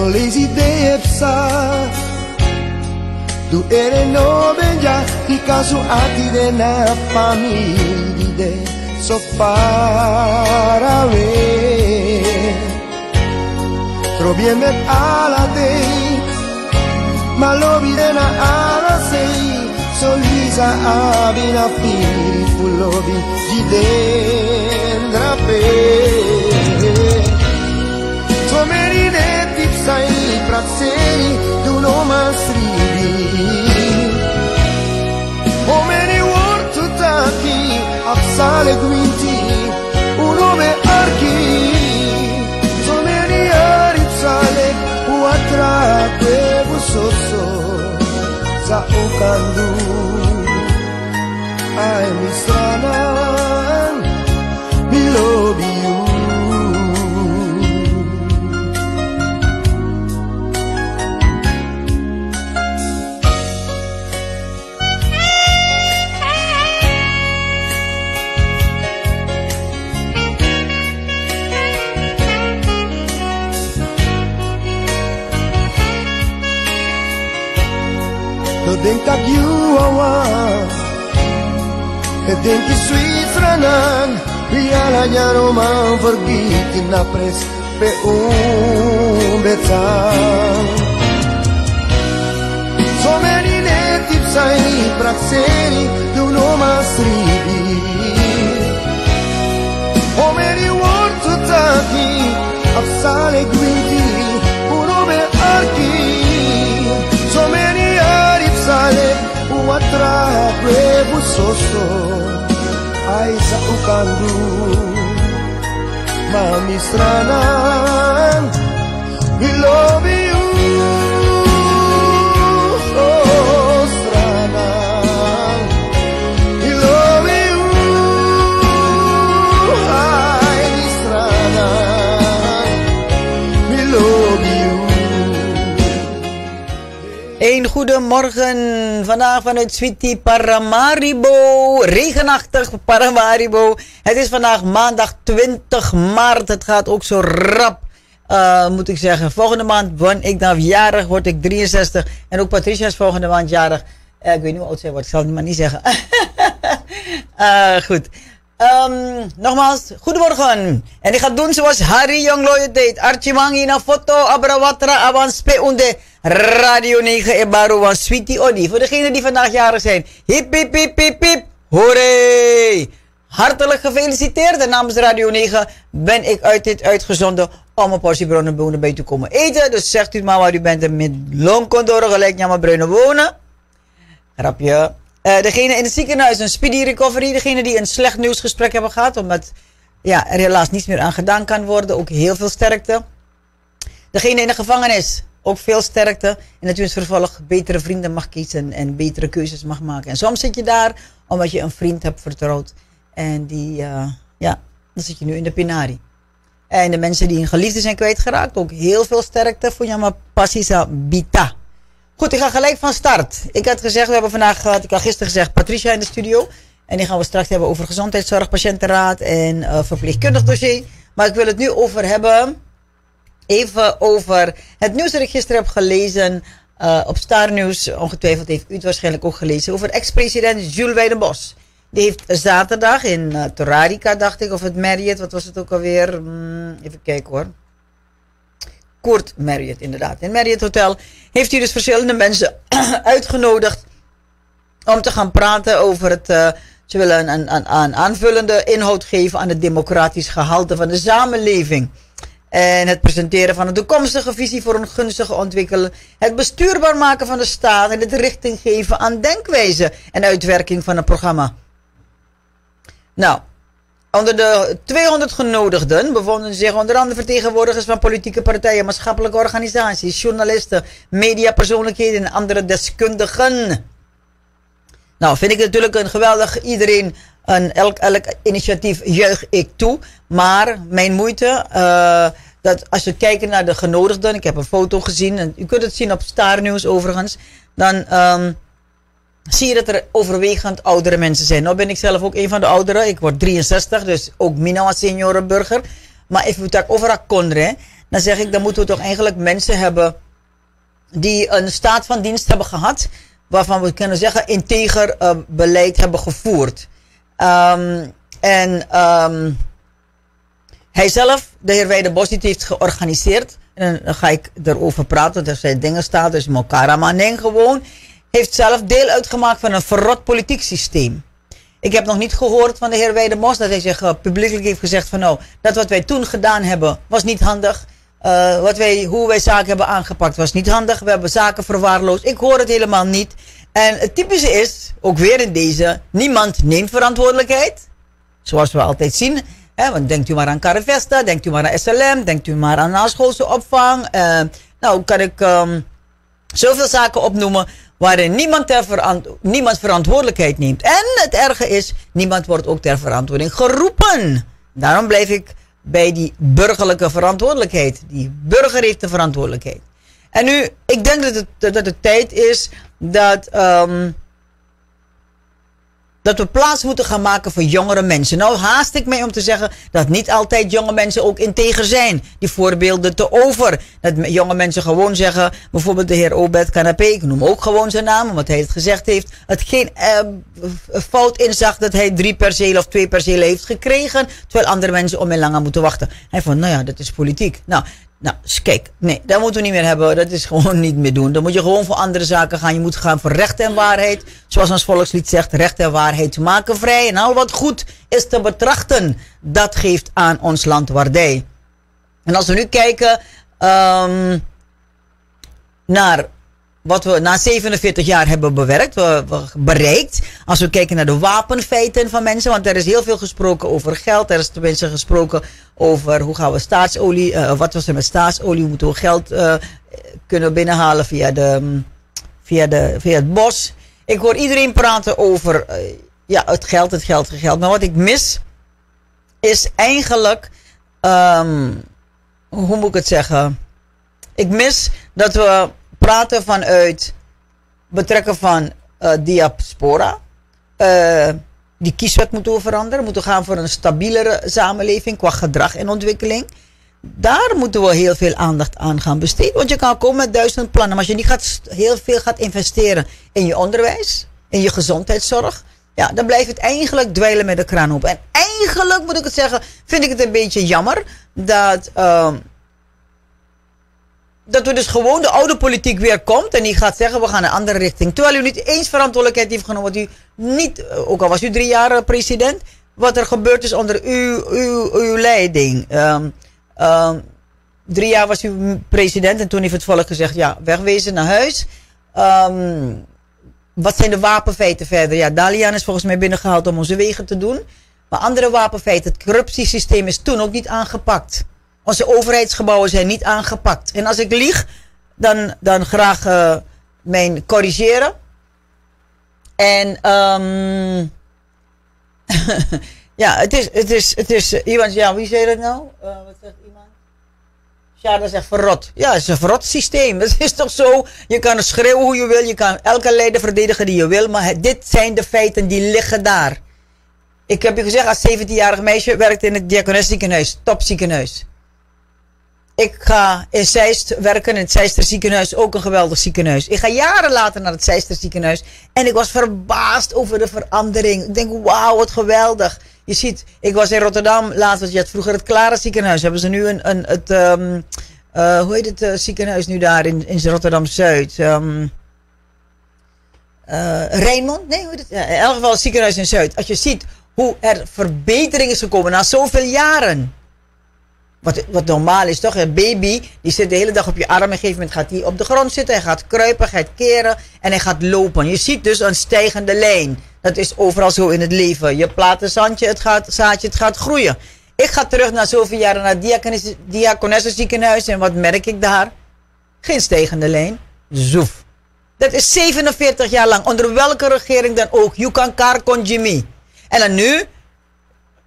so lazy de epsa Du ere no benja Di caso ati de na famiglia de So far away. Trovi me ala dei Ma lo vide na ala sei Solisa abina fili Fulovi di dendra pe. So sa i prazzeri d'un om al Omeni urtutati, apsale guinti, un ome archi, someni arizzale, u attrape sosso, za ukandu, ai mi stranan, mi lobi Gedenk dat Juwawa Gedenk je sweet franan. Biarlah jaro mau pergi Kina pres peum betang So many netip sai prakseri Duno mas ribi Oh many word to taki Apsale gwinti Puro me arki semua trabe busoso Aisa ukandu Manis ranan We love you. Goedemorgen vandaag vanuit Sweetie Paramaribo. Regenachtig Paramaribo. Het is vandaag maandag 20 maart. Het gaat ook zo rap. eh, moet ik zeggen. Volgende maand ben ik dan jarig, word ik 63. En ook Patricia is volgende maand jarig. Eh, ik weet niet hoe oud zij wordt, ik zal het maar niet zeggen. Eh, goed. Ehm, nogmaals, goedemorgen. En ik ga doen zoals Harry Youngloye deed. Archie Mangi na foto, Abrawatra, Awan Spe Unde. Radio 9 Ebaru was Sweetie Odi. Voor degenen die vandaag jarig zijn. Hip hip hip hip. Hartelijk gefeliciteerd. En namens Radio 9 ben ik uit dit uitgezonden om een portie bonen bij te komen eten. Dus zegt u maar waar u bent en met longkondoren gelijk naar mijn bruine bonen. Grapje. Eh degene in het ziekenhuis, een speedy recovery. Degene die een slecht nieuwsgesprek hebben gehad, omdat ja, er helaas niets meer aan gedaan kan worden. Ook heel veel sterkte. Degene in de gevangenis, ook veel sterkte. En natuurlijk vervolg betere vrienden mag kiezen en betere keuzes mag maken. En soms zit je daar omdat je een vriend hebt vertrouwd. En die, eh, ja, dan zit je nu in de pinari. En de mensen die een geliefde zijn kwijtgeraakt, ook heel veel sterkte voor Yama Passisa Bita. Goed, ik ga gelijk van start. Ik had gezegd, we hebben vandaag ik had gisteren gezegd, Patricia in de studio. En die gaan we straks hebben over gezondheidszorg, patiëntenraad en eh, verpleegkundig dossier. Maar ik wil het nu over hebben, even over het nieuws dat ik gisteren heb gelezen eh, op Star News. Ongetwijfeld heeft u het waarschijnlijk ook gelezen. Over ex-president Jules Weidenbos. Die heeft zaterdag in uh, Torarica, dacht ik, of het Marriott, wat was het ook alweer? Hmm, even kijken hoor. Kurt Marriott, inderdaad. In Marriott Hotel heeft hij dus verschillende mensen uitgenodigd om te gaan praten over het. Uh, ze willen een aanvullende inhoud geven aan het democratisch gehalte van de samenleving. En het presenteren van een toekomstige visie voor een gunstige ontwikkeling. Het bestuurbaar maken van de staat en het richting geven aan denkwijze en uitwerking van een programma. Nou, onder de 200 genodigden bevonden zich onder andere vertegenwoordigers van politieke partijen, maatschappelijke organisaties, journalisten, mediapersoonlijkheden en andere deskundigen. Nou, vind ik natuurlijk een geweldig iedereen, een, elk, elk initiatief juich ik toe. Maar mijn moeite, uh, dat als we kijken naar de genodigden, ik heb een foto gezien, en u kunt het zien op Star News overigens, dan um, zie je dat er overwegend oudere mensen zijn. Nou ben ik zelf ook een van de ouderen, ik word 63, dus ook mina seniorenburger. Maar even het over Akondre, dan zeg ik, dan moeten we toch eigenlijk mensen hebben die een staat van dienst hebben gehad, waarvan we kunnen zeggen integer uh, beleid hebben gevoerd. Um, en um, hij zelf, de heer het heeft georganiseerd. En dan ga ik erover praten, want er zijn dingen staan, dus Mokara Maneng gewoon. Heeft zelf deel uitgemaakt van een verrot politiek systeem. Ik heb nog niet gehoord van de heer Weidebos dat hij zich uh, publiekelijk heeft gezegd van nou, dat wat wij toen gedaan hebben was niet handig. Uh, wat wij, hoe wij zaken hebben aangepakt was niet handig. We hebben zaken verwaarloosd. Ik hoor het helemaal niet. En het typische is, ook weer in deze, niemand neemt verantwoordelijkheid. Zoals we altijd zien. Hè, want denkt u maar aan Carvesta, denkt u maar aan SLM, denkt u maar aan naschoolse opvang. Uh, nou, kan ik um, zoveel zaken opnoemen waarin niemand, ter niemand verantwoordelijkheid neemt. En het erge is, niemand wordt ook ter verantwoording geroepen. Daarom blijf ik bij die burgerlijke verantwoordelijkheid. Die burger verantwoordelijkheid. En nu, ik denk dat het, dat het tijd is dat um, dat we plaats moeten gaan maken voor jongere mensen. Nou haast ik mij om te zeggen dat niet altijd jonge mensen ook integer zijn. Die voorbeelden te over. Dat jonge mensen gewoon zeggen, bijvoorbeeld de heer Obed Canapé, ik noem ook gewoon zijn naam, omdat hij het gezegd heeft, het geen uh, fout inzag dat hij drie percelen of twee percelen heeft gekregen, terwijl andere mensen om heel langer moeten wachten. Hij vond, nou ja, dat is politiek. Nou, nou, kijk, nee, dat moeten we niet meer hebben. Dat is gewoon niet meer doen. Dan moet je gewoon voor andere zaken gaan. Je moet gaan voor recht en waarheid. Zoals ons volkslied zegt, recht en waarheid maken vrij. En al wat goed is te betrachten, dat geeft aan ons land waardij. En als we nu kijken um, naar wat we na 47 jaar hebben bewerkt, we, bereikt. Als we kijken naar de wapenfeiten van mensen, want er is heel veel gesproken over geld. Er is tenminste gesproken over hoe gaan we staatsolie, uh, wat was er met staatsolie, hoe moeten we geld uh, kunnen binnenhalen via, de, via, de, via het bos. Ik hoor iedereen praten over uh, ja, het geld, het geld, het geld. Maar wat ik mis is eigenlijk, um, hoe moet ik het zeggen? Ik mis dat we praten vanuit betrekken van uh, diaspora. Uh, die kieswet moeten we veranderen. We moeten gaan voor een stabielere samenleving qua gedrag en ontwikkeling. Daar moeten we heel veel aandacht aan gaan besteden. Want je kan komen met duizend plannen. Maar als je niet gaat, heel veel gaat investeren in je onderwijs, in je gezondheidszorg. Ja, dan blijft het eigenlijk dweilen met de kraan op. En eigenlijk moet ik het zeggen, vind ik het een beetje jammer dat. Uh, dat we dus gewoon de oude politiek weer komt en die gaat zeggen we gaan een andere richting. Terwijl u niet eens verantwoordelijkheid heeft genomen, wat u niet, eh, ook al was u drie jaar eh, president, wat er gebeurd is onder uw, uw, uw leiding. Um, um, drie jaar was u president en toen heeft het volk gezegd, ja, wegwezen naar huis. Um, wat zijn de wapenfeiten verder? Ja, Dalian is volgens mij binnengehaald om onze wegen te doen. Maar andere wapenfeiten, het corruptiesysteem is toen ook niet aangepakt. Onze overheidsgebouwen zijn niet aangepakt. En als ik lieg, dan, dan graag uh, mijn corrigeren. En um, ja, het is, het is, het is, uh, iemand, ja, wie zei dat nou? Uh, wat zegt iemand? Ja, dat zegt verrot. Ja, het is een verrot systeem. Het is toch zo, je kan schreeuwen hoe je wil, je kan elke leider verdedigen die je wil, maar dit zijn de feiten die liggen daar. Ik heb je gezegd, als 17-jarig meisje werkte in het diakonesziekenhuis, topziekenhuis. Ik ga in Zeist werken, in het Zeister ziekenhuis, ook een geweldig ziekenhuis. Ik ga jaren later naar het Zeister ziekenhuis en ik was verbaasd over de verandering. Ik denk, wauw, wat geweldig. Je ziet, ik was in Rotterdam laatst, want je had vroeger het Klare ziekenhuis. Hebben ze nu een, een het, um, uh, hoe heet het uh, ziekenhuis nu daar in, in Rotterdam-Zuid? Um, uh, Rijnmond? Nee, hoe heet het? In elk geval het ziekenhuis in Zuid. Als je ziet hoe er verbetering is gekomen na zoveel jaren. Wat, wat normaal is toch? Een baby die zit de hele dag op je arm. En op een gegeven moment gaat hij op de grond zitten. Hij gaat kruipen, gaat keren en hij gaat lopen. Je ziet dus een stijgende lijn. Dat is overal zo in het leven. Je plaat een zandje, het gaat, zaadje, het gaat groeien. Ik ga terug na zoveel jaren naar het diakonesse ziekenhuis. En wat merk ik daar? Geen stijgende lijn. Zoef. Dat is 47 jaar lang. Onder welke regering dan ook. You can car con Jimmy. En dan nu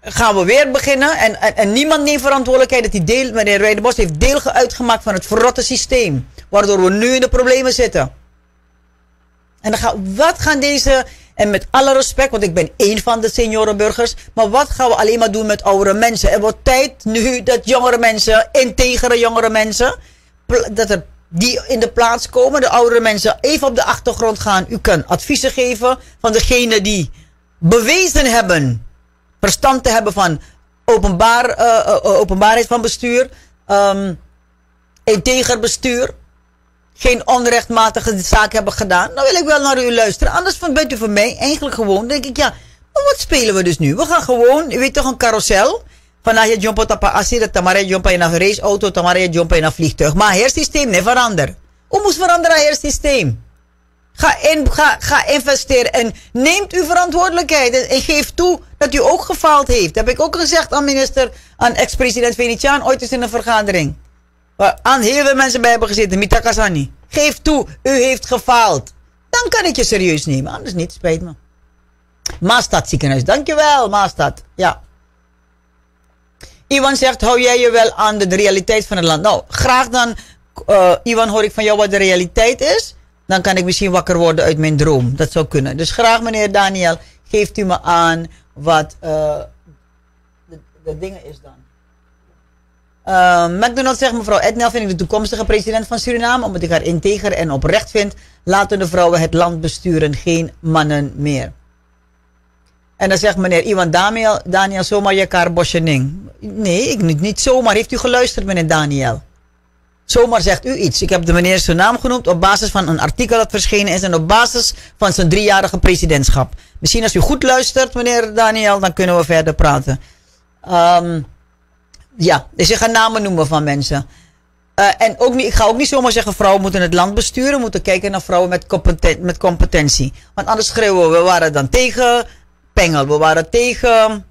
gaan we weer beginnen. En, en, niemand neemt verantwoordelijkheid dat die deel, meneer Rijdenbos heeft deel uitgemaakt van het verrotte systeem. Waardoor we nu in de problemen zitten. En dan gaan, wat gaan deze En met alle respect, want ik ben één van de seniorenburgers. Maar wat gaan we alleen maar doen met oudere mensen? Er wordt tijd nu dat jongere mensen, integere jongere mensen, dat er die in de plaats komen, de oudere mensen, even op de achtergrond gaan. U kan adviezen geven van degene die bewezen hebben verstand te hebben van openbaar, uh, openbaarheid van bestuur, um, integer bestuur, geen onrechtmatige zaak hebben gedaan, dan wil ik wel naar u luisteren. Anders bent u voor mij eigenlijk gewoon, denk ik, ja, maar wat spelen we dus nu? We gaan gewoon, u weet toch, een carousel. Vandaag je jump op assi, dat tamare jump in een raceauto, tamare je jump in een vliegtuig. Maar het systeem niet verander. Hoe moest veranderen het systeem? Ga, in, ga, ga investeren en neemt uw verantwoordelijkheid. En, geef toe dat u ook gefaald heeft. Dat heb ik ook gezegd aan minister, aan ex-president Venetiaan ooit eens in een vergadering. Waar aan heel veel mensen bij hebben gezeten. Mitakasani. Geef toe, u heeft gefaald. Dan kan ik je serieus nemen. Anders niet, spijt me. Maastad ziekenhuis. Dankjewel, Maastad. Ja. Iwan zegt, hou jij je wel aan de, realiteit van het land? Nou, graag dan, uh, Iwan, hoor ik van jou wat de realiteit is. Dan kan ik misschien wakker worden uit mijn droom. Dat zou kunnen. Dus graag, meneer Daniel, geeft u me aan wat uh, de, dingen is dan. Uh, McDonald zegt mevrouw Ednel vind ik de toekomstige president van Suriname. Omdat ik haar integer en oprecht vind. Laten de vrouwen het land besturen. Geen mannen meer. En dan zegt meneer Iwan Daniel, Daniel zomaar je kaar Nee, ik niet, niet zomaar. Heeft u geluisterd meneer Daniel? Zomaar zegt u iets. Ik heb de meneer zijn naam genoemd op basis van een artikel dat verschenen is en op basis van zijn driejarige presidentschap. Misschien als u goed luistert, meneer Daniel, dan kunnen we verder praten. Um, ja, dus ik ga namen noemen van mensen. Uh, en ook niet, ik ga ook niet zomaar zeggen, vrouwen moeten het land besturen. Moeten kijken naar vrouwen met, met competentie. Want anders schreeuwen we, we waren dan tegen Pengel, we waren tegen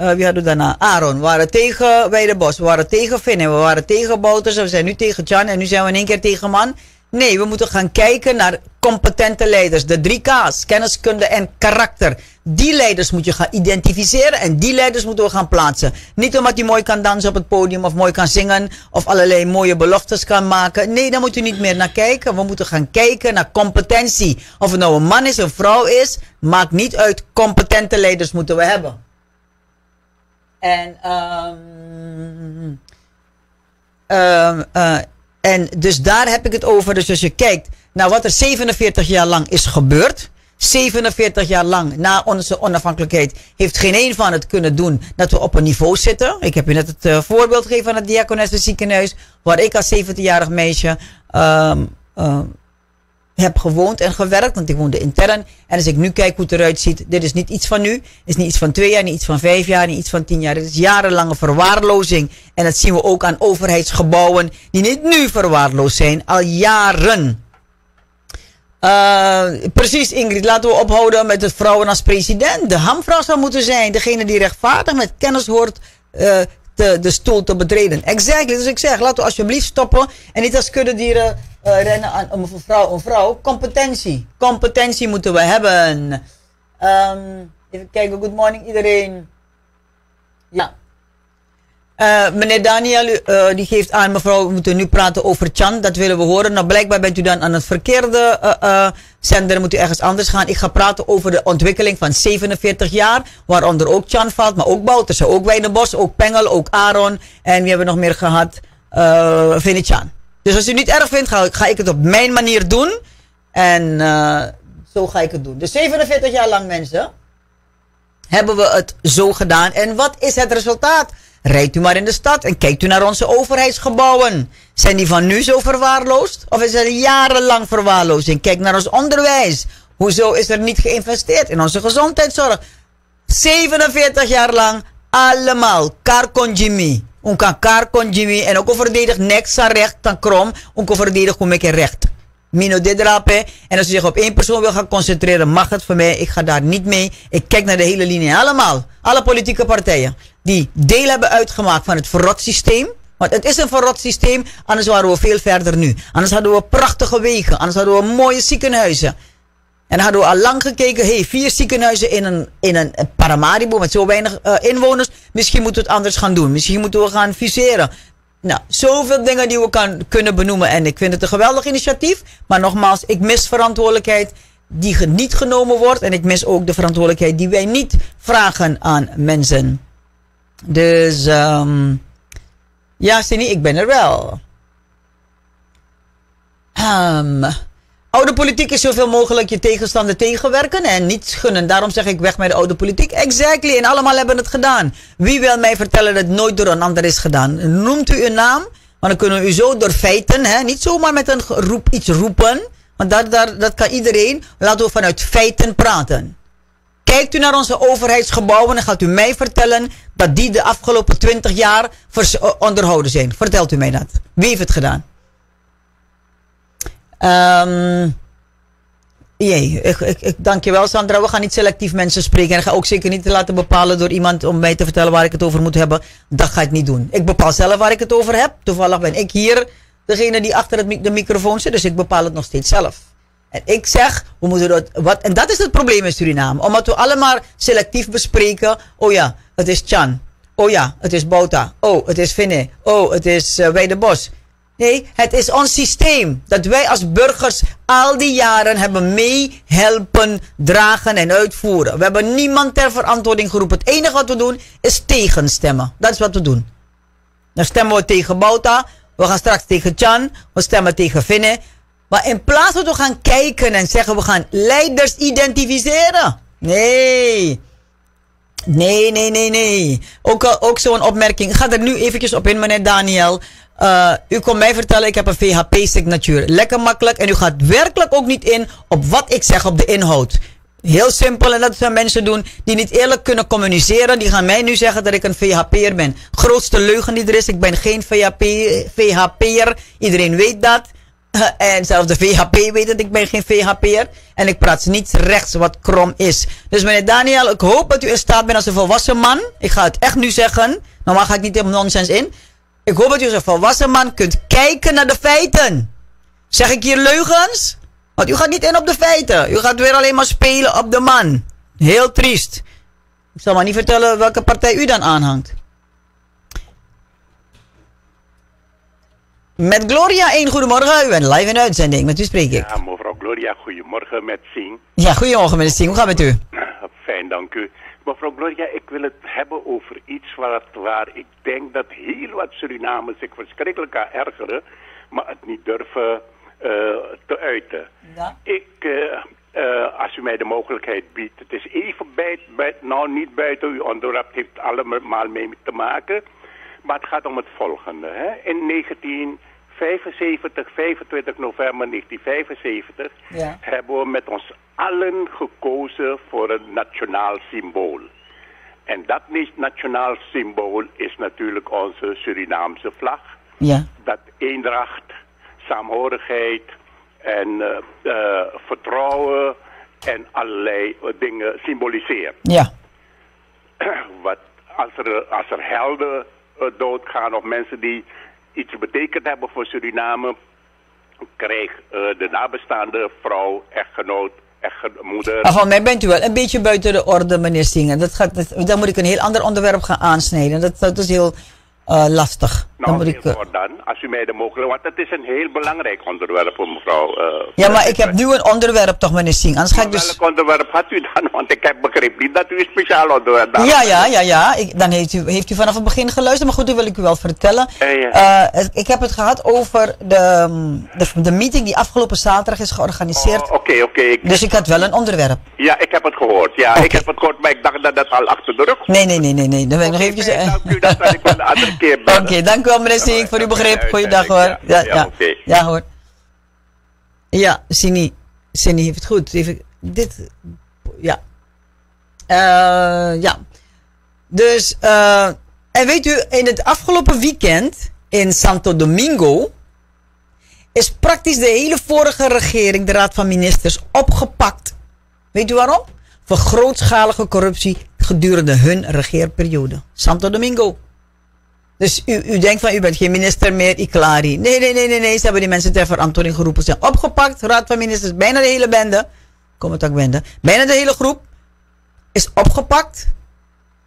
uh, wie hadden we daarna? Aaron. We waren tegen Weidebos. We waren tegen Vinnen. We waren tegen Bouters. We zijn nu tegen Jan. En nu zijn we in één keer tegen Man. Nee, we moeten gaan kijken naar competente leiders. De drie K's. Kenniskunde en karakter. Die leiders moet je gaan identificeren. En die leiders moeten we gaan plaatsen. Niet omdat hij mooi kan dansen op het podium. Of mooi kan zingen. Of allerlei mooie beloftes kan maken. Nee, daar moet u niet meer naar kijken. We moeten gaan kijken naar competentie. Of het nou een man is, een vrouw is. Maakt niet uit. Competente leiders moeten we hebben. En, um, uh, en dus daar heb ik het over. Dus als je kijkt naar wat er 47 jaar lang is gebeurd. 47 jaar lang na onze onafhankelijkheid heeft geen een van het kunnen doen dat we op een niveau zitten. Ik heb u net het uh, voorbeeld gegeven van het Diakonesse ziekenhuis, waar ik als 17-jarig meisje um, heb gewoond en gewerkt, want ik woonde intern. En als ik nu kijk hoe het eruit ziet, dit is niet iets van nu. is niet iets van twee jaar, niet iets van vijf jaar, niet iets van tien jaar. Dit is jarenlange verwaarlozing. En dat zien we ook aan overheidsgebouwen, die niet nu verwaarloosd zijn, al jaren. Uh, precies, Ingrid. Laten we ophouden met het vrouwen als president. De hamvrouw zou moeten zijn. Degene die rechtvaardig met kennis hoort de, de stoel te betreden. Exactly. Dus ik zeg, laten we alsjeblieft stoppen. En niet als kuddedieren uh, rennen aan een vrouw, een vrouw. Competentie. Competentie moeten we hebben. Um, even kijken, good morning iedereen. Ja. Uh, meneer Daniel, uh, die geeft aan, mevrouw, we moeten nu praten over Chan. Dat willen we horen. Nou, blijkbaar bent u dan aan het verkeerde uh, zender. Moet u ergens anders gaan. Ik ga praten over de ontwikkeling van 47 jaar. Waaronder ook Chan valt, maar ook Bouterse, ook Wijnenbos, ook Pengel, ook Aaron. En wie hebben we nog meer gehad? Uh, Chan. Dus als u het niet erg vindt, ga, ik het op mijn manier doen. En uh, zo ga ik het doen. Dus 47 jaar lang, mensen, hebben we het zo gedaan. En wat is het resultaat? Rijdt u maar in de stad en kijkt u naar onze overheidsgebouwen. Zijn die van nu zo verwaarloosd? Of is er jarenlang verwaarloosing? Kijk naar ons onderwijs. Hoezo is er niet geïnvesteerd in onze gezondheidszorg? 47 jaar lang allemaal. Karkonjimi. Unkan karkonjimi. En ook verdedig niks aan recht dan krom. Kom ik recht. Mino dit drapen. En als u zich op één persoon wil gaan concentreren, mag het voor mij. Ik ga daar niet mee. Ik kijk naar de hele linie. Allemaal. Alle politieke partijen die deel hebben uitgemaakt van het verrot systeem. Want het is een verrot systeem, anders waren we veel verder nu. Anders hadden we prachtige wegen, anders hadden we mooie ziekenhuizen. En hadden we al lang gekeken, hey, vier ziekenhuizen in een, in een Paramaribo met zo weinig uh, inwoners. Misschien moeten we het anders gaan doen. Misschien moeten we gaan fuseren. Nou, zoveel dingen die we kan, kunnen benoemen. En ik vind het een geweldig initiatief. Maar nogmaals, ik mis verantwoordelijkheid. die niet genomen wordt. En ik mis ook de verantwoordelijkheid die wij niet vragen aan mensen. Dus um, ja, Cindy, ik ben er wel. Um, oude politiek is zoveel mogelijk je tegenstander tegenwerken en niet gunnen. Daarom zeg ik weg met de oude politiek. Exactly, en allemaal hebben het gedaan. Wie wil mij vertellen dat het nooit door een ander is gedaan? Noemt u uw naam, maar dan kunnen we u zo door feiten, hè? niet zomaar met een roep iets roepen. Want dat, dat, dat kan iedereen. Laten we vanuit feiten praten. Kijkt u naar onze overheidsgebouwen en gaat u mij vertellen dat die de afgelopen 20 jaar onderhouden zijn. Vertelt u mij dat. Wie heeft het gedaan? Um, jee, ik, ik, ik dank je wel Sandra. We gaan niet selectief mensen spreken. En ik ga ook zeker niet laten bepalen door iemand om mij te vertellen waar ik het over moet hebben. Dat ga ik niet doen. Ik bepaal zelf waar ik het over heb. Toevallig ben ik hier degene die achter het, de microfoon zit. Dus ik bepaal het nog steeds zelf. En ik zeg, we moeten dat, wat, en dat is het probleem in Suriname. Omdat we allemaal selectief bespreken. Oh ja, het is Chan. Oh ja, het is Bouta. Oh, het is Finne. Oh, het is uh. Nee, het is ons systeem. Dat wij als burgers al die jaren hebben mee helpen, dragen en uitvoeren. We hebben niemand ter verantwoording geroepen. Het enige wat we doen is tegenstemmen. Dat is wat we doen. Dan stemmen we tegen Bouta. We gaan straks tegen Chan. We stemmen tegen Finne. Maar in plaats van te gaan kijken en zeggen we gaan leiders identificeren. Nee. Nee, nee, nee, nee. Ook, ook zo'n opmerking. Ik ga er nu eventjes op in, meneer Daniel. Uh, u komt mij vertellen, ik heb een VHP-signatuur. Lekker makkelijk. En u gaat werkelijk ook niet in op wat ik zeg op de inhoud. Heel simpel. En dat zijn mensen doen die niet eerlijk kunnen communiceren. Die gaan mij nu zeggen dat ik een VHP'er ben. Grootste leugen die er is. Ik ben geen VHP, VHP'er. Iedereen weet dat. En zelfs de VHP weet dat ik ben geen VHP'er. En ik praat niet rechts wat krom is. Dus meneer Daniel, ik hoop dat u in staat bent als een volwassen man. Ik ga het echt nu zeggen. Normaal ga ik niet helemaal nonsens in. Ik hoop dat u als een volwassen man kunt kijken naar de feiten. Zeg ik hier leugens? Want u gaat niet in op de feiten. U gaat weer alleen maar spelen op de man. Heel triest. Ik zal maar niet vertellen welke partij u dan aanhangt. Met Gloria, één goedemorgen. U bent live in uitzending. Met u spreek ik. Ja, mevrouw Gloria, goedemorgen met Sing. Ja, goedemorgen meneer Sing. Hoe gaat het met u? Fijn, dank u. Mevrouw Gloria, ik wil het hebben over iets waar, waar ik denk dat heel wat Surinamers zich verschrikkelijk aan ergeren, maar het niet durven uh, te uiten. Ja. Ik, uh, uh, als u mij de mogelijkheid biedt, het is even bij, nou niet buiten uw onderwerp, het heeft allemaal mee te maken, maar het gaat om het volgende. Hè? In 19 75, 25 november 1975 ja. hebben we met ons allen gekozen voor een nationaal symbool. En dat nationaal symbool is natuurlijk onze Surinaamse vlag. Ja. Dat eendracht, saamhorigheid en uh, uh, vertrouwen en allerlei dingen symboliseert. Ja. Wat als er, als er helden uh, doodgaan of mensen die iets betekend hebben voor Suriname, kreeg uh, de nabestaande vrouw, echtgenoot, echtmoeder... Ah, van mij bent u wel een beetje buiten de orde, meneer Stingen. Dat gaat, dan moet ik een heel ander onderwerp gaan aansnijden. Dat, dat is heel uh, lastig. Nou, dan moet ik, dan, als u mij de mogelijkheid... Want het is een heel belangrijk onderwerp voor mevrouw... Uh, ja, maar ik heb nu een onderwerp toch, meneer Singh. Anders ga ik dus... Welk onderwerp had u dan? Want ik heb begrepen niet dat u een speciaal onderwerp had. Ja, ja, ja, ja. Ik, dan heeft u, heeft u vanaf het begin geluisterd. Maar goed, dat wil ik u wel vertellen. Ja, uh, ik heb het gehad over de, de, de, meeting die afgelopen zaterdag is georganiseerd. Oké, oh, oké. Okay, okay. Dus ik had wel een onderwerp. Ja, ik heb het gehoord. Ja, okay. ik heb het gehoord, maar ik dacht dat dat al achter de rug Nee, nee, nee, nee. nee. Dan ben ik nog eventjes... Dank u, dat ik wel een andere keer Oké, okay, dank u wel meneer Sink voor uw begrip. Goeiedag hoor. Ja, ja, ja. hoor. Ja, Sini. Sini heeft het goed. Even, dit, ja. Uh, ja. Dus, uh, en weet u, in het afgelopen weekend in Santo Domingo is praktisch de hele vorige regering, de Raad van Ministers, opgepakt. Weet u waarom? Voor grootschalige corruptie gedurende hun regeerperiode. Santo Domingo. Dus u, u denkt van u bent geen minister meer, Iklari. Nee, nee, nee, nee, nee. Ze hebben die mensen ter verantwoording geroepen. Ze zijn opgepakt. Raad van ministers, bijna de hele bende. Kom het ook bende. Bijna de hele groep is opgepakt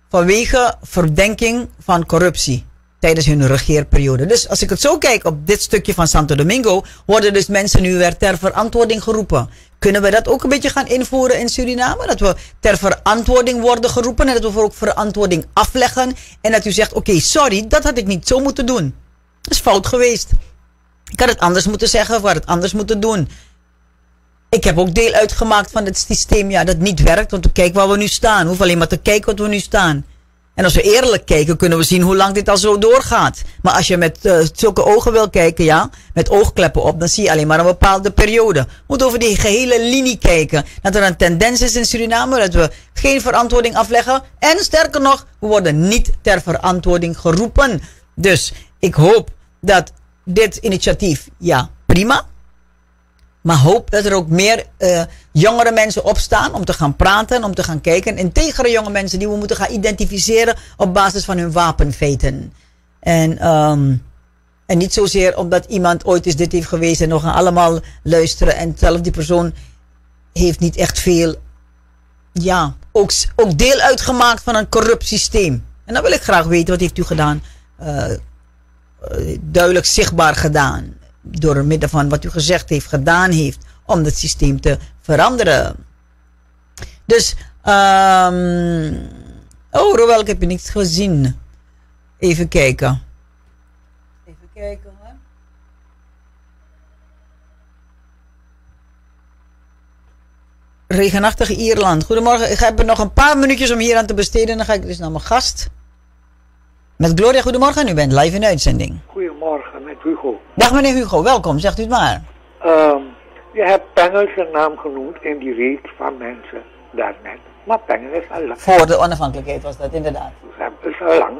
vanwege verdenking van corruptie tijdens hun regeerperiode. Dus als ik het zo kijk op dit stukje van Santo Domingo, worden dus mensen nu weer ter verantwoording geroepen. Kunnen we dat ook een beetje gaan invoeren in Suriname? Dat we ter verantwoording worden geroepen en dat we ook verantwoording afleggen. En dat u zegt, oké, sorry, dat had ik niet zo moeten doen. Dat is fout geweest. Ik had het anders moeten zeggen of had het anders moeten doen. Ik heb ook deel uitgemaakt van het systeem ja, dat niet werkt. Want we kijken waar we nu staan. We hoeven alleen maar te kijken wat we nu staan. En als we eerlijk kijken, kunnen we zien hoe lang dit al zo doorgaat. Maar als je met uh, zulke ogen wil kijken, ja, met oogkleppen op, dan zie je alleen maar een bepaalde periode. We moeten over die gehele linie kijken. Dat er een tendens is in Suriname dat we geen verantwoording afleggen. En sterker nog, we worden niet ter verantwoording geroepen. Dus ik hoop dat dit initiatief, ja, prima. Maar hoop dat er ook meer uh, jongere mensen opstaan om te gaan praten, om te gaan kijken. Integere jonge mensen die we moeten gaan identificeren op basis van hun wapenfeiten. En, um, en niet zozeer omdat iemand ooit eens dit heeft geweest en nog gaan allemaal luisteren. En zelf die persoon heeft niet echt veel, ja, ook, ook deel uitgemaakt van een corrupt systeem. En dan wil ik graag weten, wat heeft u gedaan? Uh, duidelijk zichtbaar gedaan door middel van wat u gezegd heeft, gedaan heeft om het systeem te veranderen. Dus, um, oh, Roel, ik heb je niks gezien. Even kijken. Even kijken hoor. Regenachtig Ierland. Goedemorgen. Ik heb nog een paar minuutjes om hier aan te besteden. Dan ga ik dus naar mijn gast. Met Gloria, goedemorgen. U bent live in uitzending. Goedemorgen, Hugo. Dag meneer Hugo, welkom. Zegt u het maar. Um, je hebt Pengel zijn naam genoemd in die reeks van mensen daarnet. Maar Pengel is al lang. Voor de onafhankelijkheid was dat inderdaad. Is al lang,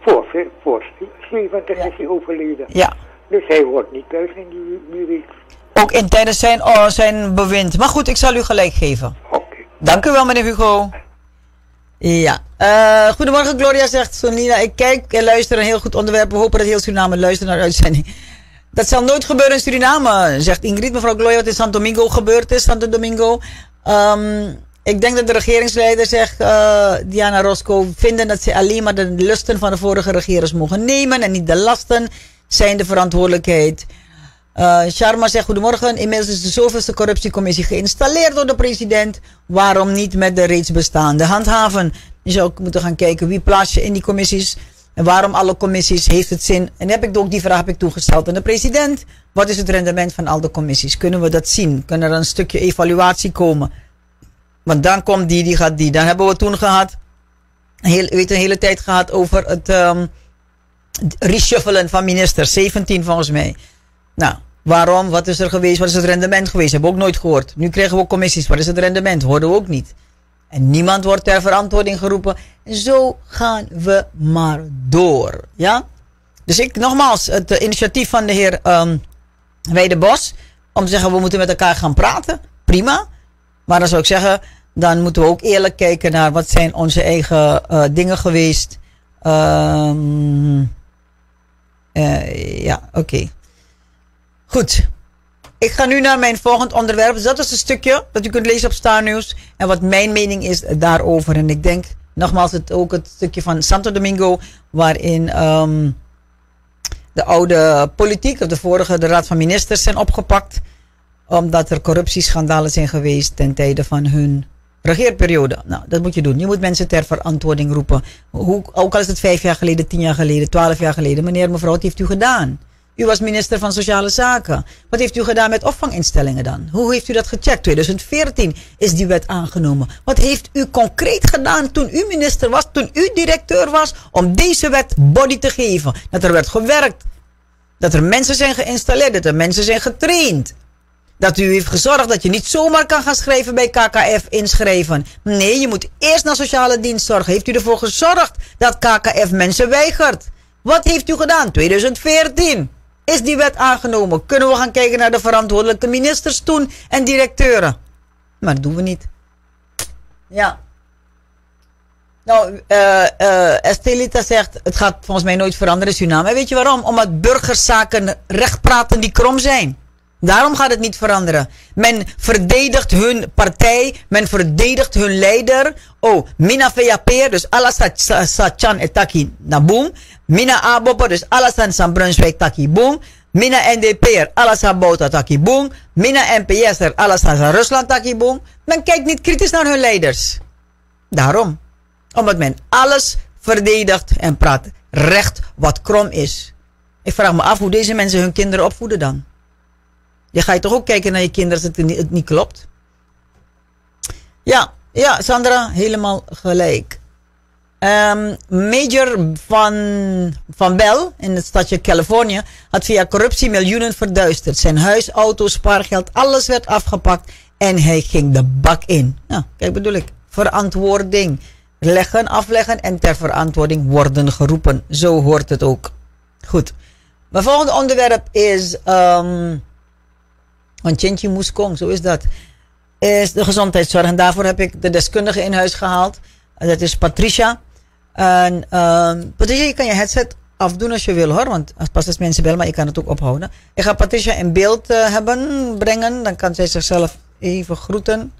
voor, voor 70 ja. is hij overleden. Ja. Dus hij wordt niet thuis in die, die reeks. Ook in tijdens zijn, oh, zijn bewind. Maar goed, ik zal u gelijk geven. Oké. Okay. Dank u wel meneer Hugo. Ja. Uh, goedemorgen, Gloria zegt Sonina. Ik kijk en luister een heel goed onderwerp. We hopen dat heel Suriname luistert naar uitzending. Dat zal nooit gebeuren in Suriname, zegt Ingrid. Mevrouw Gloria, wat in Santo Domingo gebeurd is, Santo Domingo. Um, ik denk dat de regeringsleider zegt, uh, Diana Roscoe, vinden dat ze alleen maar de lusten van de vorige regering mogen nemen en niet de lasten zijn de verantwoordelijkheid. Uh, Sharma zegt goedemorgen. Inmiddels is de zoveelste corruptiecommissie geïnstalleerd door de president. Waarom niet met de reeds bestaande handhaven? Je zou ook moeten gaan kijken wie plaats je in die commissies. En waarom alle commissies? Heeft het zin? En heb ik ook die vraag heb ik toegesteld aan de president. Wat is het rendement van al de commissies? Kunnen we dat zien? Kunnen er een stukje evaluatie komen? Want dan komt die, die gaat die. Dan hebben we toen gehad, heel, weet een hele tijd gehad over het um, reshuffelen van ministers. 17 volgens mij. Nou, waarom? Wat is er geweest? Wat is het rendement geweest? Hebben we ook nooit gehoord. Nu krijgen we ook commissies. Wat is het rendement? Hoorden we ook niet. En niemand wordt ter verantwoording geroepen. En zo gaan we maar door. Ja? Dus ik, nogmaals, het initiatief van de heer um. Om te zeggen, we moeten met elkaar gaan praten. Prima. Maar dan zou ik zeggen, dan moeten we ook eerlijk kijken naar wat zijn onze eigen uh, dingen geweest. Um, uh, ja, oké. Goed. Ik ga nu naar mijn volgend onderwerp. Dus dat is een stukje dat u kunt lezen op Star. En wat mijn mening is daarover. En ik denk nogmaals het, ook het stukje van Santo Domingo. Waarin um, de oude politiek, of de vorige, de Raad van Ministers zijn opgepakt. Omdat er corruptieschandalen zijn geweest ten tijde van hun regeerperiode. Nou, dat moet je doen. Je moet mensen ter verantwoording roepen. Hoe, ook al is het vijf jaar geleden, tien jaar geleden, twaalf jaar geleden. Meneer, mevrouw, wat heeft u gedaan? U was minister van Sociale Zaken. Wat heeft u gedaan met opvanginstellingen dan? Hoe heeft u dat gecheckt? 2014 is die wet aangenomen. Wat heeft u concreet gedaan toen u minister was, toen u directeur was, om deze wet body te geven? Dat er werd gewerkt. Dat er mensen zijn geïnstalleerd, dat er mensen zijn getraind. Dat u heeft gezorgd dat je niet zomaar kan gaan schrijven bij KKF inschrijven. Nee, je moet eerst naar sociale dienst zorgen. Heeft u ervoor gezorgd dat KKF mensen weigert? Wat heeft u gedaan? 2014 is die wet aangenomen. Kunnen we gaan kijken naar de verantwoordelijke ministers toen en directeuren. Maar dat doen we niet. Ja. Nou, uh, uh, Estelita zegt, het gaat volgens mij nooit veranderen in Suriname. En weet je waarom? Omdat burgerszaken recht praten die krom zijn. Daarom gaat het niet veranderen. Men verdedigt hun partij, men verdedigt hun leider. Oh, mina VAP, dus alles Sachan etaki na boom. Mina Abopo, dus alles aan San Brunswijk taki boom. Mina NDP'er, alles aan bouta takibong. Mina NPS'er, alles aan Rusland takibong. Men kijkt niet kritisch naar hun leiders. Daarom. Omdat men alles verdedigt en praat recht wat krom is. Ik vraag me af hoe deze mensen hun kinderen opvoeden dan. Je gaat toch ook kijken naar je kinderen als het niet, klopt. Ja, ja, Sandra, helemaal gelijk. Um, Major van, van Bell in het stadje Californië had via corruptie miljoenen verduisterd. Zijn huis, auto, spaargeld, alles werd afgepakt en hij ging de bak in. Nou, kijk bedoel ik. Verantwoording. Leggen, afleggen en ter verantwoording worden geroepen. Zo hoort het ook. Goed. Mijn volgende onderwerp is. Um, een Chintje Moeskong, zo is dat. Is de gezondheidszorg. En daarvoor heb ik de deskundige in huis gehaald. Dat is Patricia. En uh, Patricia, je kan je headset afdoen als je wil hoor. Want pas als mensen bellen, maar je kan het ook ophouden. Ik ga Patricia in beeld uh, hebben, brengen. Dan kan zij zichzelf even groeten.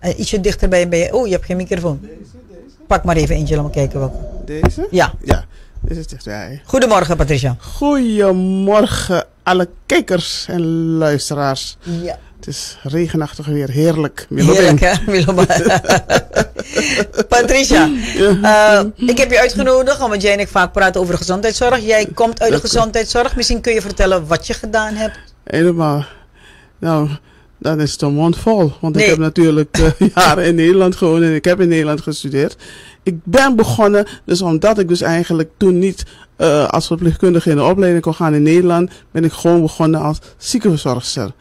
Uh, ietsje dichterbij ben je. Oh, je hebt geen microfoon. Deze, deze. Pak maar even eentje, laat me kijken welke. Deze? Ja. Ja. Is dichterbij. Goedemorgen, Patricia. Goedemorgen, alle kijkers en luisteraars. Ja. Het is regenachtig weer, heerlijk. Heerlijk hè. Patricia, uh, ik heb je uitgenodigd omdat jij en ik vaak praten over de gezondheidszorg. Jij komt uit de gezondheidszorg. Misschien kun je vertellen wat je gedaan hebt. Helemaal. Nou, dan is het een mond vol. Want nee. ik heb natuurlijk uh, jaren in Nederland gewoond en ik heb in Nederland gestudeerd. Ik ben begonnen, dus omdat ik dus eigenlijk toen niet uh, als verpleegkundige in de opleiding kon gaan in Nederland, ben ik gewoon begonnen als ziekenverzorgster.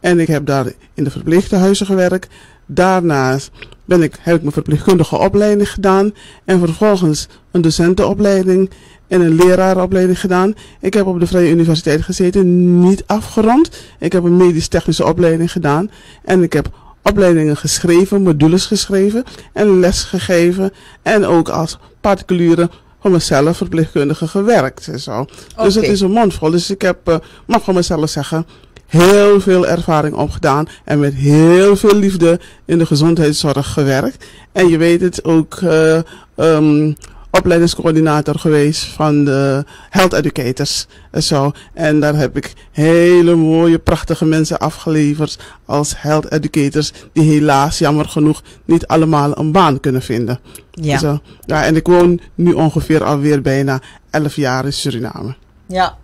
En ik heb daar in de verpleeghuizen gewerkt. Daarnaast ben ik, heb ik mijn verpleegkundige opleiding gedaan. En vervolgens een docentenopleiding en een lerarenopleiding gedaan. Ik heb op de Vrije Universiteit gezeten, niet afgerond. Ik heb een medisch-technische opleiding gedaan. En ik heb opleidingen geschreven, modules geschreven en les gegeven. En ook als particuliere van mezelf verpleegkundige gewerkt en zo. Okay. Dus het is een mondvol. Dus ik heb, uh, mag van mezelf zeggen, heel veel ervaring opgedaan en met heel veel liefde in de gezondheidszorg gewerkt. En je weet het ook, uh, um, opleidingscoördinator geweest van de health educators en zo. En daar heb ik hele mooie, prachtige mensen afgeleverd als health educators die helaas, jammer genoeg, niet allemaal een baan kunnen vinden. Ja. Zo. ja en ik woon nu ongeveer alweer bijna 11 jaar in Suriname. Ja.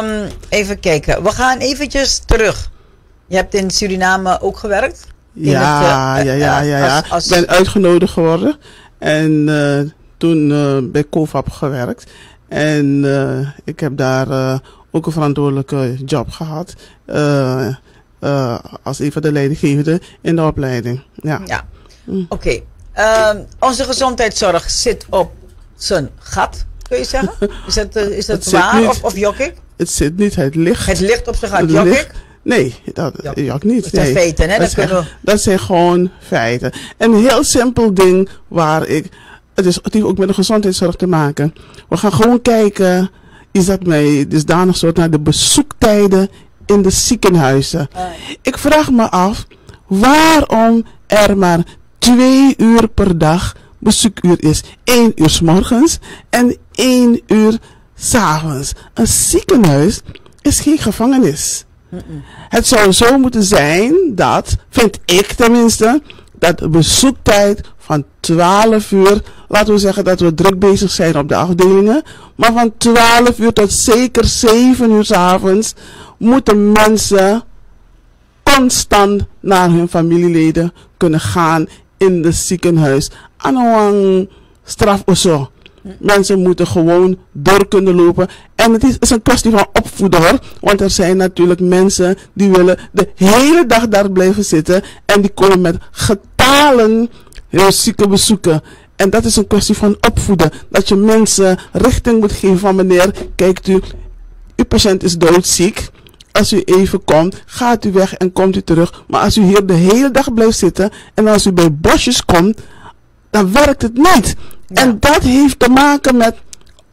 Um, even kijken. We gaan eventjes terug. Je hebt in Suriname ook gewerkt? Ja, het, uh, ja, ja, ja, ja. Als, als... Ik ben uitgenodigd geworden. En uh, toen uh, bij COVAP gewerkt. En uh, ik heb daar ook een verantwoordelijke job gehad. als een van de leidinggevenden in de opleiding. Ja. ja. Mm. Oké. Okay. Ehm, onze gezondheidszorg zit op zijn gat, kun je zeggen? Is dat, is dat waar niet, of, of jok ik? Het zit niet, het ligt. Het ligt op zijn gat, jok ik? Nee, dat jok, jok niet. Dat zijn nee. feiten, hè? Dat, Dat, zijn, dat zijn gewoon feiten. Een heel simpel ding waar ik het, is, het heeft ook met de gezondheidszorg te maken. We gaan gewoon kijken, is dat mij dusdanig soort naar de bezoektijden in de ziekenhuizen. Ik vraag me af waarom er maar twee uur per dag bezoekuur is. Eén uur s morgens en één uur s avonds. Een ziekenhuis is geen gevangenis. Het zou zo moeten zijn dat, vind ik tenminste, dat de bezoektijd van 12 uur, laten we zeggen dat we druk bezig zijn op de afdelingen, maar van 12 uur tot zeker 7 uur s avonds moeten mensen constant naar hun familieleden kunnen gaan in het ziekenhuis. Een straf of zo. Mensen moeten gewoon door kunnen lopen. En het is, is een kwestie van opvoeden hoor. Want er zijn natuurlijk mensen die willen de hele dag daar blijven zitten. En die komen met getalen heel zieke bezoeken. En dat is een kwestie van opvoeden. Dat je mensen richting moet geven van meneer, kijkt u, uw patiënt is doodziek. Als u even komt, gaat u weg en komt u terug. Maar als u hier de hele dag blijft zitten en als u bij bosjes komt, dan werkt het niet. Ja. En dat heeft te maken met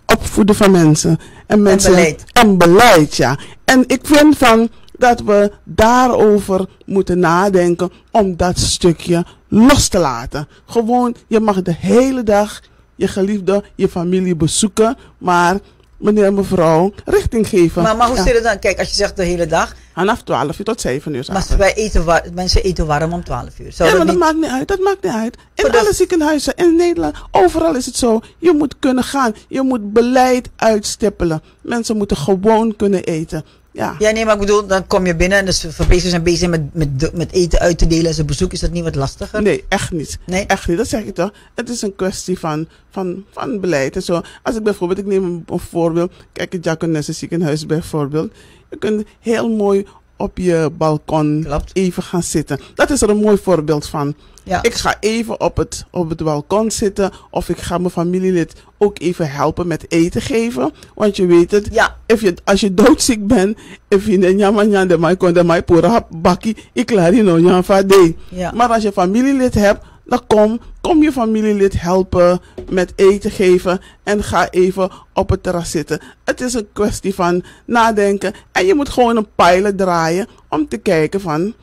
opvoeden van mensen. En, mensen, en beleid. En beleid, ja. En ik vind van dat we daarover moeten nadenken om dat stukje los te laten. Gewoon, je mag de hele dag je geliefde, je familie bezoeken, maar meneer en mevrouw richting geven. Maar, maar hoe Ja. zit het dan? Kijk, als je zegt de hele dag. Vanaf 12 uur tot 7 uur. Maar wij eten mensen eten warm om 12 uur. Zou Ja, maar dat niet- maakt niet uit. Dat maakt niet uit. In Voor alle ziekenhuizen in Nederland, overal is het zo. Je moet kunnen gaan. Je moet beleid uitstippelen. Mensen moeten gewoon kunnen eten. Ja. Ja, nee, maar ik bedoel, dan kom je binnen en de verpleegsters zijn bezig met, met, met eten uit te delen en zijn bezoek. Is dat niet wat lastiger? Nee, echt niet. Nee? Echt niet, dat zeg ik toch. Het is een kwestie van, van, van beleid en zo. Als ik bijvoorbeeld, ik neem een, een voorbeeld. Kijk, het Jaconesse ziekenhuis bijvoorbeeld. Je kunt heel mooi op je balkon Klopt. even gaan zitten. Dat is er een mooi voorbeeld van. Ja. Ik ga even op het, op het balkon zitten. Of ik ga mijn familielid ook even helpen met eten geven. Want je weet het. Ja. If je, als je doodziek bent. If je niet nyama de mai kon de pura bakkie. Ik je van day. Ja. Maar als je familielid hebt, dan kom, kom je familielid helpen met eten geven en ga even op het terras zitten. Het is een kwestie van nadenken en je moet gewoon een pilot draaien om te kijken van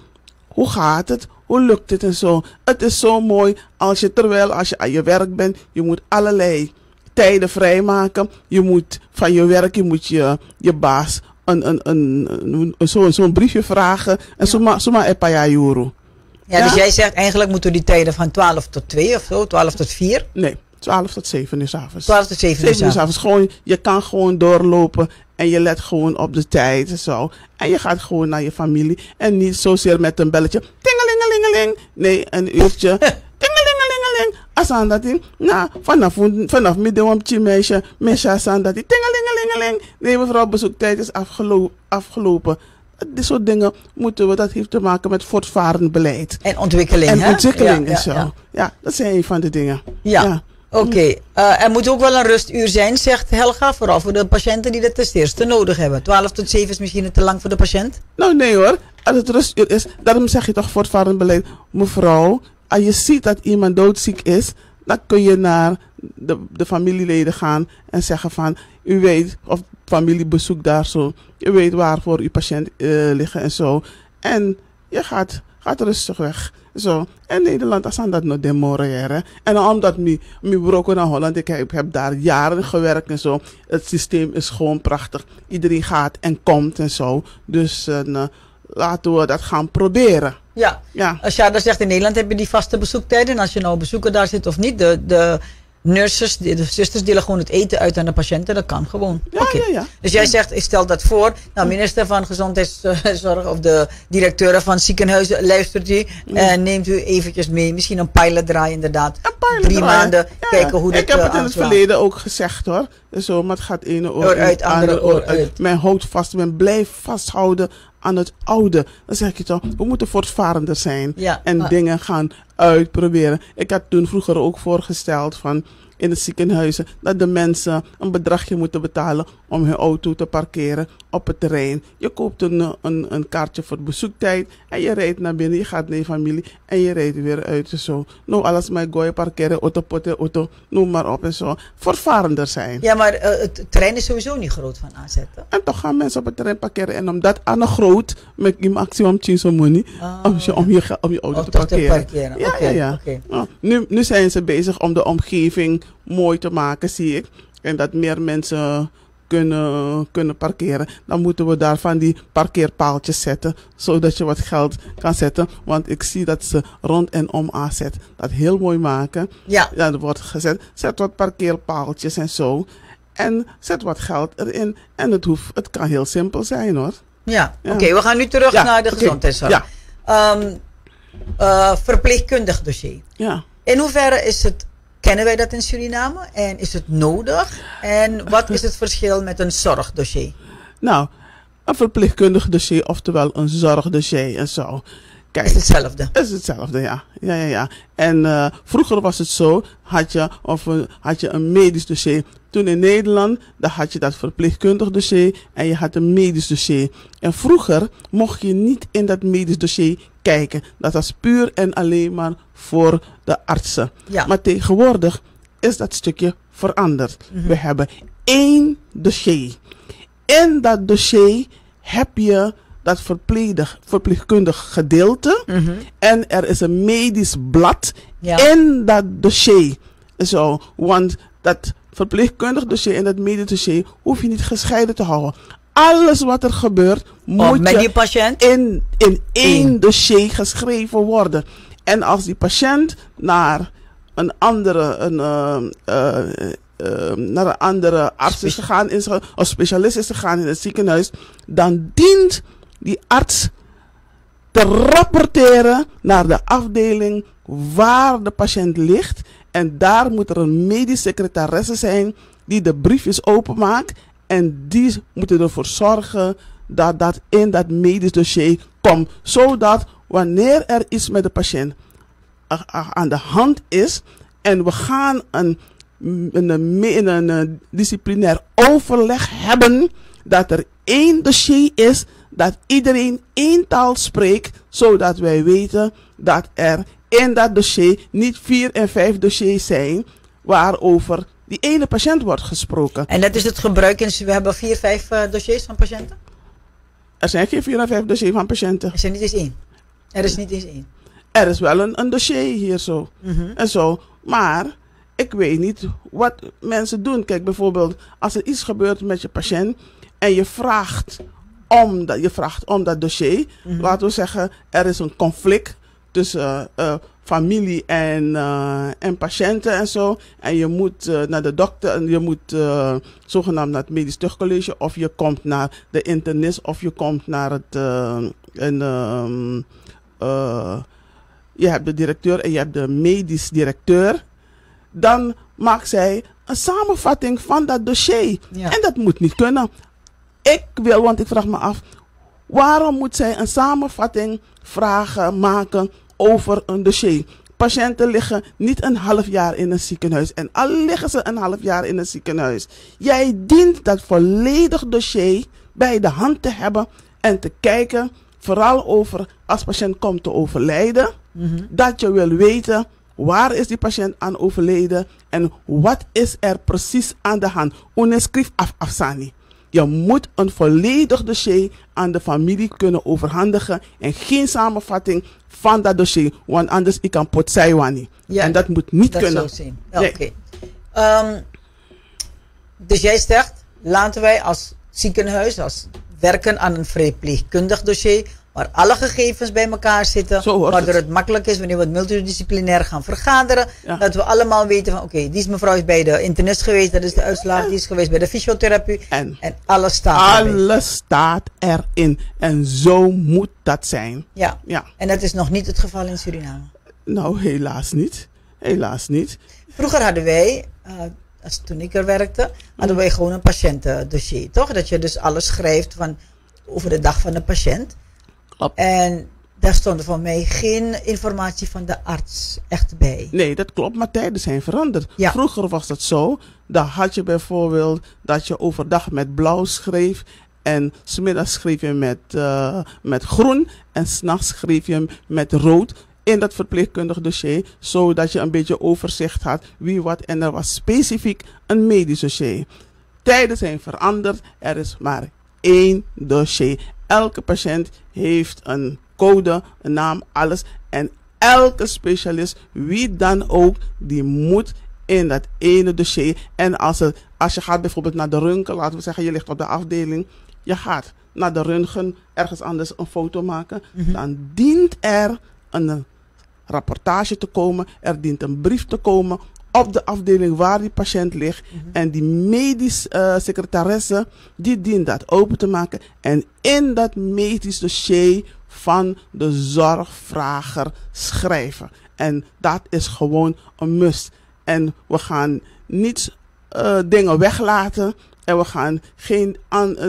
hoe gaat het, hoe lukt het en zo. Het is zo mooi als je terwijl als je aan je werk bent, je moet allerlei tijden vrijmaken. Je moet van je werk, je moet je, je baas een, een, een, een, een, zo'n briefje vragen en zomaar zomaar epaya euro. ja, dus jij zegt eigenlijk moeten die tijden van 12 tot 2 of zo, 12 tot 4, Nee, 12 tot 7 uur 's avonds. 12 tot 7 uur 7 uur 's s'avonds. avonds. Gewoon, je kan gewoon doorlopen en je let gewoon op de tijd en zo. En je gaat gewoon naar je familie en niet zozeer met een belletje. Nee, een uurtje. Tingelingelingeling. Als aan dat ding. Nou, vanaf, vanaf midden om je meisje. Meisje als aan dat ding. Tingelingelingeling. Nee, mevrouw, bezoektijd is afgelo afgelopen. Dit soort dingen moeten we, dat heeft te maken met voortvarend beleid. En ontwikkeling, En hè? ontwikkeling Ja, en zo. Ja, Ja. dat zijn een van de dingen. Ja. Oké, eh, er moet ook wel een rustuur zijn, zegt Helga. Vooral voor de patiënten die dat ten eerste nodig hebben. 12 tot 7 is misschien te lang voor de patiënt. Nou nee hoor, als het rustuur is, daarom zeg je toch voortvarend beleid. Mevrouw, als je ziet dat iemand doodziek is, dan kun je naar de, de familieleden gaan en zeggen van, u weet, of familiebezoek daar zo, je weet waarvoor uw patiënt eh liggen en zo. En je gaat, gaat rustig weg. Zo. En Nederland, aan dat nog demoreren. En omdat mi, mi broken naar Holland, ik heb, heb daar jaren gewerkt en zo. Het systeem is gewoon prachtig. Iedereen gaat en komt en zo. Dus eh, nou, laten we dat gaan proberen. Ja, Ja. als Sjada zegt in Nederland heb je die vaste bezoektijden. En als je nou bezoeker daar zit of niet, de, de nurses, de, zusters delen gewoon het eten uit aan de patiënten. Dat kan gewoon. Ja, Oké. ja, ja. Dus jij zegt, ik stel dat voor. Nou, minister van Gezondheidszorg of de directeur van ziekenhuizen luistert u. En neemt u eventjes mee. Misschien een pilot draaien inderdaad. Een pilot Drie draaien. maanden Ja, kijken hoe Ik dit heb eh, het in het aanslaat. verleden ook gezegd hoor. Zo, maar het gaat ene oor, Oor uit, andere oor uit. Men houdt vast, men blijft vasthouden aan het oude. Dan zeg je toch, we moeten voortvarender zijn. Ja, en maar- dingen gaan uitproberen. Ik had toen vroeger ook voorgesteld van in de ziekenhuizen dat de mensen een bedragje moeten betalen om hun auto te parkeren op het terrein. Je koopt een, een, een kaartje voor bezoektijd en je rijdt naar binnen, je gaat naar je familie en je rijdt weer uit en zo. Nou, alles maar gooi parkeren, auto, poten, auto, noem maar op en zo. Voortvarender zijn. Ja, maar eh, het terrein is sowieso niet groot van aanzetten. En toch gaan mensen op het terrein parkeren. En omdat aan de groot, met die maximum 10 money, Ah, om, je, om, je, om je auto te toch te parkeren. parkeren. Ja, ja, ja. Nou, nu, nu zijn ze bezig om de omgeving mooi te maken, zie ik. En dat meer mensen kunnen, kunnen parkeren. Dan moeten we daar van die parkeerpaaltjes zetten. Zodat je wat geld kan zetten. Want ik zie dat ze rond en om AZ dat heel mooi maken. Ja, er wordt gezet. Zet wat parkeerpaaltjes en zo. En zet wat geld erin. En het, hoeft, het kan heel simpel zijn hoor. ja. Ja. oké. we gaan nu terug Ja, naar de gezondheidszorg. Ja. Ehm, eh, verpleegkundig dossier. Ja. In hoeverre is het, kennen wij dat in Suriname? En is het nodig? En wat is het verschil met een zorgdossier? Nou, een verpleegkundig dossier, oftewel een zorgdossier en zo. Kijk, Is hetzelfde? Het is hetzelfde, ja. ja, ja, ja. En eh, vroeger was het zo, had je, of, had je een medisch dossier. Toen in Nederland, dan had je dat verpleegkundig dossier en je had een medisch dossier. En vroeger mocht je niet in dat medisch dossier kijken. Dat was puur en alleen maar voor de artsen. Ja. Maar tegenwoordig is dat stukje veranderd. We hebben één dossier. In dat dossier heb je dat verpleegdig, verpleegkundig gedeelte. En er is een medisch blad Ja. in dat dossier. Zo, want dat verpleegkundig dossier en dat medisch dossier hoef je niet gescheiden te houden. Alles wat er gebeurt, Oh, moet met je die patiënt? in, in één dossier geschreven worden. En als die patiënt naar een andere, een, eh, eh, eh, naar een andere arts is gegaan, in of specialist is gegaan in het ziekenhuis, dan dient die arts te rapporteren naar de afdeling waar de patiënt ligt. En daar moet er een medisch secretaresse zijn die de briefjes openmaakt. En die moeten ervoor zorgen dat dat in dat medisch dossier komt. Zodat wanneer er iets met de patiënt a- a- aan de hand is en we gaan een, een, een, een disciplinair overleg hebben, dat er één dossier is dat iedereen één taal spreekt, zodat wij weten dat er in dat dossier niet vier en vijf dossiers zijn waarover die ene patiënt wordt gesproken. En dat is het gebruik. In, we hebben vier, vijf eh, dossiers van patiënten. Er zijn geen vier en vijf dossiers van patiënten. Er zijn niet eens één. Er is niet eens één. Er is wel een, een dossier hier zo. Mhm. en zo. Maar ik weet niet wat mensen doen. Kijk, bijvoorbeeld als er iets gebeurt met je patiënt en je vraagt om dat, je vraagt om dat dossier. Mhm. Laten we zeggen, er is een conflict tussen eh, familie en, eh, en patiënten en zo. En je moet eh, naar de dokter en je moet eh, zogenaamd naar het medisch tuchtcollege. Of je komt naar de internist of je komt naar het... eh, een, ehm, eh, je hebt de directeur en je hebt de medisch directeur. Dan maakt zij een samenvatting van dat dossier. Ja. En dat moet niet kunnen. Ik wil, want ik vraag me af, waarom moet zij een samenvatting vragen, maken over een dossier? Patiënten liggen niet een half jaar in een ziekenhuis. En al liggen ze een half jaar in een ziekenhuis. Jij dient dat volledig dossier bij de hand te hebben en te kijken, vooral over als patiënt komt te overlijden, Mhm. dat je wil weten waar is die patiënt aan overleden en wat is er precies aan de hand. Unescrif af afsani. Je moet een volledig dossier aan de familie kunnen overhandigen en geen samenvatting van dat dossier, want anders ik kan potsaiwani. Ja, en dat moet niet Dat kunnen. Nee. Oké. Ehm, dus jij zegt, laten wij als ziekenhuis, als werken aan een verpleegkundig dossier, waar alle gegevens bij elkaar zitten, waardoor het. het. makkelijk is wanneer we het multidisciplinair gaan vergaderen, Ja. dat we allemaal weten van, oké, die is mevrouw is bij de internist geweest, dat is de uitslag, die is geweest bij de fysiotherapie, En en alles staat erbij. alles staat erin. En zo moet dat zijn. Ja, Ja, en dat is nog niet het geval in Suriname. nou helaas niet. Helaas niet. Vroeger hadden wij, eh, als toen ik er werkte, hadden wij gewoon een patiëntendossier, toch? Dat je dus alles schrijft van, over de dag van de patiënt. Klopt. En daar stond voor mij geen informatie van de arts echt bij. Nee, dat klopt, maar tijden zijn veranderd. Ja. Vroeger was dat zo. Dan had je bijvoorbeeld dat je overdag met blauw schreef. En smiddags schreef je met, eh, met groen. En s'nachts schreef je hem met rood. In dat verpleegkundig dossier. Zodat je een beetje overzicht had wie wat. En er was specifiek een medisch dossier. Tijden zijn veranderd. Er is maar één dossier. Elke patiënt heeft een code, een naam, alles. En elke specialist, wie dan ook, die moet in dat ene dossier. En als, als je gaat bijvoorbeeld naar de röntgen, laten we zeggen, je ligt op de afdeling. Je gaat naar de röntgen, ergens anders een foto maken. Dan dient er een rapportage te komen. Er dient een brief te komen op de afdeling waar die patiënt ligt. En die medisch eh, secretaresse, die dient dat open te maken. En in dat medisch dossier van de zorgvrager schrijven. En dat is gewoon een must. En we gaan niet eh, dingen weglaten. En we gaan geen an, eh,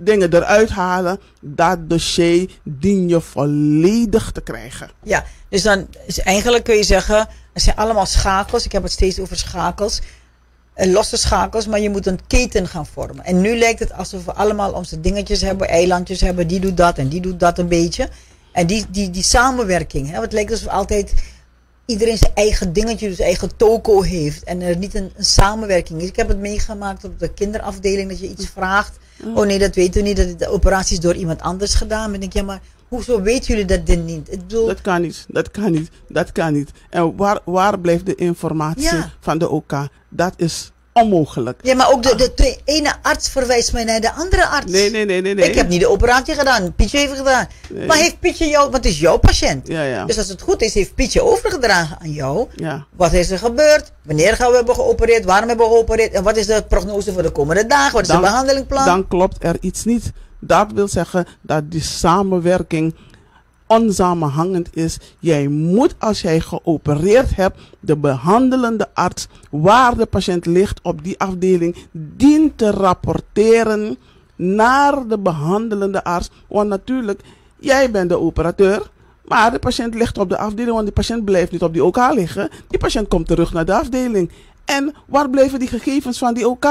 dingen eruit halen. Dat dossier dien je volledig te krijgen. Ja, dus dan is eigenlijk kun je zeggen, het zijn allemaal schakels. Ik heb het steeds over schakels. eh, losse schakels, maar je moet een keten gaan vormen. En nu lijkt het alsof we allemaal onze dingetjes hebben, eilandjes hebben, die doet dat en die doet dat een beetje. En die, die, die samenwerking, hè, want het lijkt alsof altijd iedereen zijn eigen dingetje, dus eigen toko heeft en er niet een, een samenwerking is. Ik heb het meegemaakt op de kinderafdeling dat je iets vraagt Oh nee, dat weten we niet. Dat de operatie is door iemand anders gedaan. Dan denk ik, ja, maar hoezo weten jullie dat dit niet? Ik bedoel, Dat kan niet, dat kan niet, dat kan niet. En waar, waar blijft de informatie Ja. van de OK? Dat is onmogelijk. ja, maar ook de, de, ene arts verwijst mij naar de andere arts. Nee, nee, nee, nee. nee. Ik heb niet de operatie gedaan. Pietje heeft gedaan. Nee. Maar heeft Pietje jou, wat is jouw patiënt? Ja, ja. Dus als het goed is, heeft Pietje overgedragen aan jou. Ja. Wat is er gebeurd? Wanneer gaan we hebben geopereerd? Waarom hebben we geopereerd? En wat is de prognose voor de komende dagen? Wat is de behandelingplan? dan klopt er iets niet. Dat wil zeggen dat die samenwerking onsamenhangend is. Jij moet, als jij geopereerd hebt, de behandelende arts waar de patiënt ligt op die afdeling, dient te rapporteren naar de behandelende arts. Want natuurlijk, jij bent de operateur. Maar de patiënt ligt op de afdeling, want die patiënt blijft niet op die OK liggen. Die patiënt komt terug naar de afdeling. En waar blijven die gegevens van die OK?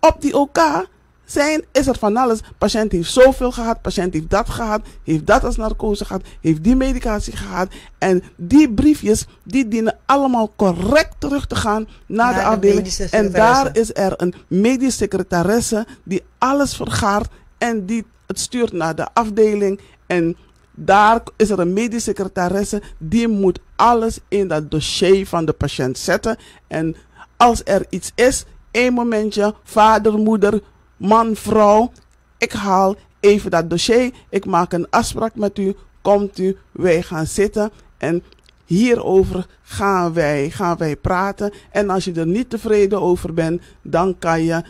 Op die OK zijn, is er van alles. Patiënt heeft zoveel gehad, patiënt heeft dat gehad, heeft dat als narcose gehad, heeft die medicatie gehad. En die briefjes, die dienen allemaal correct terug te gaan naar, Naar de de afdeling. medische en daar is er een medisch secretaresse die alles vergaart en die het stuurt naar de afdeling. En daar is er een medisch secretaresse die moet alles in dat dossier van de patiënt zetten. En als er iets is, één momentje, vader, moeder, man, vrouw, ik haal even dat dossier, ik maak een afspraak met u, komt u, wij gaan zitten en hierover gaan wij, gaan wij praten. En als je er niet tevreden over bent, dan kan je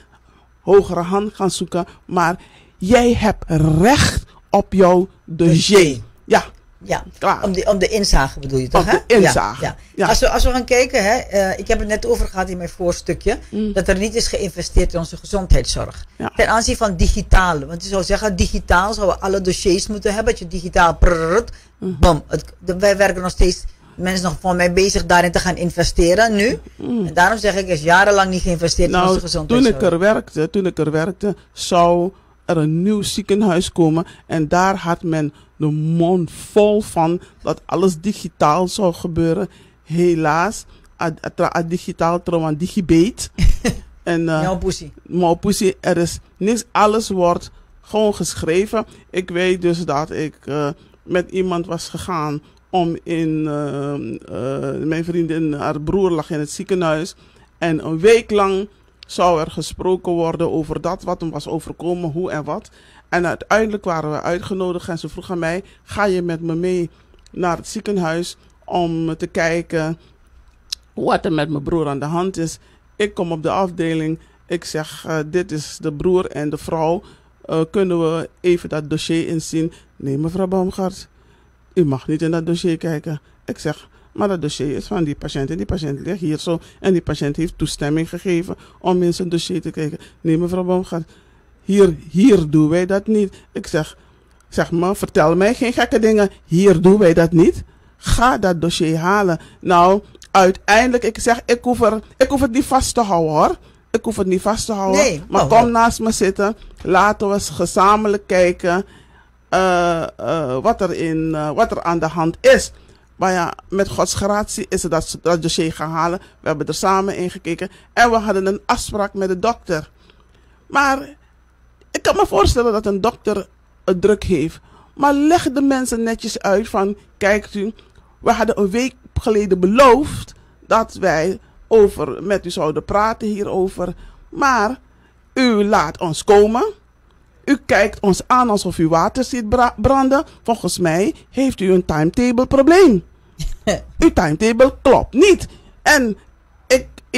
hogere hand gaan zoeken. Maar jij hebt recht op jouw dossier. Dossier. Ja, Ja, Klaar. om de, om de inzage bedoel je toch? Om de inzage, Ja, ja. Als, we, als we gaan kijken, hè, eh, ik heb het net over gehad in mijn voorstukje, dat er niet is geïnvesteerd in onze gezondheidszorg. Mm. Ten aanzien van digitale. Want je zou zeggen, digitaal zouden we alle dossiers moeten hebben. Dat je digitaal, prrrt, Mm. bam. Het, de- wij werken nog steeds, mensen nog van mij bezig daarin te gaan investeren nu. En daarom zeg ik, er is jarenlang niet geïnvesteerd in Mm. Nou, onze toen gezondheidszorg. ik er werkte, toen ik er werkte, zou er een nieuw ziekenhuis komen. En daar had men de mond vol van dat alles digitaal zou gebeuren. Helaas, a, a digitaal trouwens digibate. en Jouw poesie. maar poesie, er is niks, alles wordt gewoon geschreven. Ik weet dus dat ik eh, met iemand was gegaan om in, eh, eh, mijn vriendin, haar broer lag in het ziekenhuis. En een week lang zou er gesproken worden over dat wat hem was overkomen, hoe en wat. En uiteindelijk waren we uitgenodigd en ze vroeg aan mij, ga je met me mee naar het ziekenhuis om te kijken wat er met mijn broer aan de hand is. Ik kom op de afdeling. Ik zeg, eh, dit is de broer en de vrouw. Eh, kunnen we even dat dossier inzien? Nee, mevrouw Baumgart. U mag niet in dat dossier kijken. Ik zeg, maar dat dossier is van die patiënt. En die patiënt ligt hier zo. En die patiënt heeft toestemming gegeven om in zijn dossier te kijken. Nee, mevrouw Baumgart. Hier, hier doen wij dat niet. Ik zeg, zeg maar, vertel mij geen gekke dingen. Hier doen wij dat niet. Ga dat dossier halen. Nou, uiteindelijk, ik zeg, ik hoef, er, ik hoef het niet vast te houden hoor. Ik hoef het niet vast te houden. Nee, maar kom naast me zitten. Laten we eens gezamenlijk kijken eh, eh, wat, er in, eh, wat er aan de hand is. Maar ja, met Gods gratie is het dat, dat dossier gaan halen. We hebben er samen in gekeken. En we hadden een afspraak met de dokter. Maar ik kan me voorstellen dat een dokter het druk heeft. Maar leg de mensen netjes uit van, kijkt u, we hadden een week geleden beloofd dat wij over, met u zouden praten hierover. Maar u laat ons komen. U kijkt ons aan alsof u water ziet bra- branden. Volgens mij heeft u een timetable probleem. Uw timetable klopt niet. En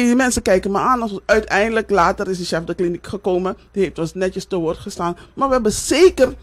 die mensen kijken me aan. Uiteindelijk later is de chef de kliniek gekomen. Die heeft ons netjes te woord gestaan. Maar we hebben zeker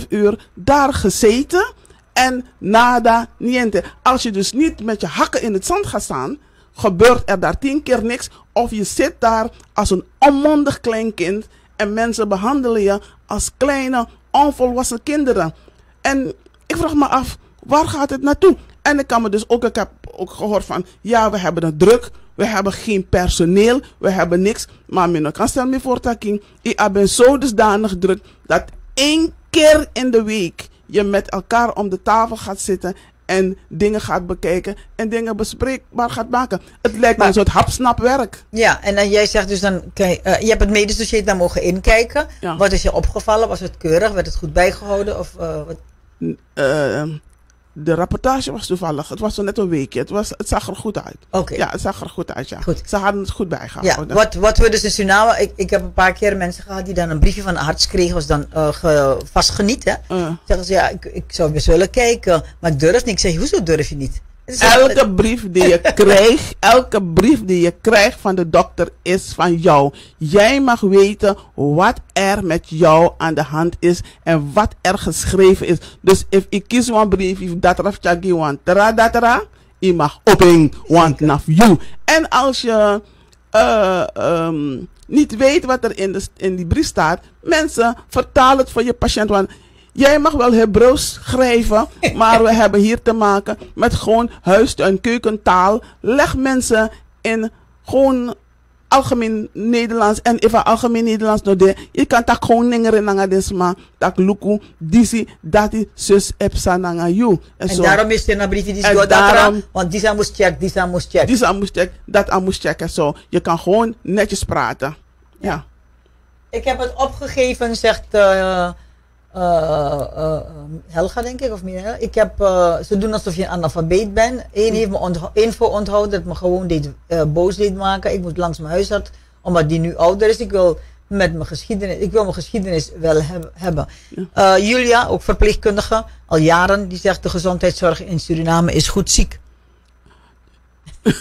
2,5 uur daar gezeten. En nada, niente. Als je dus niet met je hakken in het zand gaat staan, gebeurt er daar tien keer niks. Of je zit daar als een onmondig klein kind en mensen behandelen je als kleine, onvolwassen kinderen. En ik vraag me af, waar gaat het naartoe? En ik kan me dus ook, ik heb ook gehoord van, ja, we hebben het druk. We hebben geen personeel, we hebben niks. Maar men kan stel me voor dat ik ik ben zo dusdanig druk dat één keer in de week je met elkaar om de tafel gaat zitten en dingen gaat bekijken en dingen bespreekbaar gaat maken. Het lijkt me een soort hapsnapwerk. Ja, en dan jij zegt dus dan, kijk, uh, je hebt het medisch dossier daar mogen inkijken. Ja. Wat is je opgevallen? Was het keurig? Werd het goed bijgehouden? Of, uh, wat? Uh, de rapportage was toevallig. Het was zo net een weekje. Het, was, het zag er goed uit. Oké. Ja, het zag er goed uit, ja. Goed. Ze hadden het goed bijgehouden. Ja, wat, wat we dus in Suriname... Ik, ik heb een paar keer mensen gehad die dan een briefje van de arts kregen. Was dan uh, ge, vastgeniet, hè. Uh. Zeggen ze, ja, ik, ik zou best willen kijken. Maar ik durf niet. Ik zeg, hoezo durf je niet? Elke brief die je krijgt, elke brief die je krijgt van de dokter is van jou. Jij mag weten wat er met jou aan de hand is en wat er geschreven is. Dus if ik kies een brief, if dat raf chagi want tra datara, je mag open want naf you. En als je uh, um, niet weet wat er in, de, in die brief staat, mensen vertaal het voor je patiënt. Want Jij mag wel Hebreeuws schrijven, maar we hebben hier te maken met gewoon huis- en keukentaal. Leg mensen in gewoon algemeen Nederlands en even algemeen Nederlands no de. Je kan tak gewoon ningeren nanga desma, tak luku, disi, dati, sus, epsa nanga you. En, en daarom is er een briefje die is daarom, want disa moest check, disa moest check. Disa moest check, dat aan moest checken zo. Je kan gewoon netjes praten. Ja. Ik heb het opgegeven, zegt... Uh, Helga, denk ik, of meer. Ik heb, ze doen alsof je een analfabeet bent. Eén heeft me ontho info onthouden dat me gewoon deed, boos deed maken. Ik moet langs mijn huisarts, omdat die nu ouder is. Ik wil met mijn geschiedenis, ik wil mijn geschiedenis wel heb, hebben. Ja. Julia, ook verpleegkundige, al jaren, die zegt de gezondheidszorg in Suriname is goed ziek.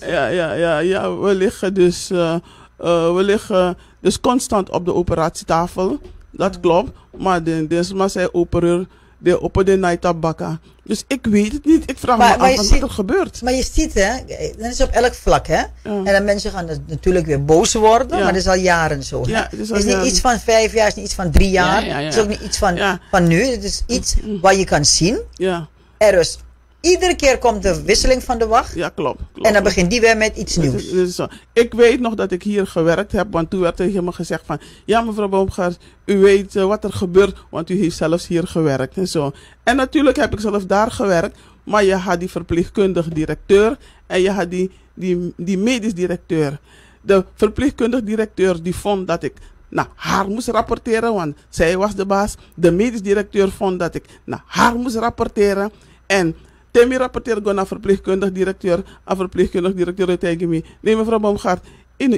ja, ja, ja, ja, we liggen dus... Uh, we liggen dus constant op de operatietafel. Dat klopt. Maar de, man zei operer, de open de night bakka. Dus ik weet het niet. Ik vraag maar, me af wat er gebeurt. Maar je ziet, hè, dat is op elk vlak, hè. Ja. En dan mensen gaan natuurlijk weer boos worden, ja. maar dat is al jaren zo. Hè? Ja, het is, het is niet iets van vijf jaar, het is niet iets van drie jaar. Het is ook niet iets van, van nu. Het is iets wat je kan zien. Ja. Er is Iedere keer komt de wisseling van de wacht. Ja, klopt. klopt en dan begint die weer met iets nieuws. Dat is, dat is ik weet nog dat ik hier gewerkt heb, want toen werd tegen me gezegd van... Ja, mevrouw Boomgaard, u weet uh, wat er gebeurt, want u heeft zelfs hier gewerkt en zo. En natuurlijk heb ik zelf daar gewerkt, maar je had die verpleegkundig directeur en je had die, die, die medisch directeur. De verpleegkundig directeur die vond dat ik naar haar moest rapporteren, want zij was de baas. De medisch directeur vond dat ik naar haar moest rapporteren. En Temi rapporteert gewoon naar verpleegkundig directeur. Aan verpleegkundig directeur tegen me. Nee, mevrouw Boomgaard,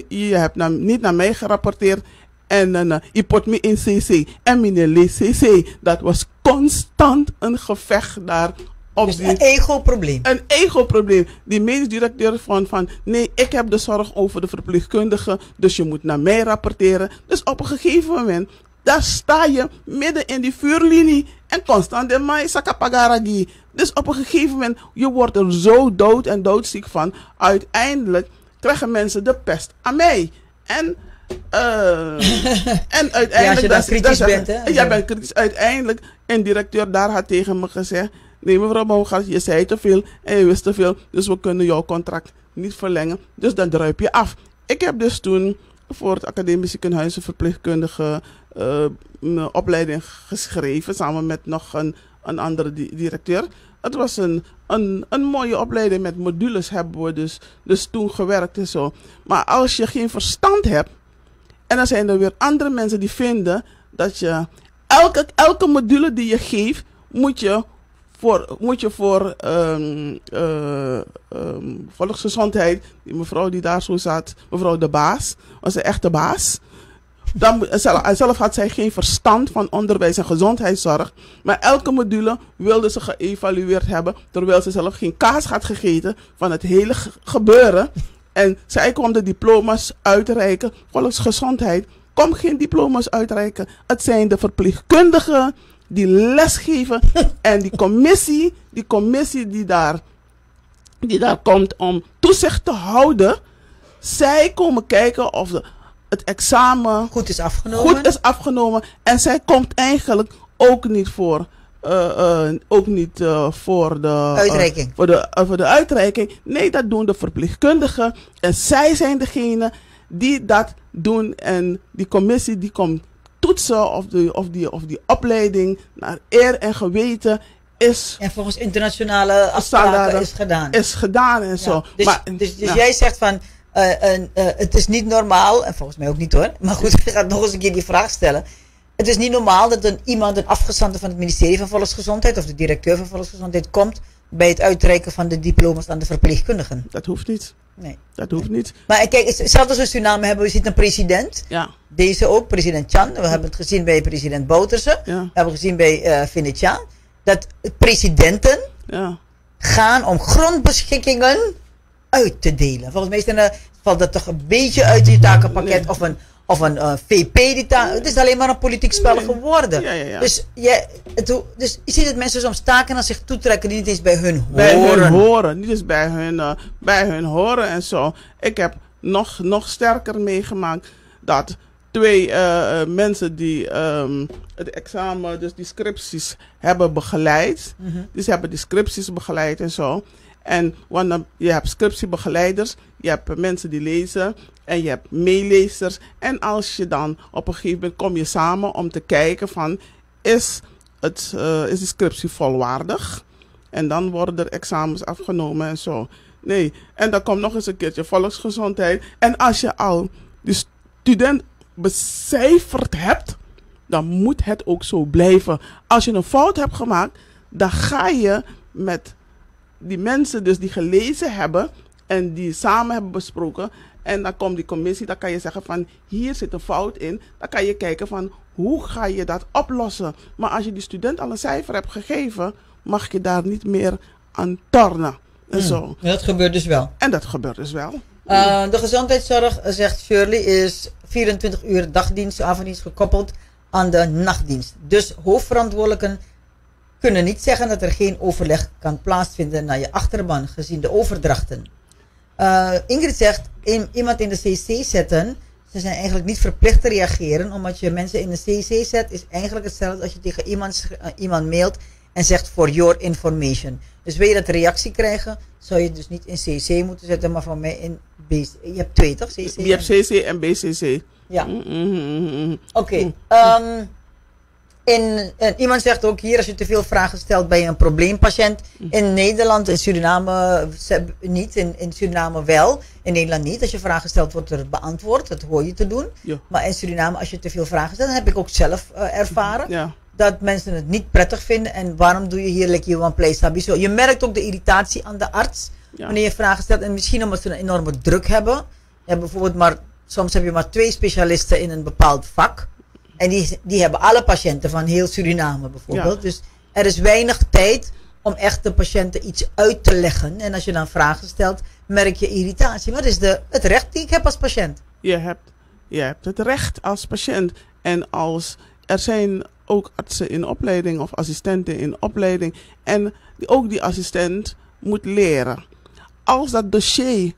je hebt naar, niet naar mij gerapporteerd. En uh, je put me in CC. En meneer CC. Dat was constant een gevecht daar. Op dus die, een ego-probleem. Een ego-probleem. Die medisch directeur vond van, nee, ik heb de zorg over de verpleegkundige, dus je moet naar mij rapporteren. Dus op een gegeven moment daar sta je midden in die vuurlinie en constant de mai sakapagaragi. Dus op een gegeven moment, je wordt er zo dood en doodziek van. Uiteindelijk krijgen mensen de pest aan mij. En, uh, en uiteindelijk... Ja, als je dan kritisch dat, bent, hè? Ja, ben kritisch. Uiteindelijk, een directeur daar had tegen me gezegd... Nee, mevrouw Baumgart, je zei te veel en je wist te veel. Dus we kunnen jouw contract niet verlengen. Dus dan druip je af. Ik heb dus toen voor het Academisch Ziekenhuis een verpleegkundige een opleiding geschreven. Samen met nog een, een andere di directeur. Het was een, een, een mooie opleiding met modules hebben we dus, dus toen gewerkt en zo. Maar als je geen verstand hebt. En dan zijn er weer andere mensen die vinden dat je elke, elke module die je geeft, moet je voor, moet je voor um, uh, um, volksgezondheid, die mevrouw die daar zo zat, mevrouw de baas, was een echte baas. Dan, zelf, had zij geen verstand van onderwijs en gezondheidszorg. Maar elke module wilde ze geëvalueerd hebben. Terwijl ze zelf geen kaas had gegeten van het hele gebeuren. En zij kwam de diploma's uitreiken. Volksgezondheid kom geen diploma's uitreiken. Het zijn de verpleegkundigen die lesgeven. en die commissie, die commissie die daar, die daar komt om toezicht te houden. Zij komen kijken of de, het examen goed is afgenomen. Goed is afgenomen. En zij komt eigenlijk ook niet voor. Uh, uh, ook niet uh, voor, de, uitreiking. voor, de, voor de uitreiking. Nee, dat doen de verpleegkundigen. En zij zijn degene die dat doen. En die commissie die komt toetsen of, de, of, die, of die opleiding naar eer en geweten is. En volgens internationale afspraken is gedaan. Is gedaan en zo. Dus, maar, dus, dus jij zegt van. Uh, uh, het is niet normaal, en volgens mij ook niet hoor. Maar goed, ik ga nog eens een keer die vraag stellen. Het is niet normaal dat een, iemand, een afgezante van het ministerie van Volksgezondheid of de directeur van Volksgezondheid komt bij het uitreiken van de diploma's aan de verpleegkundigen. Dat hoeft niet. Nee. Dat hoeft niet. Maar kijk, hetzelfde als in Suriname hebben we ziet een president. Ja. Deze ook, president Chan. We hebben het gezien bij president Bouterse. Ja. We hebben het gezien bij uh. Dat presidenten ja. gaan om grondbeschikkingen uit te delen. Volgens mij is uh, valt dat toch een beetje uit je takenpakket Nee. of een, of een uh, VP. Die het is alleen maar een politiek spel Nee. geworden. Ja, ja, ja. Dus, je, het, dus je ziet dat mensen soms taken naar zich toetrekken die niet eens bij hun bij horen. hun horen. Niet eens bij hun, eh, bij hun horen en zo. Ik heb nog, nog sterker meegemaakt dat twee eh, eh, mensen die ehm, het examen, dus die scripties hebben begeleid. Mhm. Dus ze hebben die scripties begeleid en zo. En want je hebt scriptiebegeleiders, je hebt mensen die lezen en je hebt meelezers. En als je dan op een gegeven moment kom je samen om te kijken van is, het, eh, is die scriptie volwaardig? En dan worden er examens afgenomen en zo. Nee, en dan komt nog eens een keertje volksgezondheid. En als je al die student becijferd hebt, dan moet het ook zo blijven. Als je een fout hebt gemaakt, dan ga je met die mensen dus die gelezen hebben en die samen hebben besproken. En dan komt die commissie, dan kan je zeggen van hier zit een fout in. Dan kan je kijken van hoe ga je dat oplossen. Maar als je die student al een cijfer hebt gegeven, mag je daar niet meer aan tornen. En, zo. Dat gebeurt dus wel. en dat gebeurt dus wel. Uh, de gezondheidszorg, uh, zegt Shirley, is 24 uur dagdienst, avonddienst gekoppeld aan de nachtdienst. Dus hoofdverantwoordelijken kunnen niet zeggen dat er geen overleg kan plaatsvinden naar je achterban, gezien de overdrachten. Uh, Ingrid zegt, in, iemand in de CC zetten, ze zijn eigenlijk niet verplicht te reageren, omdat je mensen in de CC zet, is eigenlijk hetzelfde als je tegen iemand, iemand mailt en zegt for your information. Dus wil je dat reactie krijgen, zou je dus niet in CC moeten zetten, maar van mij in BC. Je hebt twee toch? CC Je hebt CC en BCC. Ja. Mm, mm, mm. Oké. Okay. Um, en, iemand zegt ook hier, als je te veel vragen stelt bij een probleempatiënt. In Nederland, in Suriname niet, in, in Suriname wel. In Nederland niet. Als je vragen stelt, wordt er beantwoord. Dat hoor je te doen. Ja. Maar in Suriname, als je te veel vragen stelt, dat heb ik ook zelf uh, ervaren. Ja. Dat mensen het niet prettig vinden. En waarom doe je hier like you one place? Je merkt ook de irritatie aan de arts. Ja. Wanneer je vragen stelt. En misschien omdat ze een enorme druk hebben. Je bijvoorbeeld maar, soms heb je maar twee specialisten in een bepaald vak. En die, die hebben alle patiënten van heel Suriname bijvoorbeeld. Ja. Dus er is weinig tijd om echt de patiënten iets uit te leggen. En als je dan vragen stelt, merk je irritatie. Maar dat is de, het recht die ik heb als patiënt. Je hebt, je hebt het recht als patiënt. En als er zijn ook artsen in opleiding of assistenten in opleiding. En ook die assistent moet leren. Als dat dossier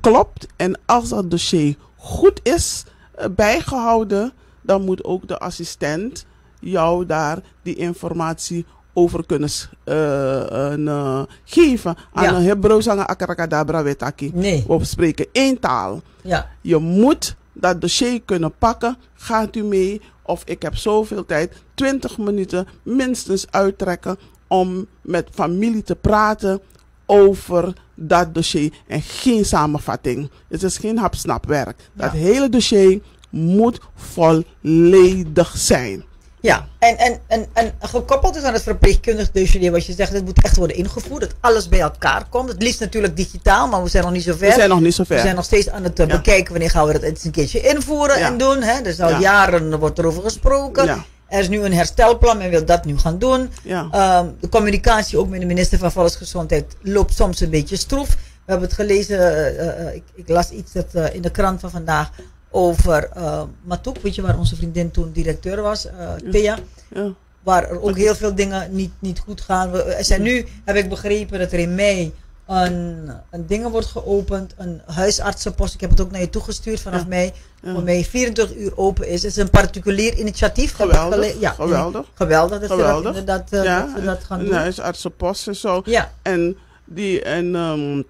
klopt en als dat dossier goed is uh, bijgehouden dan moet ook de assistent jou daar die informatie over kunnen uh, uh, geven. Aan Ja. een Hebreeuws aan akarakadabra wetaki. Nee. We spreken één taal. Ja. Je moet dat dossier kunnen pakken. Gaat u mee? Of ik heb zoveel tijd, 20 minuten minstens uittrekken om met familie te praten over dat dossier. En geen samenvatting. Het is geen hapsnapwerk. Dat Ja. hele dossier moet volledig zijn. Ja, en, en, en, en gekoppeld is aan het verpleegkundig dossier wat je zegt, het moet echt worden ingevoerd. Dat alles bij elkaar komt. Het liefst natuurlijk digitaal, maar we zijn nog niet zo ver. We zijn nog niet zo ver. We zijn nog steeds aan het uh, Ja. bekijken wanneer gaan we dat eens een keertje invoeren Ja. en doen. Hè? Dus al Ja. jaren wordt erover gesproken. Ja. Er is nu een herstelplan, men wil dat nu gaan doen. Ja. Ehm, de communicatie ook met de minister van Volksgezondheid loopt soms een beetje stroef. We hebben het gelezen, eh, eh, ik, ik, las iets dat, eh, in de krant van vandaag over uh, Matuk, weet je waar onze vriendin toen directeur was, uh, Thea. Ja. Waar er ook heel veel dingen niet, niet goed gaan. We, er zijn nu, heb ik begrepen, dat er in mei een, een ding wordt geopend. Een huisartsenpost. Ik heb het ook naar je toegestuurd vanaf Ja. mei. Voor mij 24 uur open is. Het is een particulier initiatief. Geweldig, Ja, geweldig. Geweldig dat Geweldig. ze dat uh, ja, dat ze dat gaan een doen. huisartsenpost en zo. Ja, En die, en, um,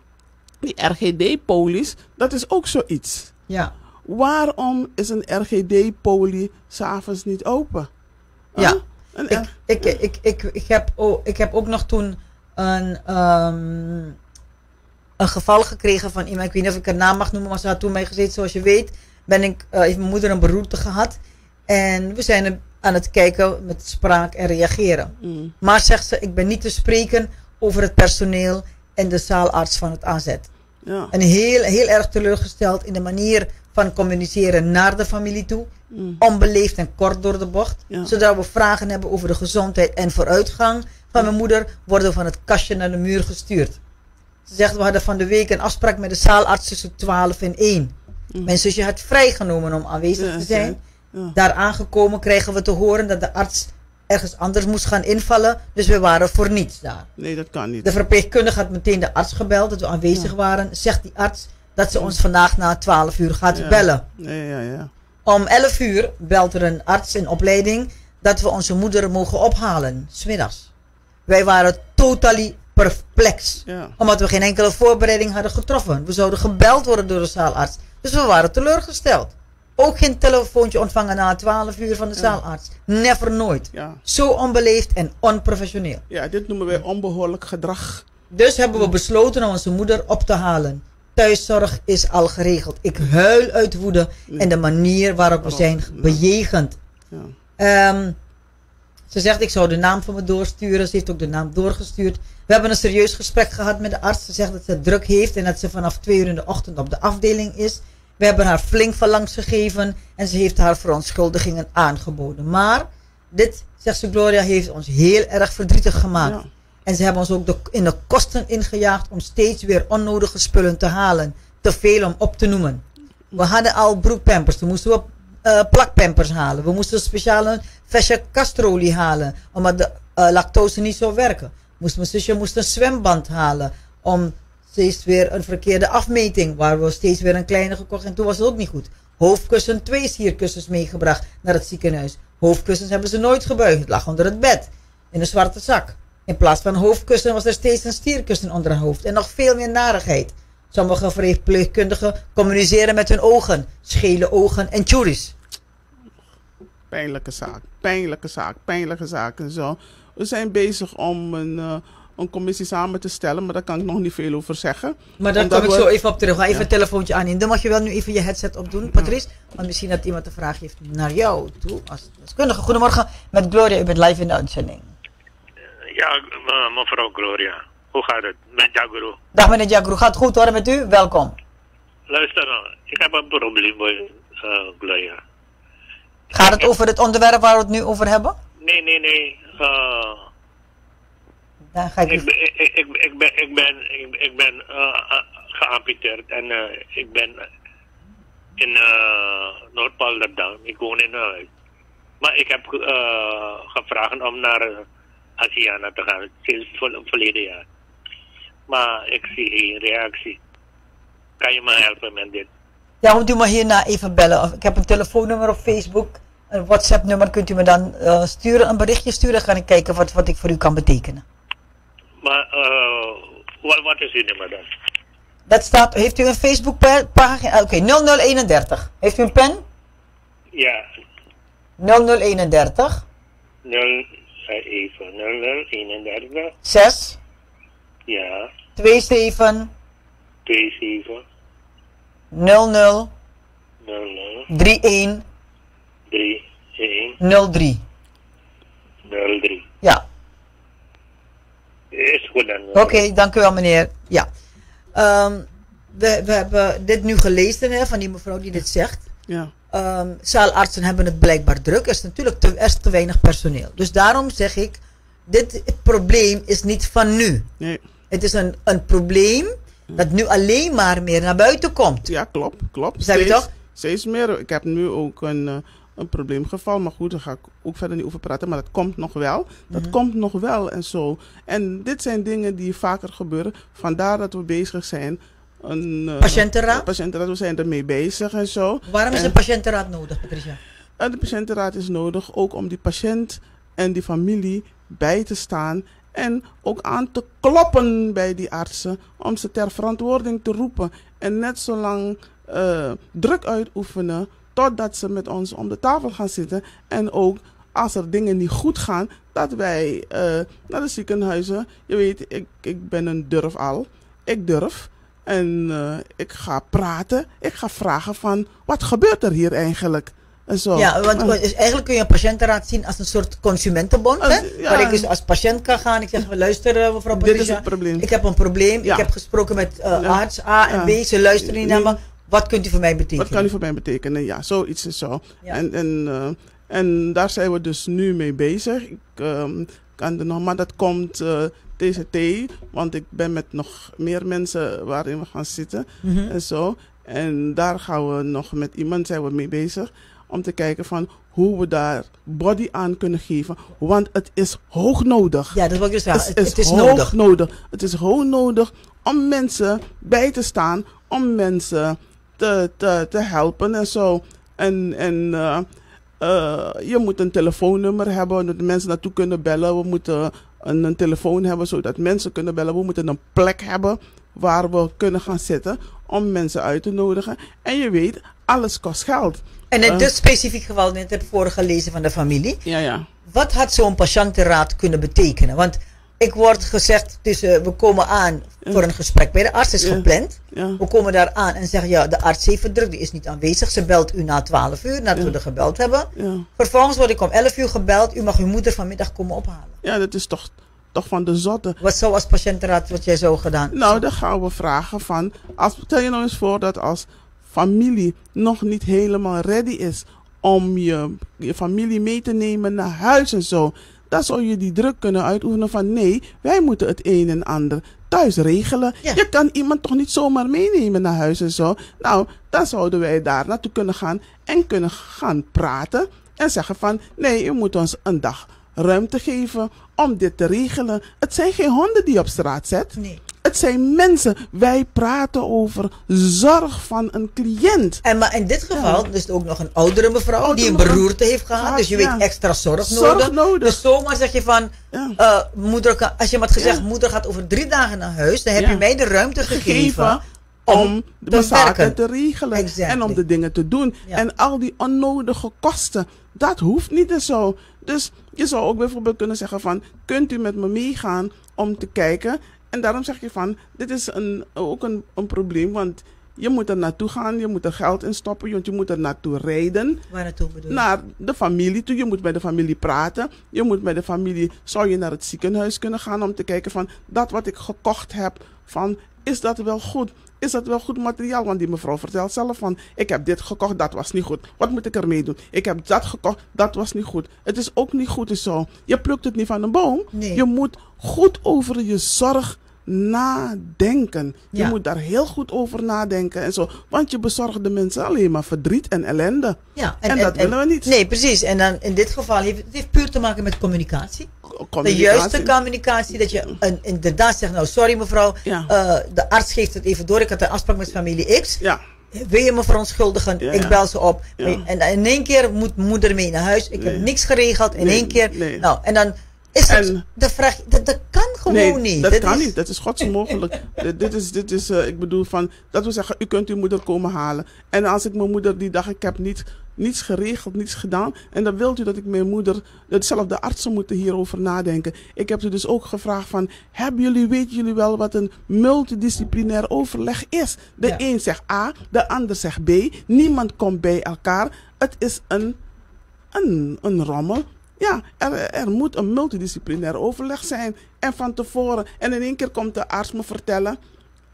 die RGD-polies, dat is ook zoiets. ja, Waarom is een RGD-polie s'avonds niet open? Ja. Ik, ik, ik, ik, ik, heb, oh, ik heb ook nog toen een, um, een geval gekregen van iemand. Ik weet niet of ik haar naam mag noemen, maar ze had toen mij gezeten. Zoals je weet, ben ik, uh, heeft mijn moeder een beroerte gehad. En we zijn aan het kijken met spraak en reageren. Mm. Maar zegt ze, ik ben niet te spreken over het personeel en de zaalarts van het AZ. Ja. En heel, heel erg teleurgesteld in de manier van communiceren naar de familie toe. Mm. Onbeleefd en kort door de bocht. Zodra we vragen hebben over de gezondheid en vooruitgang van mijn moeder, worden we van het kastje naar de muur gestuurd. Ze zegt, we hadden van de week een afspraak met de zaalarts tussen 12 en 1. Mm. Mijn zusje had vrijgenomen om aanwezig te zijn. Daar aangekomen krijgen we te horen dat de arts ergens anders moest gaan invallen. Dus we waren voor niets daar. Nee, dat kan niet. De verpleegkundige had meteen de arts gebeld dat we aanwezig waren. Zegt die arts dat ze ons vandaag na 12 uur gaat bellen. Nee, ja, ja. Om 11 uur belt er een arts in opleiding dat we onze moeder mogen ophalen, smiddags. Wij waren totaal perplex. Omdat we geen enkele voorbereiding hadden getroffen. We zouden gebeld worden door de zaalarts. Dus we waren teleurgesteld. Ook geen telefoontje ontvangen na 12 uur van de zaalarts. Never nooit. Ja. Zo onbeleefd en onprofessioneel. Ja, dit noemen wij onbehoorlijk gedrag. Dus hebben we besloten om onze moeder op te halen. Thuiszorg is al geregeld. Ik huil uit woede en de manier waarop we zijn bejegend. Ja. Um, ze zegt, ik zou de naam van me doorsturen. Ze heeft ook de naam doorgestuurd. We hebben een serieus gesprek gehad met de arts. Ze zegt dat ze druk heeft en dat ze vanaf twee uur in de ochtend op de afdeling is. We hebben haar flink verlangs gegeven en ze heeft haar verontschuldigingen aangeboden. Maar dit, zegt ze Gloria, heeft ons heel erg verdrietig gemaakt. En ze hebben ons ook de, in de kosten ingejaagd om steeds weer onnodige spullen te halen. Te veel om op te noemen. We hadden al broekpampers, toen moesten we uh, plakpampers halen. We moesten speciale verse castrolie halen, omdat de uh, lactose niet zou werken. Moest mijn zusje moest een zwemband halen om steeds weer een verkeerde afmeting, waar we steeds weer een kleine gekocht en toen was het ook niet goed. Hoofdkussen, twee sierkussens meegebracht naar het ziekenhuis. Hoofdkussens hebben ze nooit gebuigd, het lag onder het bed, in een zwarte zak. In plaats van hoofdkussen was er steeds een stierkussen onder haar hoofd en nog veel meer narigheid. Sommige verpleegkundigen communiceren met hun ogen, schele ogen en churis. Pijnlijke zaak, pijnlijke zaak, pijnlijke zaak en zo. We zijn bezig om een, uh, een commissie samen te stellen, maar daar kan ik nog niet veel over zeggen. Maar daar kom ik zo even op terug. Ga even een telefoontje aan Dan mag je wel nu even je headset opdoen, Patrice. Want misschien dat iemand een vraag heeft naar jou toe als deskundige. Goedemorgen, met Gloria, u bent live in de uitzending. Ja, mevrouw Gloria. Hoe gaat het met Jaguru? Dag meneer Jaguru, gaat het goed hoor met u? Welkom. Luister, nou, ik heb een probleem, uh, Gloria. Gaat het over het onderwerp waar we het nu over hebben? Nee, nee, nee. Uh, Ga ik, ik, ben, ik, ik, ik, ben, ik ben, ik, ik ben uh, geamputeerd en uh, ik ben in uh, Noord-Palderdam. Ik woon in huis. Maar ik heb gevraagd om naar Asiana te gaan sinds verleden jaar. Maar ik zie geen reactie. Kan je me helpen met dit? Ja, moet u me hierna even bellen. Ik heb een telefoonnummer op Facebook. Een WhatsApp-nummer kunt u me dan sturen, een berichtje sturen. Ga ik kijken wat, wat ik voor u kan betekenen. Maar uh, wat, wat is uw nummer dan? Dat staat, heeft u een Facebook-pagina? Oké, okay, 0031. Heeft u een pen? Ja. 0031. 0, even, 0031. 6. Ja. 27. 27. 00 00 31 31 03. 03. Dan. Oké, okay, dank u wel meneer. Ja. Um, we, we hebben dit nu gelezen hè, van die mevrouw die dit zegt. Ja. Um, zaalartsen hebben het blijkbaar druk. Er is natuurlijk te, er is te weinig personeel. Dus daarom zeg ik, dit probleem is niet van nu. Nee. Het is een, een probleem dat nu alleen maar meer naar buiten komt. Ja, klopt. klopt. Zeg je toch? Steeds meer. Ik heb nu ook een, uh, een probleemgeval. Maar goed, daar ga ik ook verder niet over praten. Maar dat komt nog wel. Dat mhm. komt nog wel en zo. En dit zijn dingen die vaker gebeuren. Vandaar dat we bezig zijn. Een uh, patiëntenraad? patiëntenraad, we zijn ermee bezig en zo. Waarom is een patiëntenraad nodig, Patricia? En de patiëntenraad is nodig ook om die patiënt en die familie bij te staan en ook aan te kloppen bij die artsen om ze ter verantwoording te roepen. En net zo lang uh, druk uitoefenen totdat ze met ons om de tafel gaan zitten. En ook als er dingen niet goed gaan, dat wij uh, naar de ziekenhuizen. Je weet, ik, ik ben een durf al. Ik durf. En uh, ik ga praten. Ik ga vragen van, wat gebeurt er hier eigenlijk? En zo. Ja, want dus eigenlijk kun je een patiëntenraad zien als een soort consumentenbond. Als, hè? Waar ik dus als patiënt kan gaan. Ik zeg, luister mevrouw Dit is het probleem. Ik heb een probleem. Ik heb gesproken met uh, arts A en B. Ze luisteren niet naar me. Wat kunt u voor mij betekenen? Wat kan u voor mij betekenen? Ja, zoiets is zo. En, en, uh, en daar zijn we dus nu mee bezig. Ik um, kan er nog, maar dat komt uh, TCT, want ik ben met nog meer mensen waarin we gaan zitten mm -hmm. en zo. En daar gaan we nog met iemand zijn we mee bezig om te kijken van hoe we daar body aan kunnen geven. Want het is hoog nodig. Ja, dat wil ik dus zeggen. Het, het, is, hoog nodig. nodig. Het is hoog nodig om mensen bij te staan, om mensen te, te, te helpen en zo. En, en uh, uh, je moet een telefoonnummer hebben, dat mensen naartoe kunnen bellen. We moeten een, een telefoon hebben, zodat mensen kunnen bellen. We moeten een plek hebben waar we kunnen gaan zitten om mensen uit te nodigen. En je weet, alles kost geld. En in uh, dit specifiek geval, net heb ik voorgelezen van de familie. Ja, ja. Wat had zo'n patiëntenraad kunnen betekenen? Want ik word gezegd, tussen, we komen aan voor een gesprek bij de arts, is gepland. Ja. We komen daar aan en zeggen, ja, de arts heeft verdrukt, die is niet aanwezig. Ze belt u na 12 uur, nadat we er gebeld hebben. Vervolgens word ik om 11 uur gebeld, u mag uw moeder vanmiddag komen ophalen. Ja, dat is toch, toch van de zotte. Wat zou als patiëntenraad, wat jij zo gedaan? Nou, dan gaan we vragen van, als, stel je nou eens voor dat als familie nog niet helemaal ready is om je, je familie mee te nemen naar huis en zo dan zou je die druk kunnen uitoefenen van nee, wij moeten het een en ander thuis regelen. Ja. Je kan iemand toch niet zomaar meenemen naar huis en zo. Nou, dan zouden wij daar naartoe kunnen gaan en kunnen gaan praten en zeggen van nee, u moet ons een dag ruimte geven om dit te regelen. Het zijn geen honden die je op straat zet. Nee. Het zijn mensen. Wij praten over zorg van een cliënt. En maar in dit geval ja. dus ook nog een oudere mevrouw oudere die een beroerte heeft gehad. dus je ja. weet extra zorg, zorg nodig. nodig. Dus zomaar zeg je van, ja. uh, moeder, als je had gezegd, moeder gaat over drie dagen naar huis, dan heb je mij de ruimte gegeven. gegeven om de zaken te regelen exactly. en om de dingen te doen. En al die onnodige kosten, dat hoeft niet en zo. Dus je zou ook bijvoorbeeld kunnen zeggen van, kunt u met me meegaan om te kijken? En daarom zeg je van, dit is een, ook een, een probleem, want je moet er naartoe gaan, je moet er geld in stoppen, want je moet er naartoe rijden. Waar naartoe bedoel je? Naar de familie toe, je moet met de familie praten. Je moet met de familie, zou je naar het ziekenhuis kunnen gaan om te kijken van, dat wat ik gekocht heb, van, is dat wel goed? Is dat wel goed materiaal? Want die mevrouw vertelt zelf van, ik heb dit gekocht, dat was niet goed. Wat moet ik ermee doen? Ik heb dat gekocht, dat was niet goed. Het is ook niet goed zo. Je plukt het niet van een boom. Nee. Je moet goed over je zorg nadenken. Je moet daar heel goed over nadenken en zo. Want je bezorgt de mensen alleen maar verdriet en ellende. Ja, En dat willen we niet. Nee, precies. En dan in dit geval heeft het heeft puur te maken met communicatie. De juiste communicatie. Dat je een, inderdaad zegt, nou sorry mevrouw, Ja. eh, de arts geeft het even door. Ik had een afspraak met familie X. Ja, Wil je me verontschuldigen? Ja, Ik bel ze op. En in één keer moet moeder mee naar huis. Ik Nee. heb niks geregeld. In Nee, één keer. nee. Nou, en dan is het de vraag. Dat, dat kan gewoon nee, niet. dat, kan is- niet. Dat is godsmogelijk. dit, dit is, dit is eh, ik bedoel van, dat we zeggen, u kunt uw moeder komen halen. En als ik mijn moeder die dag, ik heb niet, niets geregeld, niets gedaan. En dan wilt u dat ik mijn moeder, dat zelf de artsen moeten hierover nadenken. Ik heb ze dus ook gevraagd van, hebben jullie, weten jullie wel wat een multidisciplinair overleg is? De Ja. een zegt A, de ander zegt B. Niemand komt bij elkaar. Het is een, een, een rommel. Ja, er, er moet een multidisciplinair overleg zijn. En van tevoren. En in één keer komt de arts me vertellen: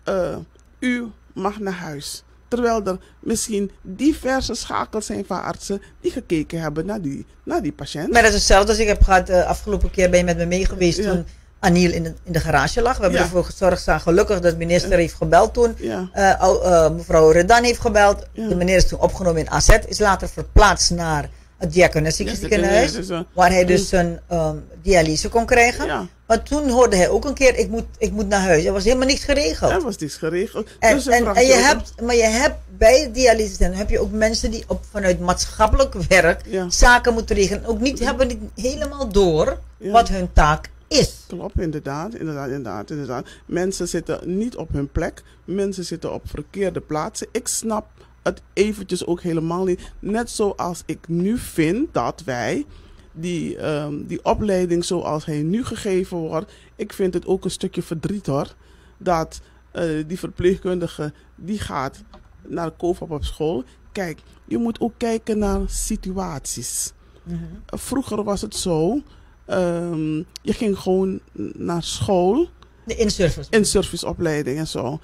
eh, U mag naar huis. Terwijl er misschien diverse schakels zijn van artsen die gekeken hebben naar die, naar die patiënt. Maar dat is hetzelfde als ik heb gehad. de afgelopen keer ben je met me mee geweest Ja. toen Aniel in de, in de garage lag. We hebben Ja. ervoor gezorgd. Zijn gelukkig dat de minister heeft gebeld toen. Ja. Eh, eh, mevrouw Redan heeft gebeld. De meneer is toen opgenomen in AZ. Is later verplaatst naar het Diakonessisch Ja, ziekenhuis. dus, eh, Waar hij dus een um, dialyse kon krijgen. Ja. Maar toen hoorde hij ook een keer, ik moet, ik moet naar huis. Er was helemaal niks geregeld. Er was niets geregeld. En, dus en, je hebt, maar je hebt bij dialyse heb je ook mensen die op, vanuit maatschappelijk werk Ja. zaken moeten regelen. Ook niet hebben niet helemaal door Ja. wat hun taak is. Klopt, inderdaad, inderdaad, inderdaad, inderdaad. Mensen zitten niet op hun plek. Mensen zitten op verkeerde plaatsen. Ik snap het eventjes ook helemaal niet. Net zoals ik nu vind dat wij die, ehm, die opleiding zoals hij nu gegeven wordt, ik vind het ook een stukje verdriet hoor. Dat uh, die verpleegkundige die gaat naar COVAP op school. Kijk, je moet ook kijken naar situaties. Mhm. Vroeger was het zo, um, je ging gewoon naar school. De in-service. In-serviceopleiding en zo.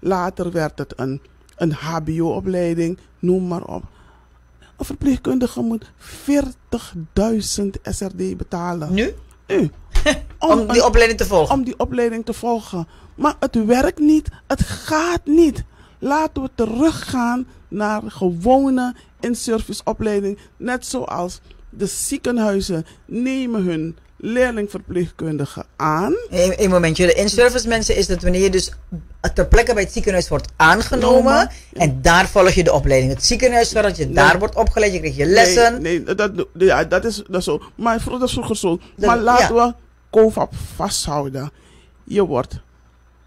Later werd het een, een HBO-opleiding, noem maar op. Een verpleegkundige moet 40.000 SRD betalen. Nu? Nu. Om, om die opleiding te volgen? Om die opleiding te volgen. Maar het werkt niet. Het gaat niet. Laten we teruggaan naar gewone in-service opleiding. Net zoals de ziekenhuizen nemen hun leerlingverpleegkundigen aan. Een, momentje, de in-service mensen is dat wanneer je dus ter plekke bij het ziekenhuis wordt aangenomen en daar volg je de opleiding. Het ziekenhuis zodat je daar wordt opgeleid, je krijgt je lessen. Nee, nee dat, ja, dat, is, dat is zo. Maar dat is vroeger zo. maar laten we COVAP vasthouden. Je wordt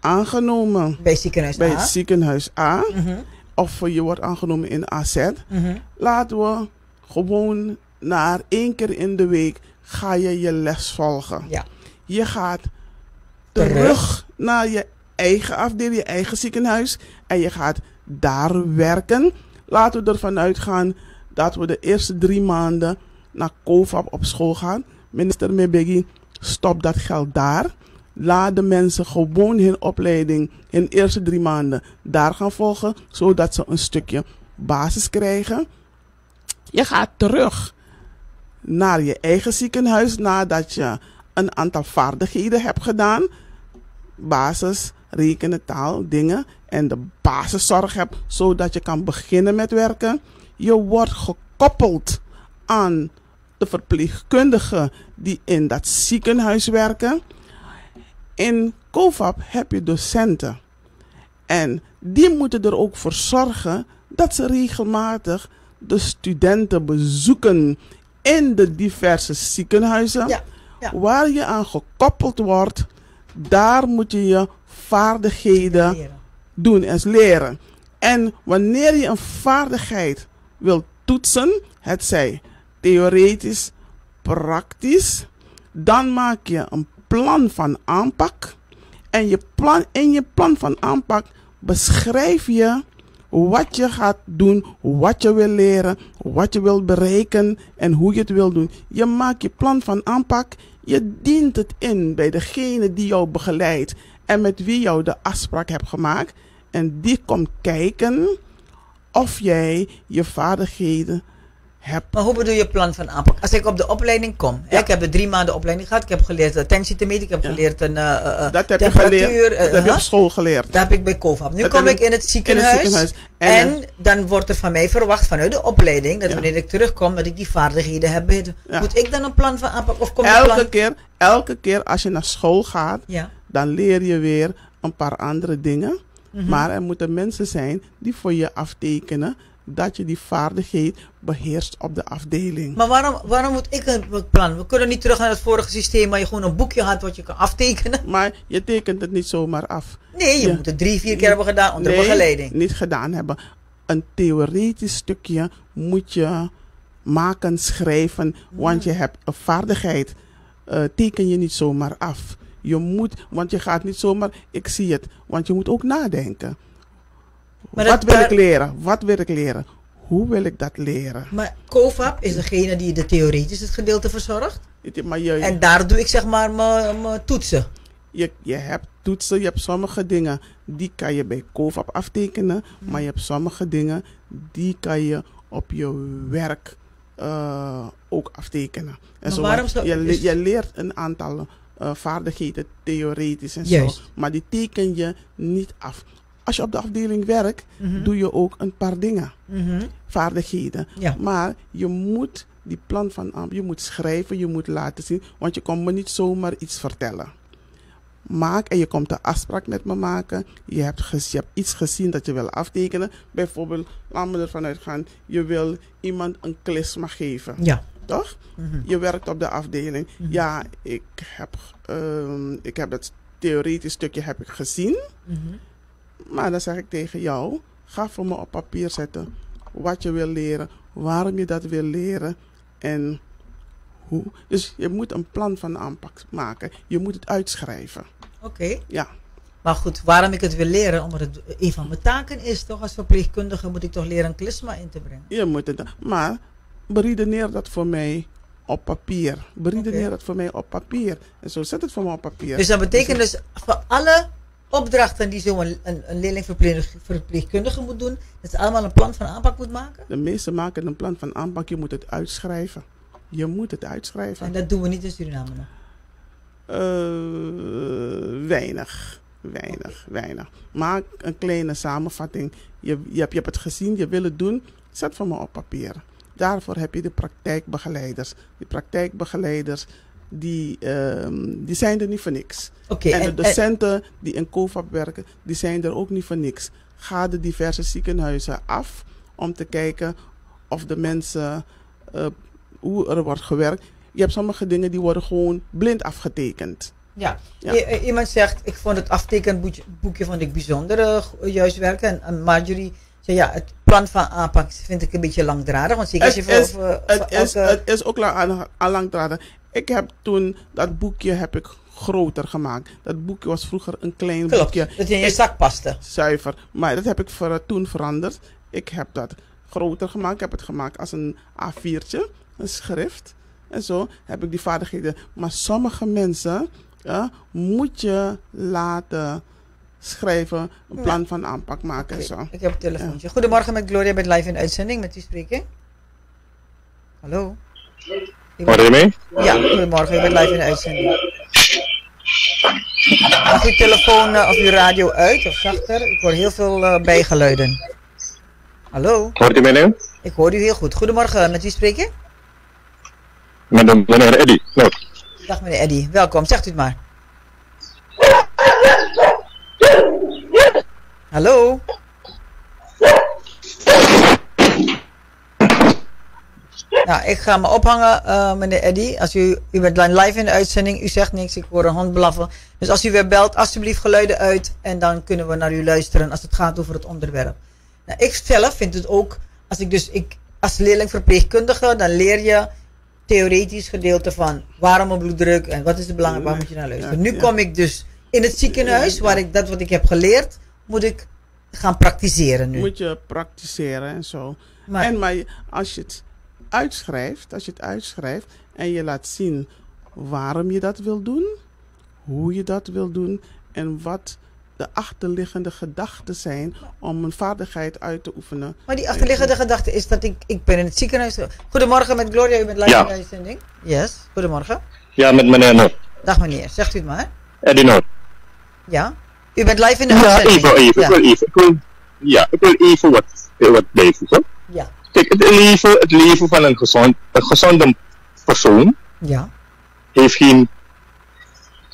aangenomen bij ziekenhuis bij A. het ziekenhuis A. Of je wordt aangenomen in AZ. Mhm. Laten we gewoon naar één keer in de week ga je je les volgen. Ja. Je gaat terug, naar je eigen afdeling, je eigen ziekenhuis. En je gaat daar werken. Laten we ervan uitgaan dat we de eerste drie maanden naar COVAP op school gaan. Minister Mebegi, stop dat geld daar. Laat de mensen gewoon hun opleiding in de eerste drie maanden daar gaan volgen. Zodat ze een stukje basis krijgen. Je gaat terug naar je eigen ziekenhuis nadat je een aantal vaardigheden hebt gedaan. Basis, rekenen, taal, dingen. En de basiszorg hebt, zodat je kan beginnen met werken. Je wordt gekoppeld aan de verpleegkundigen die in dat ziekenhuis werken. In COVAP heb je docenten. En die moeten er ook voor zorgen dat ze regelmatig de studenten bezoeken in de diverse ziekenhuizen. Ja, Waar je aan gekoppeld wordt, daar moet je je vaardigheden doen en leren. En wanneer je een vaardigheid wilt toetsen, het zij theoretisch, praktisch, dan maak je een plan van aanpak. En je plan, in je plan van aanpak beschrijf je wat je gaat doen, wat je wil leren, wat je wilt bereiken en hoe je het wil doen. Je maakt je plan van aanpak, je dient het in bij degene die jou begeleidt en met wie jou de afspraak hebt gemaakt. En die komt kijken of jij je vaardigheden maar hoe bedoel je plan van aanpak? Als ik op de opleiding kom. Ik heb een drie maanden opleiding gehad. Ik heb geleerd attentie te meten. Ik heb geleerd een uh, dat heb temperatuur. Je geleerd, dat heb je op school geleerd. Dat heb ik bij COVAP. Nu kom ik in het ziekenhuis. En, dan wordt er van mij verwacht vanuit de opleiding. Dat wanneer ik terugkom dat ik die vaardigheden heb. Moet ik dan een plan van aanpak? Of kom elke, plan... keer, elke keer als je naar school gaat. Dan leer je weer een paar andere dingen. Mhm. Maar er moeten mensen zijn die voor je aftekenen dat je die vaardigheid beheerst op de afdeling. Maar waarom, waarom moet ik een plan? We kunnen niet terug naar het vorige systeem waar je gewoon een boekje had wat je kan aftekenen. Maar je tekent het niet zomaar af. Nee, je, moet het drie, vier keer hebben gedaan onder nee, begeleiding. niet gedaan hebben. Een theoretisch stukje moet je maken, schrijven, want je hebt een vaardigheid. Uh, teken je niet zomaar af. Je moet, want je gaat niet zomaar, ik zie het, want je moet ook nadenken. Wat wil ik leren? Wat wil ik leren? Hoe wil ik dat leren? Maar COVAP is degene die de theoretisch het gedeelte verzorgt. Maar je, en daar doe ik zeg maar mijn toetsen. Je, je hebt toetsen, je hebt sommige dingen die kan je bij COVAP aftekenen. Hmm. Maar je hebt sommige dingen die kan je op je werk uh, ook aftekenen. En zo, waarom zo, je, je leert een aantal uh, vaardigheden theoretisch en zo. Maar die teken je niet af als je op de afdeling werkt, mhm. doe je ook een paar dingen. Mhm. Vaardigheden. Maar je moet die plan van je moet schrijven, je moet laten zien. Want je komt me niet zomaar iets vertellen. Maak en je komt een afspraak met me maken. Je hebt, je hebt iets gezien dat je wil aftekenen. Bijvoorbeeld, laten we ervan uitgaan, je wil iemand een klisma geven. Ja. Toch? Mhm. Je werkt op de afdeling. Ja, ik heb, uh, ik heb het theoretisch stukje heb ik gezien. Maar dan zeg ik tegen jou, ga voor me op papier zetten wat je wil leren, waarom je dat wil leren en Hoe? Dus je moet een plan van aanpak maken. Je moet het uitschrijven. Oké. Ja. Maar goed, waarom ik het wil leren? Omdat het een van mijn taken is, toch? Als verpleegkundige moet ik toch leren een klisma in te brengen. Je moet het, maar beredeneer dat voor mij op papier. Beredeneer okay. dat voor mij op papier. En zo zet het voor mij op papier. Dus dat betekent dus, voor alle opdrachten die zo'n een, een, een leerlingverpleegkundige moet doen, dat ze allemaal een plan van aanpak moet maken? De meeste maken een plan van aanpak. Je moet het uitschrijven. Je moet het uitschrijven. En dat doen we niet in Suriname nog? Uh, weinig. Weinig, weinig. Maak een kleine samenvatting. Je, je, hebt, je hebt het gezien, je wil het doen. Zet voor me op papier. Daarvoor heb je de praktijkbegeleiders. Die praktijkbegeleiders, die, uh, die zijn er niet voor niks. Okay, en, en de docenten en, die in COVAP werken, die zijn er ook niet voor niks. Ga de diverse ziekenhuizen af om te kijken of de mensen, uh, hoe er wordt gewerkt. Je hebt sommige dingen die worden gewoon blind afgetekend. Ja. ja. iemand zegt, ik vond het aftekenboekje boekje vond ik bijzonder uh, juist werken. En, en Marjorie ja, het plan van aanpak vind ik een beetje langdradig. Want zeker als je is, voor, voor, het, is, het is ook lang, langdradig. Ik heb toen, dat boekje heb ik groter gemaakt. Dat boekje was vroeger een klein Klopt, boekje. dat in je zak paste. Zuiver. Maar dat heb ik voor, toen veranderd. Ik heb dat groter gemaakt. Ik heb het gemaakt als een A4'tje, een schrift. En zo heb ik die vaardigheden. Maar sommige mensen ja, moet je laten schrijven, een plan van aanpak maken okay. en zo. Ik heb een telefoontje. Ja. Goedemorgen met Gloria, met live in uitzending. Met wie spreken? Hallo? Hoor je mee? Ja, goedemorgen, je bent live in uitzending. Mag uw telefoon uh, of uw radio uit of zachter? Ik hoor heel veel uh, bijgeluiden. Hallo? Hoort u mij nu? Ik hoor u heel goed. Goedemorgen, met wie spreken? Met de, meneer Eddy. No. Dag meneer Eddy, welkom. Zegt u het maar. Hallo? Nou, ik ga me ophangen, uh, meneer Eddy. Als u, u bent live in de uitzending, u zegt niks, ik hoor een hond blaffen. Dus als u weer belt, alsjeblieft geluiden uit en dan kunnen we naar u luisteren als het gaat over het onderwerp. Nou, ik zelf vind het ook, als ik dus, ik, als leerling verpleegkundige, dan leer je theoretisch gedeelte van waarom een bloeddruk en wat is het belangrijk, waar moet je naar luisteren. Nu kom ik dus in het ziekenhuis, waar ik dat wat ik heb geleerd, moet ik gaan praktiseren nu. Moet je praktiseren en zo. Maar, en maar als je het uitschrijft, als je het uitschrijft en je laat zien waarom je dat wil doen, hoe je dat wil doen en wat de achterliggende gedachten zijn om een vaardigheid uit te oefenen. Maar die achterliggende gedachte is dat ik, ik ben in het ziekenhuis. Goedemorgen met Gloria, u bent live ja. in uitzending. Yes, goedemorgen. Ja, met meneer Noor. Dag meneer, zegt u het maar. Eddie Noor. Ja, u bent live in de ja, uitzending. Even, even, ja. Ik wil even, ik wil, ja, ik wil even wat, wat bijvoegen. Ja. Kijk, het leven, het leven van een, gezond, een gezonde persoon ja. heeft geen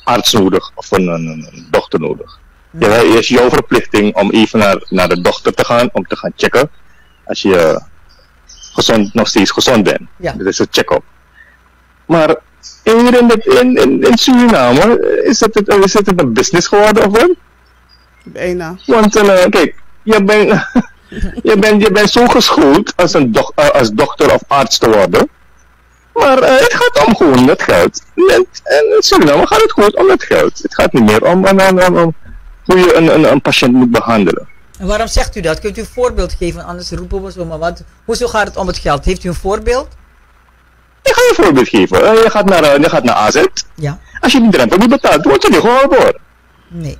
arts nodig of een, een, dokter nodig. Ja, het is jouw verplichting om even naar, naar de dokter te gaan, om te gaan checken als je gezond, nog steeds gezond bent. Ja. Dat is een check-up. Maar hier in, in, in, in Suriname, is het, is het een business geworden of wat? Bijna. Want uh, kijk, je bent, je, bent, je bent zo geschoold als, een do, uh, als dokter of arts te worden. Maar uh, het gaat om gewoon het geld. En, en in Suriname gaat het gewoon om het geld. Het gaat niet meer om, om, om, om hoe je een, een, een patiënt moet behandelen. En waarom zegt u dat? Kunt u een voorbeeld geven? Anders roepen we zo maar wat. Hoezo gaat het om het geld? Heeft u een voorbeeld? Ik ga je een voorbeeld geven. Uh, je, gaat naar, uh, je gaat naar AZ. Ja. Als je die drempel niet betaalt, wordt je niet geholpen hoor. Nee.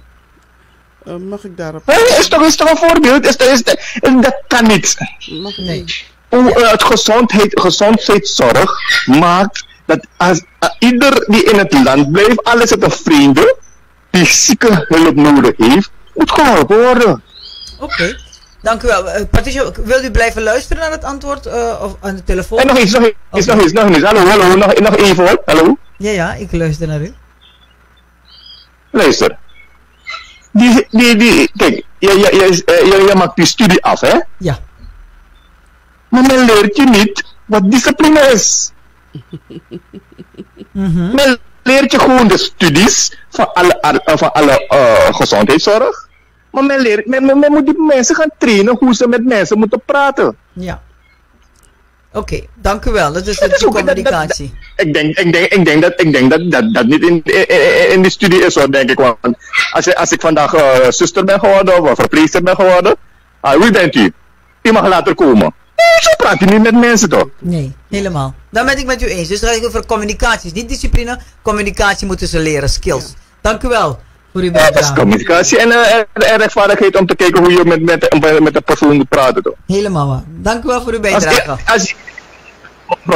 Uh, mag ik daarop? Uh, is, toch, is toch een voorbeeld? Is, is, is, dat kan niet. Mag nee. Uh, het gezondheid, gezondheidszorg maakt dat als, uh, ieder die in het land blijft, alles het een vreemde, die zieke hulp nodig heeft, moet geholpen worden. Oké. Okay. Dank u wel. Uh, Patricia, wil u blijven luisteren naar het antwoord uh, of aan de telefoon? En nog iets, nog iets, okay. nog iets, nog iets. Hallo, hallo, nog, nog even hoor. Hallo. Ja, ja, ik luister naar u. Luister. Die, die, die, kijk, je, je, je, je, je maakt die studie af, hè? Ja. Maar men leert je niet wat discipline is. mm -hmm. Men leert je gewoon de studies van alle, van alle uh, gezondheidszorg. Maar men, leert, men, men, men, moet die mensen gaan trainen hoe ze met mensen moeten praten. Ja. Oké, dank u wel. Dat is de communicatie. ik, denk, ik, denk, ik denk dat ik denk dat dat, dat niet in, in, in die studie is hoor, denk ik. Want als, als ik vandaag uh, zuster ben geworden of verpleegster ben geworden, uh, wie bent u? U mag later komen. Zo praat je niet met mensen toch? Nee, helemaal. Dan ben ik met u eens. Dus het gaat over communicatie. Niet discipline, communicatie moeten ze leren, skills. Dank u wel voor uw bijdrage. Ja, communicatie en, uh, en, rechtvaardigheid om te kijken hoe je met, met, met de persoon moet praten toch? Helemaal waar. Dank u wel voor uw bijdrage. Als, als,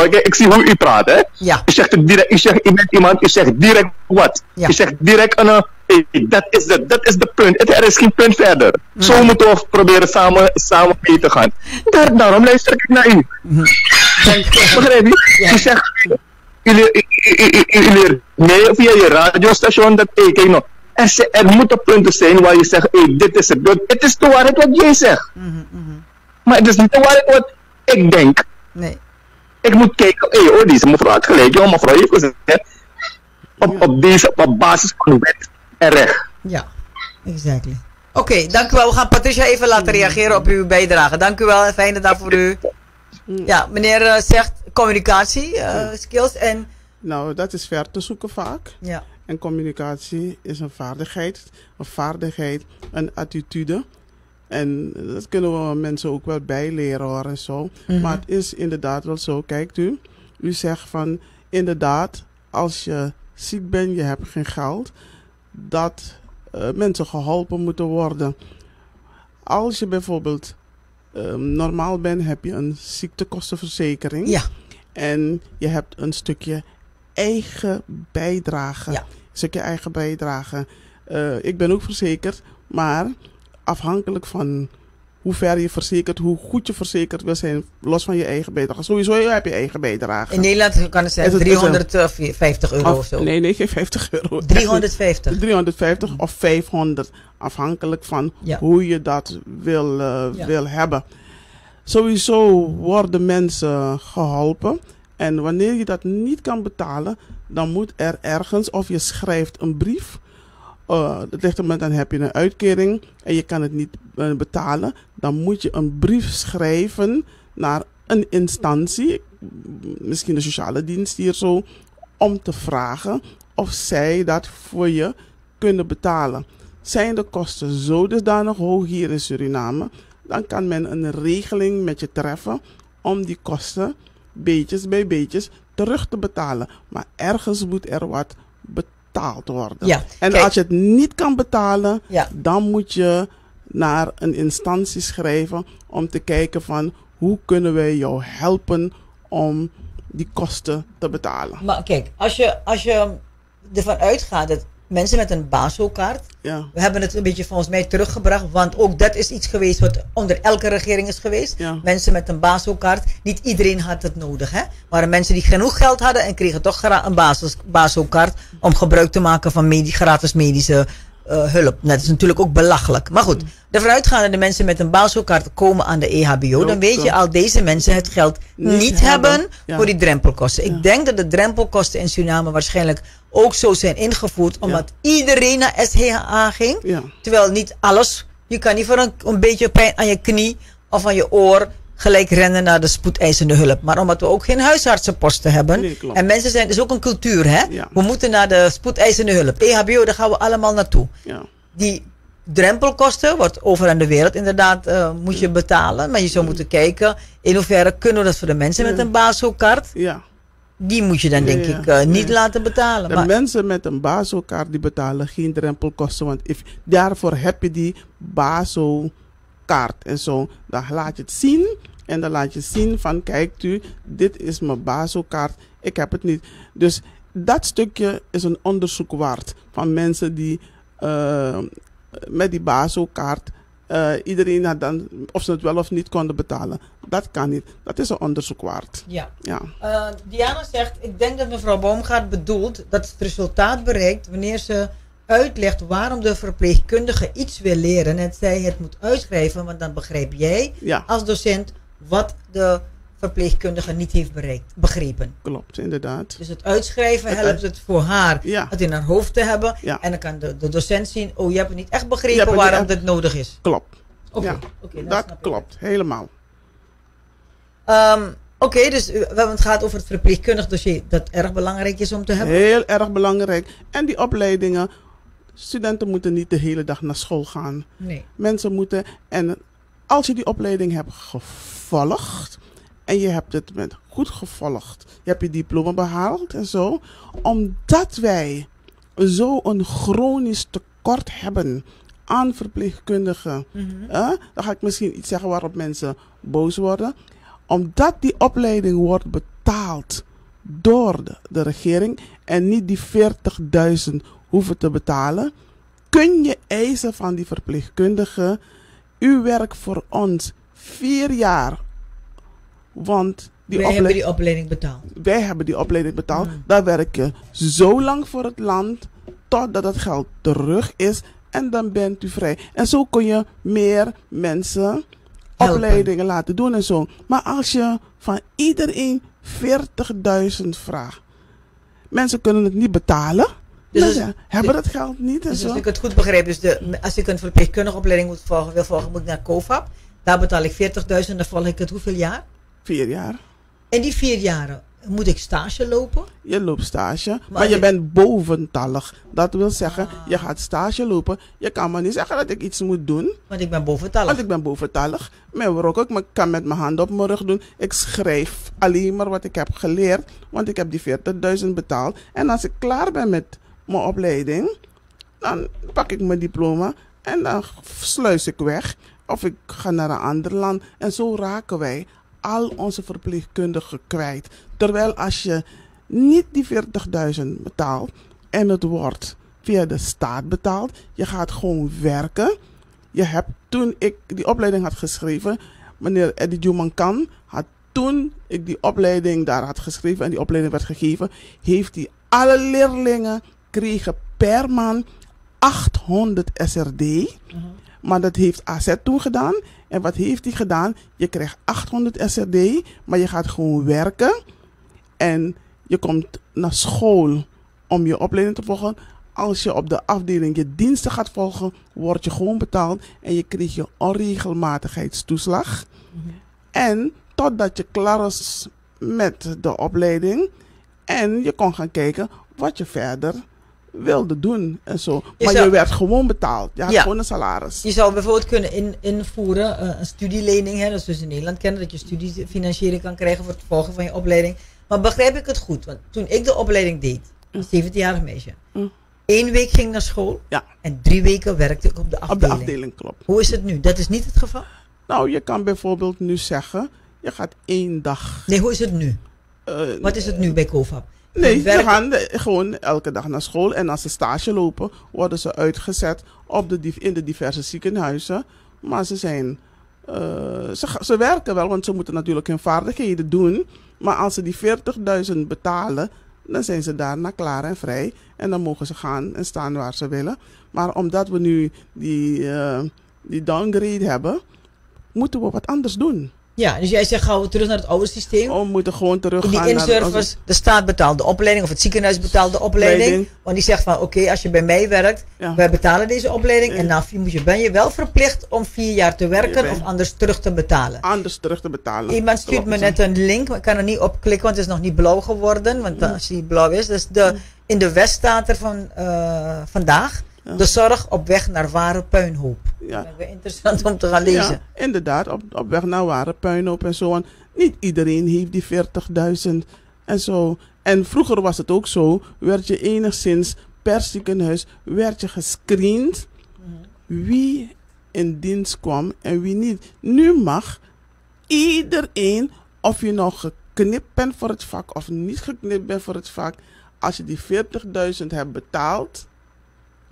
Ik, ik, zie hoe u praat, hè? Ja. U zegt direct, u zegt, u bent iemand, u zegt direct wat. Ja. U zegt direct, uh, dat is de, dat is de punt. Er is geen punt verder. Mm. Zo moeten we proberen samen, samen mee te gaan. Daar, daarom luister ik naar u. Mm. Begrijp je? Ja. U zegt, u, u, u, u, leert mee via je radiostation dat, hey, kijk nou, er, er moeten punten zijn waar je zegt, hey, dit is het. Het is de waarheid wat jij zegt. Mm -hmm. Maar het is niet de waarheid wat ik denk. Nee. Ik moet kijken, hé hey, oh, deze mevrouw had gelijk, joh, mevrouw heeft gezegd, op, op, deze, op basis van wet en recht. Ja, exactly. Oké, okay, dank u wel. We gaan Patricia even laten reageren op uw bijdrage. Dank u wel en fijne dag voor u. Ja, meneer uh, zegt communicatie uh, skills en... Nou, dat is ver te zoeken vaak. Ja. En communicatie is een vaardigheid, een vaardigheid, een attitude en dat kunnen we mensen ook wel bijleren hoor en zo. Mhm. Maar het is inderdaad wel zo. Kijkt u, u zegt van inderdaad, als je ziek bent, je hebt geen geld, dat uh, mensen geholpen moeten worden. Als je bijvoorbeeld um, normaal bent, heb je een ziektekostenverzekering. Ja. En je hebt een stukje eigen bijdrage. Ja. Een stukje eigen bijdrage. Uh, ik ben ook verzekerd, maar afhankelijk van hoe ver je verzekert, hoe goed je verzekerd wil zijn, los van je eigen bijdrage. Sowieso heb je eigen bijdrage. In Nederland kan het zijn 350 euro of zo. Nee, nee, geen 50 euro. 350. 350 of 500, afhankelijk van hoe je dat wil, uh, wil hebben. Sowieso worden mensen geholpen. En wanneer je dat niet kan betalen, dan moet er ergens, of je schrijft een brief uh, het ligt er dan heb je een uitkering en je kan het niet uh, betalen. Dan moet je een brief schrijven naar een instantie, misschien de sociale dienst hier zo, om te vragen of zij dat voor je kunnen betalen. Zijn de kosten zo nog hoog hier in Suriname, dan kan men een regeling met je treffen om die kosten beetjes bij beetjes terug te betalen. Maar ergens moet er wat betaald betaald worden. Ja, en als je het niet kan betalen, dan moet je naar een instantie schrijven om te kijken van hoe kunnen wij jou helpen om die kosten te betalen. Maar kijk, als je, als je ervan uitgaat dat mensen met een BASO-kaart. Ja. We hebben het een beetje volgens mij teruggebracht, want ook dat is iets geweest wat onder elke regering is geweest. Ja. Mensen met een BASO-kaart. Niet iedereen had het nodig. Hè? waren mensen die genoeg geld hadden en kregen toch een BASO-kaart om gebruik te maken van gratis medische uh, hulp. Dat is natuurlijk ook belachelijk. Maar goed, de vooruitgaande mensen met een BASO-kaart komen aan de EHBO. Dan weet je al, deze mensen het geld niet, hebben, voor die drempelkosten. Ik denk dat de drempelkosten in Suriname waarschijnlijk ook zo zijn ingevoerd. Omdat iedereen naar SHA ging. Terwijl niet alles. Je kan niet voor een, een beetje pijn aan je knie of aan je oor gelijk rennen naar de spoedeisende hulp. Maar omdat we ook geen huisartsenposten hebben. en mensen zijn, dus ook een cultuur, hè? We moeten naar de spoedeisende hulp. EHBO, daar gaan we allemaal naartoe. Ja. Die drempelkosten, wordt over aan de wereld inderdaad, uh, moet je betalen. Maar je zou moeten kijken, in hoeverre kunnen we dat voor de mensen met een BASO-kaart? Ja. Die moet je dan denk ik uh, niet laten betalen. De maar... mensen met een BASO-kaart die betalen geen drempelkosten. Want if, daarvoor heb je die BASO kaart en zo. Dan laat je het zien en dan laat je zien van kijkt u, dit is mijn BASO-kaart, ik heb het niet. Dus dat stukje is een onderzoek waard van mensen die uh, met die BASO-kaart uh, iedereen had dan, of ze het wel of niet konden betalen. Dat kan niet. Dat is een onderzoek waard. Ja. ja. Uh, Diana zegt, ik denk dat mevrouw Boomgaard bedoelt dat het resultaat bereikt wanneer ze uitlegt waarom de verpleegkundige iets wil leren en zij het moet uitschrijven, want dan begrijp jij als docent wat de verpleegkundige niet heeft bereikt, begrepen. Klopt, inderdaad. Dus het uitschrijven helpt het voor haar ja. het in haar hoofd te hebben. Ja. En dan kan de, de docent zien, oh je hebt het niet echt begrepen waarom dit nodig is. Klopt. Oké, ja, okay, dat klopt, helemaal. Um, Oké, dus het gaat over het verpleegkundig dossier, dat erg belangrijk is om te hebben? Heel erg belangrijk. En die opleidingen, studenten moeten niet de hele dag naar school gaan. Nee. Mensen moeten, en als je die opleiding hebt gevolgd, en je hebt het met goed gevolgd, je hebt je diploma behaald en zo, omdat wij zo'n chronisch tekort hebben aan verpleegkundigen, mm dan ga ik misschien iets zeggen waarop mensen boos worden. Omdat die opleiding wordt betaald door de, de regering en niet die 40.000 hoeven te betalen, kun je eisen van die verpleegkundige, u werkt voor ons vier jaar. Want die wij hebben die opleiding betaald. Wij hebben die opleiding betaald. Hmm. Dan werk je zo lang voor het land totdat het geld terug is en dan bent u vrij. En zo kun je meer mensen opleidingen laten doen en zo. Maar als je van iedereen 40.000 vraagt, mensen kunnen het niet betalen. Dus ja, hebben dat geld niet. En dus zo. als ik het goed begrijp, dus de, als ik een verpleegkundige opleiding moet volgen, wil volgen, moet ik naar COVAP. Daar betaal ik 40.000 dan volg ik het hoeveel jaar? Vier jaar. En die vier jaren, moet ik stage lopen? Je loopt stage, maar, je bent boventallig. Dat wil zeggen, ah. je gaat stage lopen. Je kan maar niet zeggen dat ik iets moet doen. Want ik ben boventallig. Want ik ben boventallig. Maar ook, ik kan met mijn handen op mijn rug doen. Ik schrijf alleen maar wat ik heb geleerd. Want ik heb die 40.000 betaald. En als ik klaar ben met mijn opleiding, dan pak ik mijn diploma en dan sluis ik weg. Of ik ga naar een ander land. En zo raken wij al onze verpleegkundigen kwijt. Terwijl als je niet die 40.000 betaalt en het wordt via de staat betaald, je gaat gewoon werken. Je hebt toen ik die opleiding had geschreven, meneer Eddie Juman Kan had toen ik die opleiding daar had geschreven en die opleiding werd gegeven, heeft hij alle leerlingen kregen per maand 800 SRD. Maar dat heeft AZ toen gedaan. En wat heeft hij gedaan? Je krijgt 800 SRD, maar je gaat gewoon werken. En je komt naar school om je opleiding te volgen. Als je op de afdeling je diensten gaat volgen, word je gewoon betaald en je krijgt je onregelmatigheidstoeslag. Mhm. En totdat je klaar is met de opleiding en je kon gaan kijken wat je verder wilde doen en zo. maar je werd gewoon betaald. Je had gewoon een salaris. Je zou bijvoorbeeld kunnen in, invoeren uh, een studielening. Hè, dat is dus in Nederland kennen. Dat je studiefinanciering kan krijgen voor het volgen van je opleiding. Maar begrijp ik het goed? Want toen ik de opleiding deed, een 17-jarig meisje. Mm. Eén week ging naar school. Ja. En drie weken werkte ik op de afdeling. Op de afdeling, klopt. Hoe is het nu? Dat is niet het geval? Nou, je kan bijvoorbeeld nu zeggen, je gaat één dag. Nee, hoe is het nu? Uh, Wat is het nu bij COVAP? Nee, ze gaan gewoon elke dag naar school. En als ze stage lopen, worden ze uitgezet op de, in de diverse ziekenhuizen. Maar ze zijn. Uh, ze, ze werken wel, want ze moeten natuurlijk hun vaardigheden doen. Maar als ze die 40.000 betalen, dan zijn ze daarna klaar en vrij. En dan mogen ze gaan en staan waar ze willen. Maar omdat we nu die, uh, die downgrade hebben, moeten we wat anders doen. Ja, dus jij zegt gaan we terug naar het oude systeem. Oh, we moeten gewoon terug gaan die in-service, de staat betaalt de opleiding of het ziekenhuis betaalt de opleiding. Want die zegt van oké, als je bij mij werkt, wij betalen deze opleiding. En na vier moet je, ben je wel verplicht om vier jaar te werken of anders terug te betalen. Anders terug te betalen. Iemand stuurt me net een link, maar ik kan er niet op klikken, want het is nog niet blauw geworden. Want als die blauw is, dus de, in de West staat er van uh, vandaag de zorg op weg naar ware puinhoop. Ja. Dat is interessant om te gaan lezen. Ja, inderdaad, op, op weg naar ware puinhoop en zo. En niet iedereen heeft die 40.000 en zo. En vroeger was het ook zo, werd je enigszins per ziekenhuis werd je gescreend mhm. wie in dienst kwam en wie niet. Nu mag iedereen, of je nog geknipt bent voor het vak of niet geknipt bent voor het vak, als je die 40.000 hebt betaald,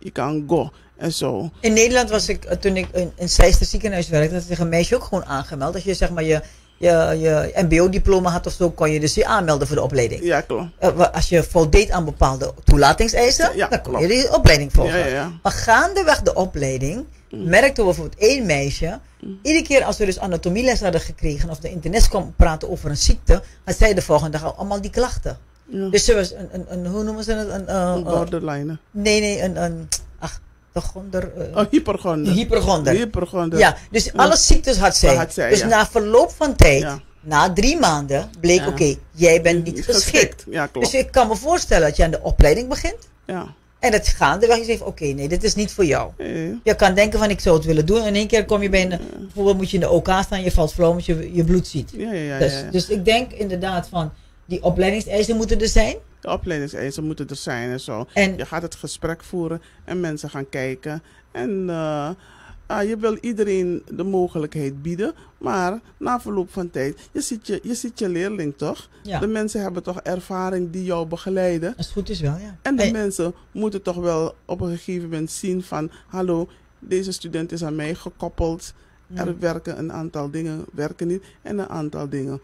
je kan go en zo. In Nederland was ik, eh, toen ik in, in ziekenhuis werkte, had zich een meisje ook gewoon aangemeld. Als je zeg maar je, je, je mbo-diploma had of zo, kon je dus je aanmelden voor de opleiding. Ja, klopt. Uh, als je voldeed aan bepaalde toelatingseisen, ja, dan kon je die opleiding volgen. Ja, ja. Maar gaandeweg de opleiding mm. merkten we bijvoorbeeld één meisje, mm. iedere keer als we dus anatomieles hadden gekregen of de internet kwam praten over een ziekte, had zij de volgende dag allemaal die klachten. Ja. Dus ze was een, een, een, hoe noemen ze het? Een, uh, een borderline. Nee, nee, een, een ach, de gonder. Uh, oh, hypergonder. Hypergonder. Hypergonder. Ja, dus alle ziektes had zij. Had zij dus ja. na verloop van tijd na drie maanden bleek, oké, jij bent niet geschikt. Ja, klopt. Dus ik kan me voorstellen dat je aan de opleiding begint. Ja. En dat gaandeweg je zegt, oké, nee, dit is niet voor jou. Je kan denken van, ik zou het willen doen. En in één keer kom je bij een, bijvoorbeeld moet je in de OK staan, je valt flauw omdat je je bloed ziet. Ja, ja, ja, dus, dus ik denk inderdaad van, die opleidingseisen moeten er zijn. De opleidingseisen moeten er zijn en zo. En je gaat het gesprek voeren en mensen gaan kijken. En uh, uh, je wil iedereen de mogelijkheid bieden, maar na verloop van tijd, je ziet je, je, ziet je leerling toch? Ja. De mensen hebben toch ervaring die jou begeleiden. Als het goed is wel, ja. En de mensen moeten toch wel op een gegeven moment zien van, hallo, deze student is aan mij gekoppeld. Er werken een aantal dingen, werken niet. En een aantal dingen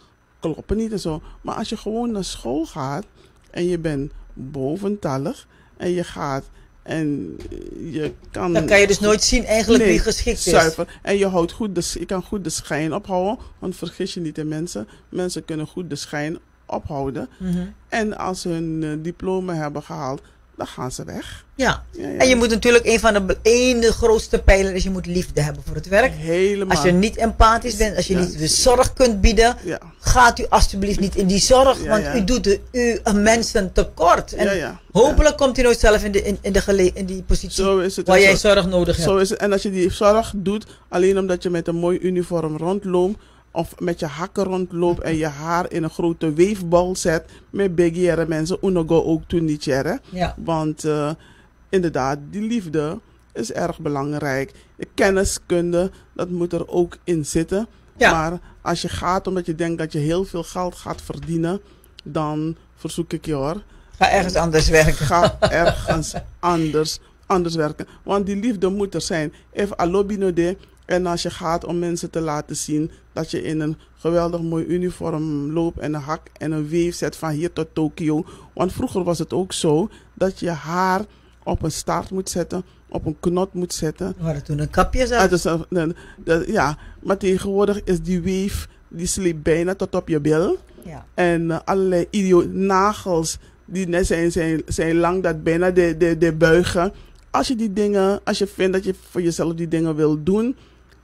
kloppen niet en zo. Maar als je gewoon naar school gaat en je bent boventallig en je gaat en je kan... Dan kan je dus nooit zien eigenlijk wie geschikt is. Zuiver. En je, houdt goed de, je kan goed de schijn ophouden. Want vergis je niet de mensen. Mensen kunnen goed de schijn ophouden. Mhm. En als ze hun eh, diploma hebben gehaald, dan gaan ze weg. Ja. En je moet natuurlijk een van de ene grootste pijlers is je moet liefde hebben voor het werk. Helemaal. Als je niet empathisch bent, als je niet de zorg kunt bieden, gaat u alsjeblieft niet in die zorg, want u doet de, u mensen tekort. En hopelijk komt u nooit zelf in, de, in, in, de in die positie waar jij zorg nodig hebt. Zo is het. En als je die zorg doet, alleen omdat je met een mooi uniform rondloopt, of met je hakken rondloopt en je haar in een grote weefbal zet. Met begieren mensen unogo ook toen niet jaren. Ja. Want uh, inderdaad, die liefde is erg belangrijk. De kenniskunde, dat moet er ook in zitten. Ja. Maar als je gaat omdat je denkt dat je heel veel geld gaat verdienen, dan verzoek ik je hoor. Ga ergens anders werken. Ga ergens anders, anders werken. Want die liefde moet er zijn. Even alobino de en als je gaat om mensen te laten zien dat je in een geweldig mooi uniform loopt en een hak en een weef zet van hier tot Tokio. Want vroeger was het ook zo dat je haar op een staart moet zetten, op een knot moet zetten. We hadden toen een kapje zelfs. ja, maar tegenwoordig is die weef, die sliep bijna tot op je bil. Ja. En uh, allerlei idioot nagels, die zijn, zijn, zijn lang dat bijna de, de, de buigen. Als je die dingen, als je vindt dat je voor jezelf die dingen wil doen,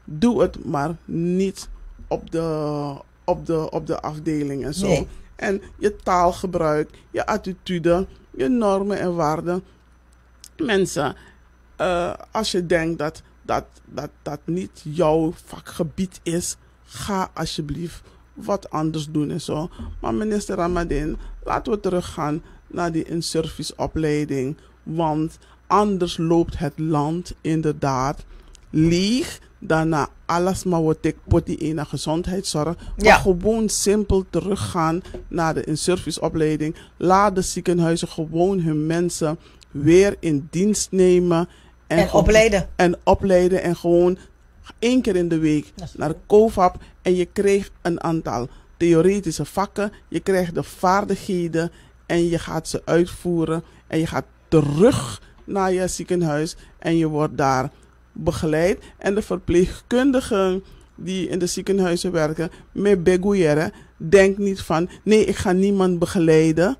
doe het maar niet op de, op de, op de afdeling en zo. En je taalgebruik, je attitude, je normen en waarden. Mensen, uh, als je denkt dat dat, dat dat niet jouw vakgebied is, ga alsjeblieft wat anders doen en zo. Maar minister Ramadin, laten we teruggaan naar die in-service opleiding. Want anders loopt het land inderdaad leeg daarna alles maar wat ik poti in naar gezondheidszorg. Maar gewoon simpel teruggaan naar de in-serviceopleiding. Laat de ziekenhuizen gewoon hun mensen weer in dienst nemen. En, en opleiden. En opleiden en gewoon één keer in de week naar de COVAP. En je krijgt een aantal theoretische vakken. Je krijgt de vaardigheden en je gaat ze uitvoeren. En je gaat terug naar je ziekenhuis en je wordt daar begeleid. En de verpleegkundigen die in de ziekenhuizen werken met begoeieren, denk niet van nee, ik ga niemand begeleiden.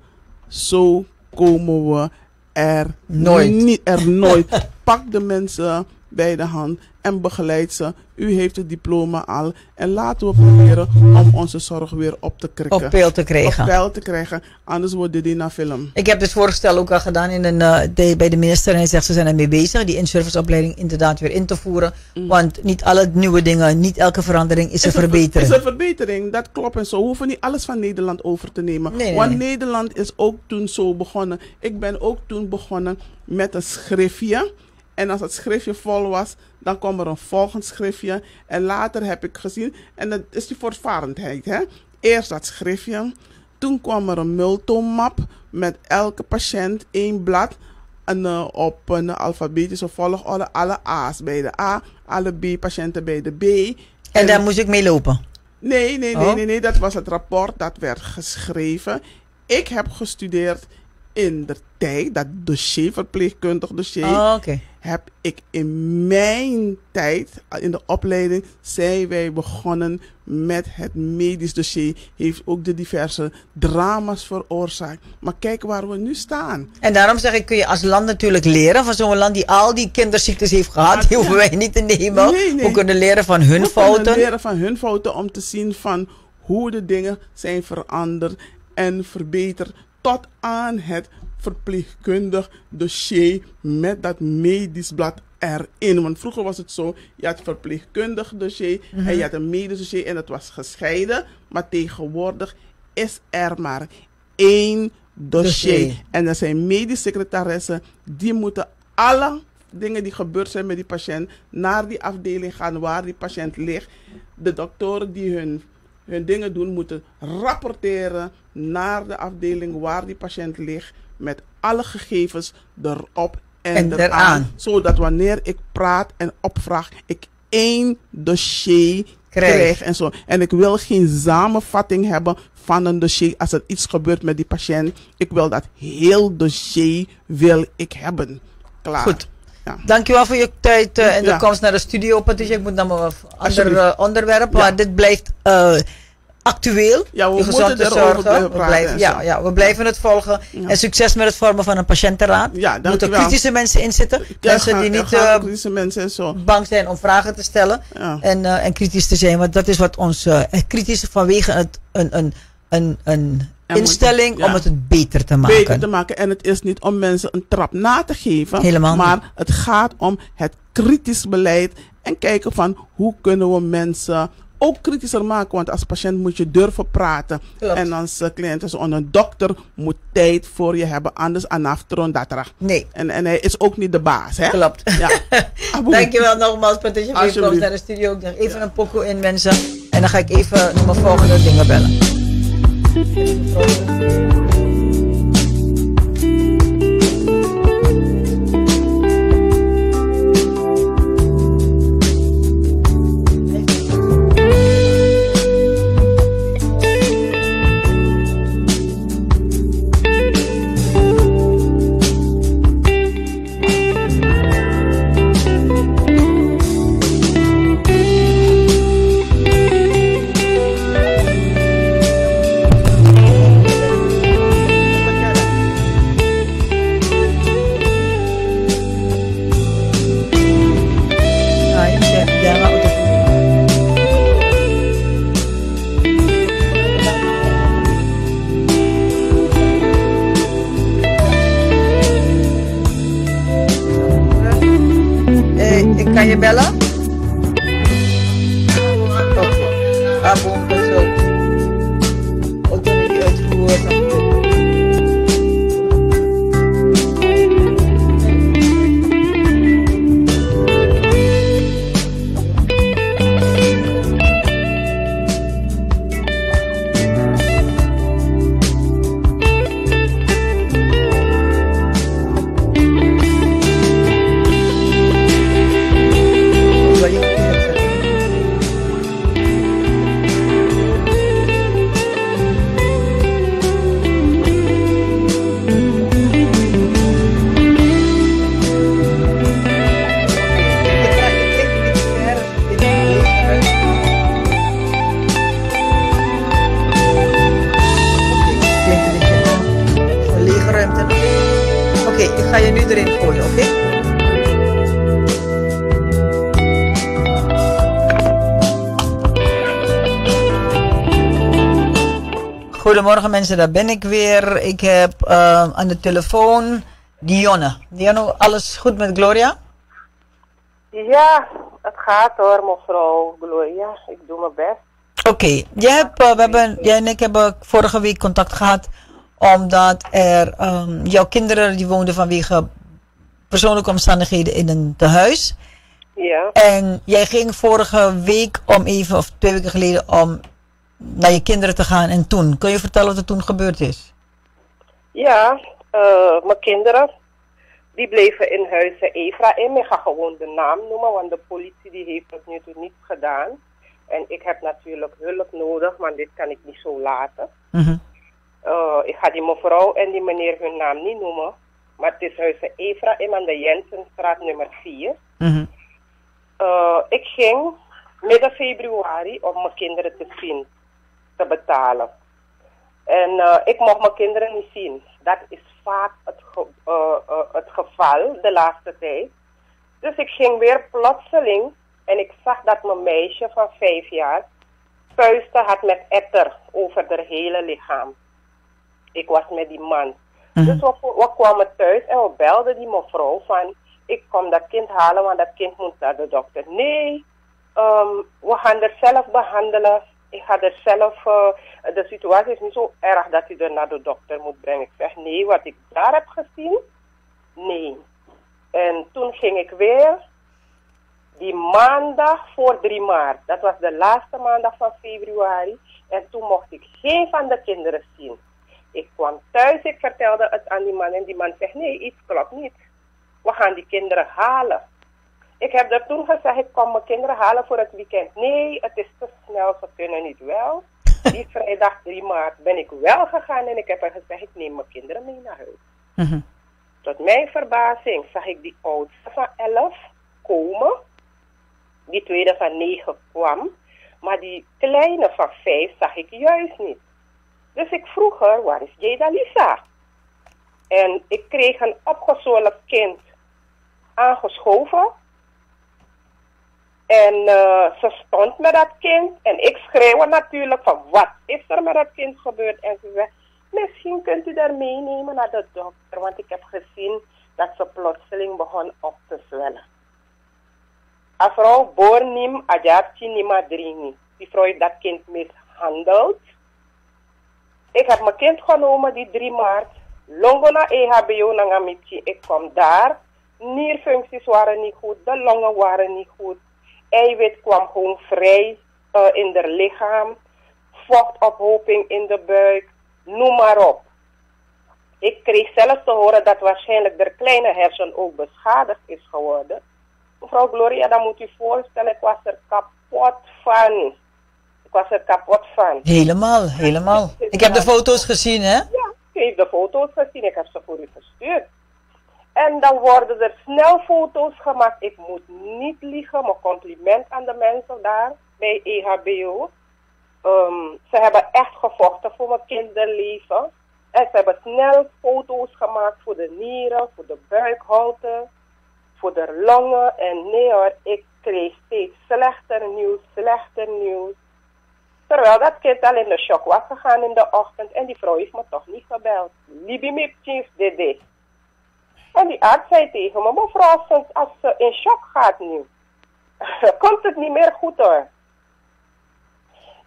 Zo komen we er nooit. Niet, er nooit. Pak de mensen bij de hand en begeleid ze. U heeft het diploma al. En laten we proberen om onze zorg weer op te krikken. Op peil te krijgen. Op peil te krijgen. Anders wordt dit naar film. Ik heb dit voorstel ook al gedaan in een, uh, bij de minister. En hij zegt ze zijn ermee bezig. Die in-serviceopleiding inderdaad weer in te voeren. Mm. Want niet alle nieuwe dingen, niet elke verandering is, een verbetering. Is een verbetering, dat klopt. En zo we hoeven niet alles van Nederland over te nemen. Nee, Want Nederland is ook toen zo begonnen. Ik ben ook toen begonnen met een schriftje. En als het schriftje vol was, dan kwam er een volgend schriftje. En later heb ik gezien, en dat is die voortvarendheid. Hè? Eerst dat schriftje. Toen kwam er een multomap met elke patiënt één blad. En, uh, op een alfabetische volgorde. Alle A's bij de A, alle B-patiënten bij de B. En, en daar moest ik mee lopen? Nee, nee, nee, oh. nee, nee. Dat was het rapport dat werd geschreven. Ik heb gestudeerd in de tijd, dat dossier, verpleegkundig dossier, oh, heb ik in mijn tijd, in de opleiding, zijn wij begonnen met het medisch dossier. Heeft ook de diverse drama's veroorzaakt. Maar kijk waar we nu staan. En daarom zeg ik, kun je als land natuurlijk leren van zo'n land die al die kinderziektes heeft gehad. Die hoeven wij niet te nemen. We kunnen leren van hun we fouten. We kunnen leren van hun fouten om te zien van hoe de dingen zijn veranderd en verbeterd tot aan het verpleegkundig dossier met dat medisch blad erin. Want vroeger was het zo, je had verpleegkundig dossier en je mhm. had een medisch dossier en het was gescheiden. Maar tegenwoordig is er maar één dossier. En er zijn medisch secretaressen die moeten alle dingen die gebeurd zijn met die patiënt naar die afdeling gaan waar die patiënt ligt. De doktoren die hun, hun dingen doen, moeten rapporteren naar de afdeling waar die patiënt ligt met alle gegevens erop en, en eraan. eraan. Zodat wanneer ik praat en opvraag, ik één dossier krijg. en zo. En ik wil geen samenvatting hebben van een dossier als er iets gebeurt met die patiënt. Ik wil dat heel dossier wil ik hebben. Klaar. Goed. Ja. Dankjewel voor je tijd uh, en de komst naar de studio. Patricia, ik moet naar mijn ander uh, onderwerp. Maar dit blijft uh, actueel. Ja, we moeten erover we blijven, ja, ja, we blijven het volgen. En succes met het vormen van een patiëntenraad. Ja, er moeten kritische mensen inzitten. mensen die niet uh, mensen zo. bang zijn om vragen te stellen. En, uh, en kritisch te zijn. Want dat is wat ons uh, kritisch vanwege het, een, een, een, een instelling om het beter te maken. Beter te maken. En het is niet om mensen een trap na te geven. Helemaal maar het gaat om het kritisch beleid. En kijken van hoe kunnen we mensen ook kritischer maken. Want als patiënt moet je durven praten. En als uh, cliënt is een dokter moet tijd voor je hebben. Anders anaftron dat er. Nee. En, en hij is ook niet de baas. Hè? Klopt. Ja. Dankjewel nogmaals Patricia voor je komst naar de studio. Ik even ja. een pokoe in mensen. En dan ga ik even mijn volgende dingen bellen. Bella. Goedemorgen mensen, daar ben ik weer. Ik heb uh, aan de telefoon Dionne. Dionne, alles goed met Gloria? Ja, het gaat hoor mevrouw Gloria. Ik doe mijn best. Oké, okay. jij, uh, we hebben, jij en ik hebben vorige week contact gehad omdat er um, jouw kinderen die woonden vanwege persoonlijke omstandigheden in een tehuis. Ja. En jij ging vorige week om even, of twee weken geleden, om naar je kinderen te gaan en toen. Kun je vertellen wat er toen gebeurd is? Ja, uh, mijn kinderen, die bleven in huizen Efraim. Ik ga gewoon de naam noemen, want de politie die heeft het nu toe niet gedaan. En ik heb natuurlijk hulp nodig, maar dit kan ik niet zo laten. uh, ik ga die mevrouw en die meneer hun naam niet noemen. Maar het is huizen Efraim aan de Jensenstraat nummer 4. Uh, mhm. eh, ik ging midden februari om mijn kinderen te zien te betalen. En uh, ik mocht mijn kinderen niet zien. Dat is vaak het, ge uh, uh, het geval de laatste tijd. Dus ik ging weer plotseling en ik zag dat mijn meisje van vijf jaar puisten had met etter over haar hele lichaam. Ik was met die man. Mhm. Dus we, we kwamen thuis en we belden die mevrouw van... Ik kom dat kind halen, want dat kind moet naar de dokter. Nee, um, we gaan er zelf behandelen. Ik ga er zelf... Uh, de situatie is niet zo erg dat u er naar de dokter moet brengen. Ik zeg nee, wat ik daar heb gezien... Nee. En toen ging ik weer die maandag voor 3 maart, dat was de laatste maandag van februari, en toen mocht ik geen van de kinderen zien. Ik kwam thuis, ik vertelde het aan die man en die man zegt, nee, iets klopt niet. We gaan die kinderen halen. Ik heb er toen gezegd, ik kom mijn kinderen halen voor het weekend. Nee, het is te snel, ze kunnen niet wel. Die vrijdag 3 maart ben ik wel gegaan en ik heb er gezegd, ik neem mijn kinderen mee naar huis. Mhm. Tot mijn verbazing zag ik die oudste van 11 komen die tweede van negen kwam. Maar die kleine van vijf zag ik juist niet. Dus ik vroeg haar, waar is Jada Lisa? En ik kreeg een opgezwollen kind aangeschoven. En uh, ze stond met dat kind. En ik schreeuwde natuurlijk van, wat is er met dat kind gebeurd? En ze zei, misschien kunt u daar meenemen naar de dokter. Want ik heb gezien dat ze plotseling begon op te zwellen. Een vrouw bornim ajapti nima drini. Die vrouw heeft dat kind mishandeld. Ik heb mijn kind genomen die 3 maart. Longo na EHBO na. Ik kom daar. Nierfuncties waren niet goed. De longen waren niet goed. Eiwit kwam gewoon vrij uh, in haar lichaam. Vochtophoping in de buik. Noem maar op. Ik kreeg zelfs te horen dat waarschijnlijk de kleine hersen ook beschadigd is geworden. Mevrouw Gloria, dan moet u voorstellen, ik was er kapot van. Ik was er kapot van. Helemaal, helemaal. Ik heb de foto's gezien, hè? Ja, ik heb de foto's gezien. Ik heb ze voor u gestuurd. En dan worden er snel foto's gemaakt. Ik moet niet liegen. Mijn compliment aan de mensen daar bij EHBO. Ehm, ze hebben echt gevochten voor mijn kinderleven. En ze hebben snel foto's gemaakt voor de nieren, voor de buikholte voor de longen. En nee hoor, ik kreeg steeds slechter nieuws, slechter nieuws. Terwijl dat kind al in de shock was gegaan in de ochtend en die vrouw heeft me toch niet gebeld. Libi me chief dit. En die arts zei tegen me, mevrouw, als ze in shock gaat nu, komt het niet meer goed hoor.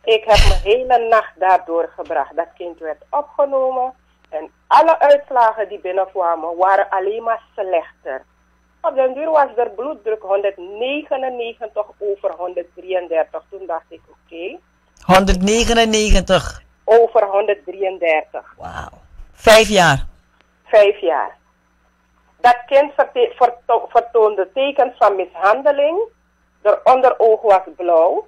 Ik heb mijn hele nacht daar doorgebracht. Dat kind werd opgenomen en alle uitslagen die binnenkwamen waren alleen maar slechter. Op den duur was er bloeddruk 199 over 133. Toen dacht ik, oké. 199? Over 133. Wauw. Vijf jaar? Vijf jaar. Dat kind vertoonde tekens van mishandeling. De onderoog was blauw.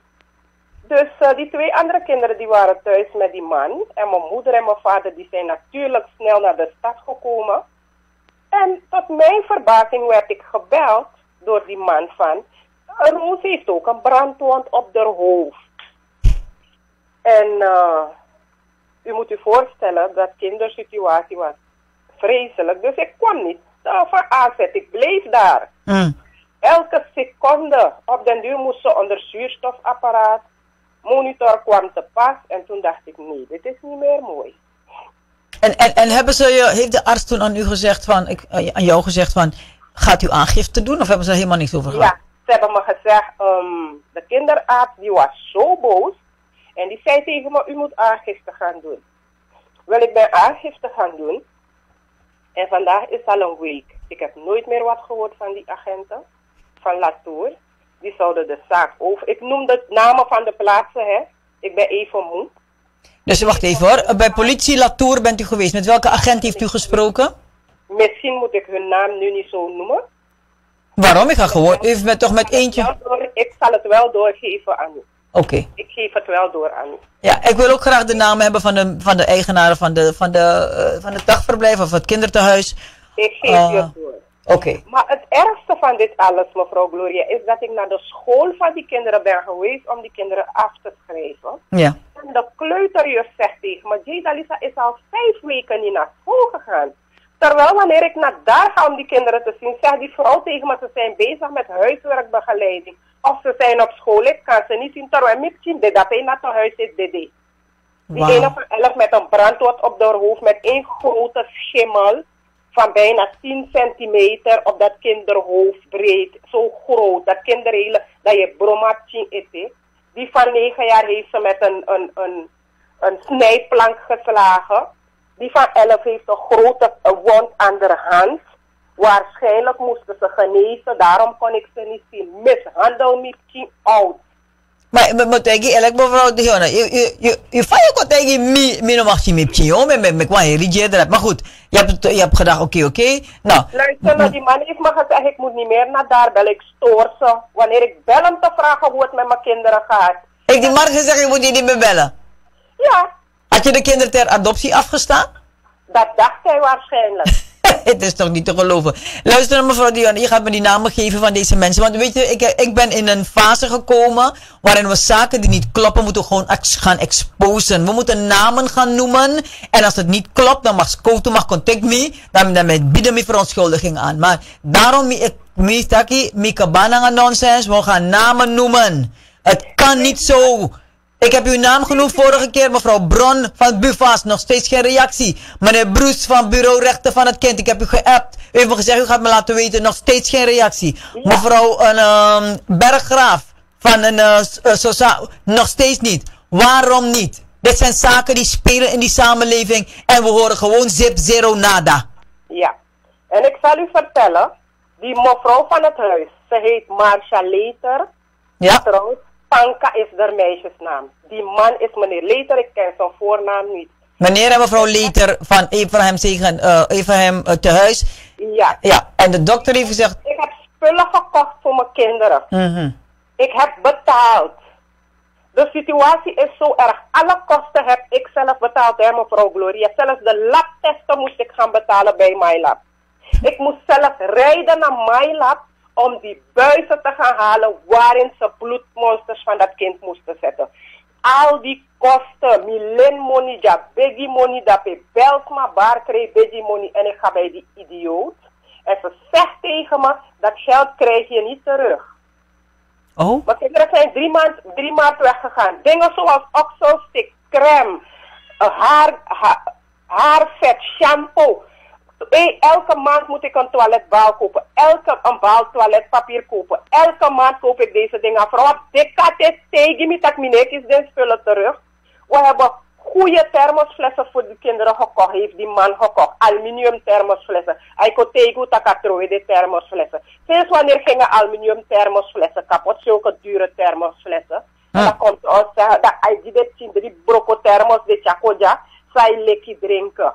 Dus uh, die twee andere kinderen die waren thuis met die man. En mijn moeder en mijn vader die zijn natuurlijk snel naar de stad gekomen. En tot mijn verbazing werd ik gebeld door die man van... Roos heeft ook een brandwond op haar hoofd. En uh, u moet u voorstellen dat kindersituatie was vreselijk. Dus ik kwam niet van aanzet. Ik bleef daar. Mm. Elke seconde. Op den duur moest ze onder zuurstofapparaat. Monitor kwam te pas. En toen dacht ik, nee, dit is niet meer mooi. En, en, en hebben ze, heeft de arts toen aan u gezegd van, ik, aan jou gezegd van, gaat u aangifte doen of hebben ze er helemaal niets over gehad? Ja, ze hebben me gezegd, um, de kinderarts die was zo boos en die zei tegen me, u moet aangifte gaan doen. Wel, ik ben aangifte gaan doen en vandaag is al een week. Ik heb nooit meer wat gehoord van die agenten, van Latour. Die zouden de zaak over... Ik noem de namen van de plaatsen, hè. Ik ben even moe. Dus wacht even hoor. Bij politie Latour bent u geweest. Met welke agent heeft u gesproken? Misschien moet ik hun naam nu niet zo noemen. Waarom? Ik ga gewoon. U heeft toch met eentje. Ik zal het wel doorgeven aan u. Oké. Ik geef het wel door aan u. Ja, ik wil ook graag de naam hebben van de, van de eigenaren van, de, van, de, uh, van het dagverblijf of het kinderthuis. Ik geef uh, je het door. Oké. Maar het ergste van dit alles, mevrouw Gloria, is dat ik naar de school van die kinderen ben geweest om die kinderen af te schrijven. Ja. En de kleuterjuf zegt tegen me, Jada Lisa is al vijf weken niet naar school gegaan. Terwijl wanneer ik naar daar ga om die kinderen te zien, zegt die vrouw tegen me, ze zijn bezig met huiswerkbegeleiding. Of ze zijn op school, ik kan ze niet zien terwijl ik zie dat naar het huis is, dit. Die ene van elf met een brandwoord op haar hoofd met één grote schimmel van bijna 10 centimeter op dat kinderhoofd breed. Zo groot. Dat kinderhele, dat je bromatje eten. Die van 9 jaar heeft ze met een, een, een, een snijplank geslagen. Die van 11 heeft een grote wond aan de hand. Waarschijnlijk moesten ze genezen, daarom kon ik ze niet zien. Mishandel me oud. Maar maar tegi elek mevrouw de Jona, je je je je fire ko tegi mi mi no mag je mi pchio me me me kwa je Maar goed, je hebt je hebt gedacht oké okay, oké. Okay. Nou. Luister, nou, die man heeft me gezegd ik moet niet meer naar daar bel ik stoor ze. Wanneer ik bel hem te vragen hoe het met mijn kinderen gaat. Ik die man gezegd je moet je niet meer bellen. Ja. Had je de kinderen ter adoptie afgestaan? Dat dacht hij waarschijnlijk. het is toch niet te geloven. Luister mevrouw Dion, je gaat me die namen geven van deze mensen. Want weet je, ik, ik ben in een fase gekomen waarin we zaken die niet kloppen moeten gewoon gaan exposen. We moeten namen gaan noemen. En als het niet klopt, dan mag Scoto, mag contact me. Dan, dan bieden me verontschuldiging aan. Maar daarom, ik, mi mi kabana nonsense. We gaan namen noemen. Het kan niet zo. Ik heb uw naam genoemd vorige keer, mevrouw Bron van Bufas. Nog steeds geen reactie. Meneer Bruce van Bureau Rechten van het Kind. Ik heb u geappt. U heeft me gezegd, u gaat me laten weten. Nog steeds geen reactie. Mevrouw een, um, Berggraaf van een uh, Nog steeds niet. Waarom niet? Dit zijn zaken die spelen in die samenleving. En we horen gewoon zip, zero, nada. Ja. En ik zal u vertellen. Die mevrouw van het huis. Ze heet Marcia Leter. Ja. Trouwens Panka is de meisjesnaam. Die man is meneer Leter, ik ken zijn voornaam niet. Meneer en mevrouw Leter van Abraham Zegen, uh, Abraham uh, te huis. Ja. Ja, en de dokter heeft gezegd... Ik heb spullen gekocht voor mijn kinderen. Mm Ik heb betaald. De situatie is zo erg. Alle kosten heb ik zelf betaald, hè, mevrouw Gloria. Zelfs de labtesten moest ik gaan betalen bij MyLab. Ik moest zelf rijden naar MyLab om die buizen te gaan halen waarin ze bloedmonsters van dat kind moesten zetten. Al die kosten, milen money, ja, biggie money, dat je belt maar bar kreeg biggie money en ik ga bij die idioot. En ze zegt tegen me, dat geld krijg je niet terug. Oh? Mijn kinderen zijn drie maanden drie maand weggegaan. Dingen zoals oxelstick, crème, haar, haar, haarvet, shampoo. Elke maand moet ik een toiletbaal kopen. Elke een baal toiletpapier kopen. Elke maand koop ik deze dingen. Vrouw, dit gaat het tegen me dat mijn is de spullen terug. We hebben goede thermosflessen voor de kinderen gekocht. Heeft die man gekocht. Aluminium thermosflessen. Hij kon tegen de thermosflessen. Sinds wanneer gingen aluminium thermosflessen kapot? Zulke dure thermosflessen. En dan komt ons zeggen dat hij dit zien, die broko thermos, de chakoja, zij lekkie drinken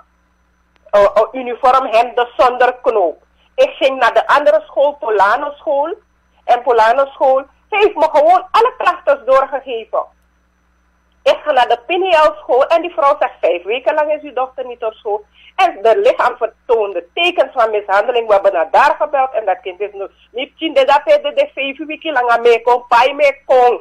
uh, uh, uniform hemden zonder knoop. Ik ging naar de andere school, Polano school. En Polano school heeft me gewoon alle krachten doorgegeven. Ik ga naar de Pineal school en die vrouw zegt vijf weken lang is uw dochter niet op school. En de lichaam vertoonde tekens van mishandeling. We hebben naar daar gebeld en dat kind is nog niet zien. Dat de, de vijf weken lang aan mij kon, bij mij kon.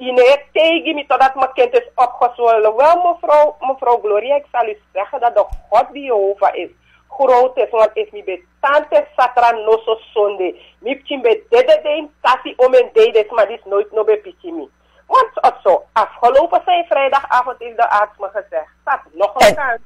Je tegen me totdat mijn kind is opgezwollen. Wel, mevrouw, mevrouw Gloria, ik zal u zeggen dat de God die Jehovah is groot is. Want is mi bij tante satra no so sonde. Mi pchim bij dede kasi om en dedes, maar die is nooit no bij mi. Want zo, afgelopen zijn vrijdagavond heeft de arts me gezegd. Dat nog een kans.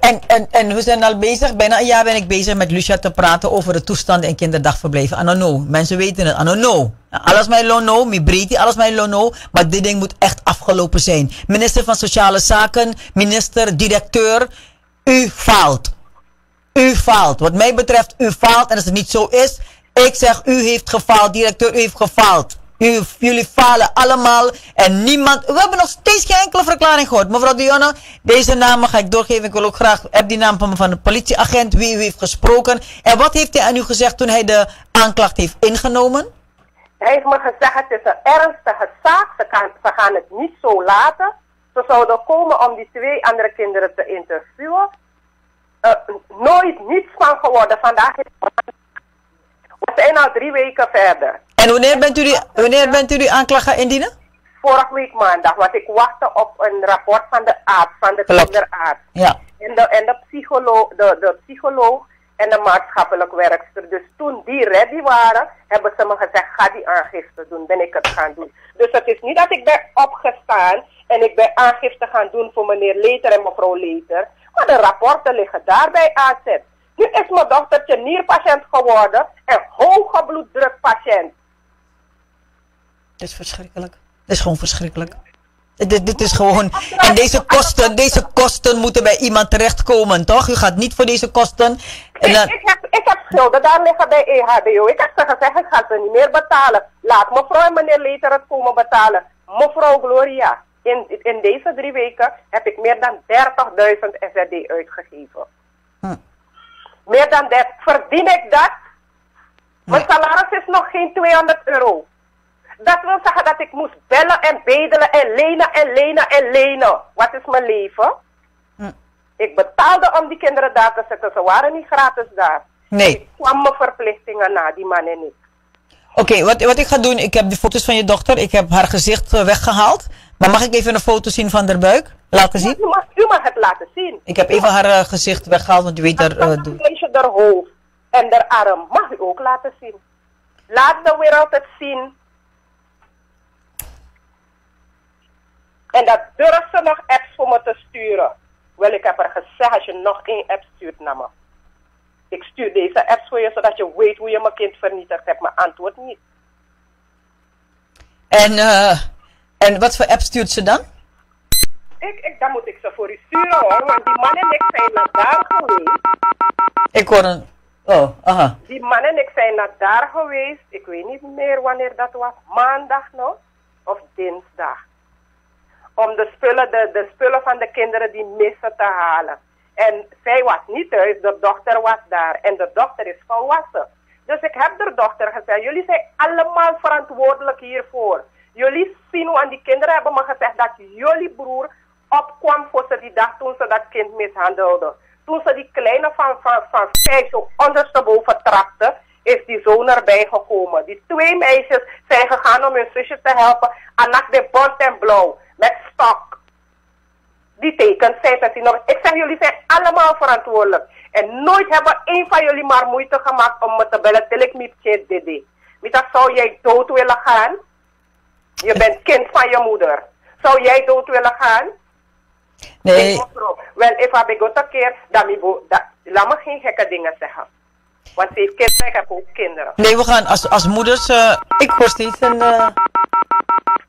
En, en, en we zijn al bezig, bijna een jaar ben ik bezig met Lucia te praten over de toestanden in kinderdagverblijven. Anono, mensen weten het, anono. Alles mij lono, mi breedte, alles mij lono. Maar dit ding moet echt afgelopen zijn. Minister van Sociale Zaken, minister, directeur, u faalt. U faalt. Wat mij betreft, u faalt. En als het niet zo is, ik zeg, u heeft gefaald, directeur, u heeft gefaald. Jullie falen allemaal en niemand. We hebben nog steeds geen enkele verklaring gehoord. Mevrouw Dionne, deze namen ga ik doorgeven. Ik wil ook graag heb die naam van, van de politieagent, wie u heeft gesproken. En wat heeft hij aan u gezegd toen hij de aanklacht heeft ingenomen? Hij heeft me gezegd, het is een ernstige zaak. Ze, gaan het niet zo laten. Ze zouden komen om die twee andere kinderen te interviewen. Uh, nooit niets van geworden. Vandaag is we zijn al drie weken verder. En wanneer bent u die, wanneer bent u die aanklacht gaan indienen? Vorige week maandag, want ik wachtte op een rapport van de arts, van de kinderarts. Ja. En de, en de, psycholoog, de, de psycholoog en een maatschappelijk werkster. Dus toen die ready waren, hebben ze me gezegd, ga die aangifte doen. Ben ik het gaan doen. Dus het is niet dat ik ben opgestaan en ik ben aangifte gaan doen voor meneer Leter en mevrouw Leter. Maar de rapporten liggen daar bij AZ. Nu is mijn dochtertje nierpatiënt geworden en hoge bloeddrukpatiënt. Dat is verschrikkelijk. Dat is gewoon verschrikkelijk. Dit, dit is gewoon. En deze kosten, deze kosten moeten bij iemand terechtkomen, toch? U gaat niet voor deze kosten. En dan... ik, heb, ik heb schulden daar liggen bij EHBO. Ik heb ze gezegd, ik ga ze niet meer betalen. Laat mevrouw en meneer Leter het komen betalen. Mevrouw Gloria, in, in deze drie weken heb ik meer dan 30.000 SRD uitgegeven. Hm. Meer dan dat. Verdien ik dat? Mijn salaris is nog geen 200 euro. Dat wil zeggen dat ik moest bellen en bedelen en lenen en lenen en lenen. Wat is mijn leven? Hm. Ik betaalde om die kinderen daar te zetten. Ze waren niet gratis daar. Nee. Ik kwam mijn verplichtingen na, die man en ik. Oké, wat, wat ik ga doen, ik heb de foto's van je dochter. Ik heb haar gezicht eh, weggehaald. Maar mag ik even een foto zien van haar buik? Laten zien? u, mag, u mag het laten zien. Ik heb even haar uh, gezicht weggehaald, want u weet er... Uh, doen. je haar hoofd en haar arm. Mag u ook laten zien. Laat de wereld het zien. En dat durft ze nog apps voor me te sturen. Wel, ik heb haar gezegd, als je nog één app stuurt naar me. Ik stuur deze apps voor je, zodat je weet hoe je mijn kind vernietigd hebt. Maar antwoord niet. En, uh, en wat voor app stuurt ze dan? Ik, ik, dan moet ik ze voor u sturen hoor, want die man en ik zijn naar daar geweest. Ik hoor een... Oh, aha. Die man en ik zijn naar daar geweest. Ik weet niet meer wanneer dat was. Maandag nog? Of dinsdag om de spullen, de, de spullen van de kinderen die missen te halen. En zij was niet thuis, de dochter was daar. En de dochter is volwassen. Dus ik heb de dochter gezegd, jullie zijn allemaal verantwoordelijk hiervoor. Jullie zien hoe aan die kinderen hebben me gezegd dat jullie broer opkwam voor ze die dag toen ze dat kind mishandelde. Toen ze die kleine van, van, van vijf zo ondersteboven trapte, is die zoon erbij gekomen. Die twee meisjes zijn gegaan om hun zusje te helpen. Anak de bont en blauw met stok. Die tekent zijn dat nog. Ik zeg, jullie zijn allemaal verantwoordelijk. En nooit hebben een van jullie maar moeite gemaakt om me te bellen. Tel ik niet dit. Mita, zou jij dood willen gaan? Je bent kind van je moeder. Zou jij dood willen gaan? Nee. Wel, if ik een keer, dan laat me geen gekke dingen zeggen. Want ze heeft kinderen, ik heb ook kinderen. Nee, we gaan als, als moeders, uh, ik hoor steeds een... Uh,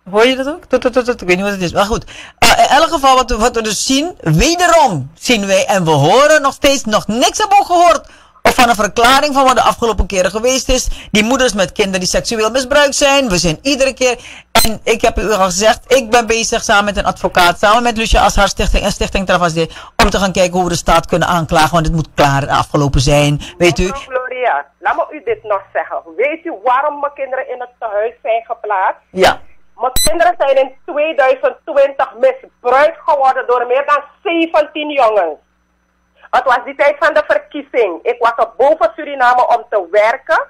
hoor je dat ook? Tot, tot, tot, ik weet niet wat het is, maar goed. Uh, in elk geval, wat, wat we dus zien, wederom zien wij en we horen nog steeds nog niks hebben gehoord of van een verklaring van wat de afgelopen keren geweest is. Die moeders met kinderen die seksueel misbruikt zijn. We zijn iedere keer. En ik heb u al gezegd, ik ben bezig samen met een advocaat, samen met Lucia Ashar Stichting en Stichting Travasde, om te gaan kijken hoe we de staat kunnen aanklagen. Want het moet klaar afgelopen zijn. Weet u? Gloria, laat me u dit nog zeggen. Weet u waarom mijn kinderen in het tehuis zijn geplaatst? Ja. Mijn kinderen zijn in 2020 misbruikt geworden door meer dan 17 jongens. Het was die tijd van de verkiezing. Ik was op boven Suriname om te werken.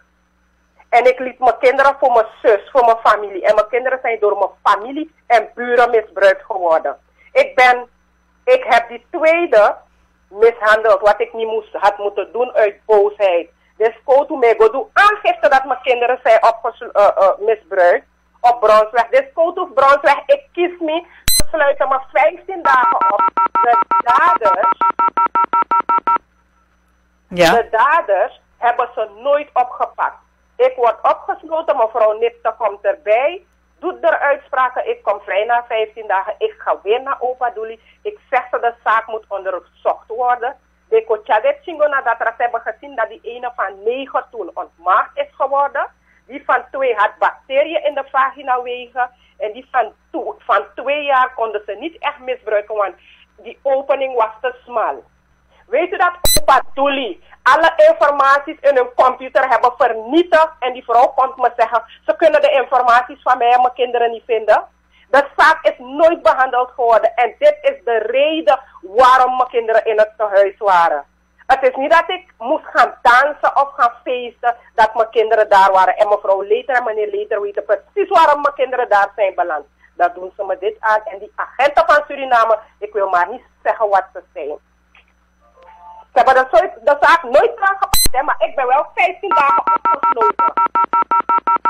En ik liet mijn kinderen voor mijn zus, voor mijn familie. En mijn kinderen zijn door mijn familie en buren misbruikt geworden. Ik ben, ik heb die tweede mishandeld, wat ik niet moest, had moeten doen uit boosheid. Dus go to me, go doe aangifte dat mijn kinderen zijn uh, uh, misbruikt op Bronsweg. Dus Bronsweg, ik kies me, sluiten maar 15 dagen op. De daders ja. De daders hebben ze nooit opgepakt. Ik word opgesloten, mevrouw Nipte komt erbij, doet er uitspraken, ik kom vrij na 15 dagen, ik ga weer naar opa Doelie. Ik zeg dat de zaak moet onderzocht worden. De Kochadet Chingo nadat ze hebben gezien dat die ene van 9 toen ontmaagd is geworden. Die van 2 had bacteriën in de vagina wegen. En die van, van 2 jaar konden ze niet echt misbruiken, want die opening was te smal. Weet u dat opa Doelie alle informaties in hun computer hebben vernietigd en die vrouw komt me zeggen, ze kunnen de informaties van mij en mijn kinderen niet vinden. De zaak is nooit behandeld geworden en dit is de reden waarom mijn kinderen in het tehuis waren. Het is niet dat ik moest gaan dansen of gaan feesten dat mijn kinderen daar waren. En mevrouw Leter en meneer Leter weten precies waarom mijn kinderen daar zijn beland. Dat doen ze me dit aan. En die agenten van Suriname, ik wil maar niet zeggen wat ze zijn. Ze hebben de zaak nooit aangepakt, maar ik ben wel 15 dagen opgesloten.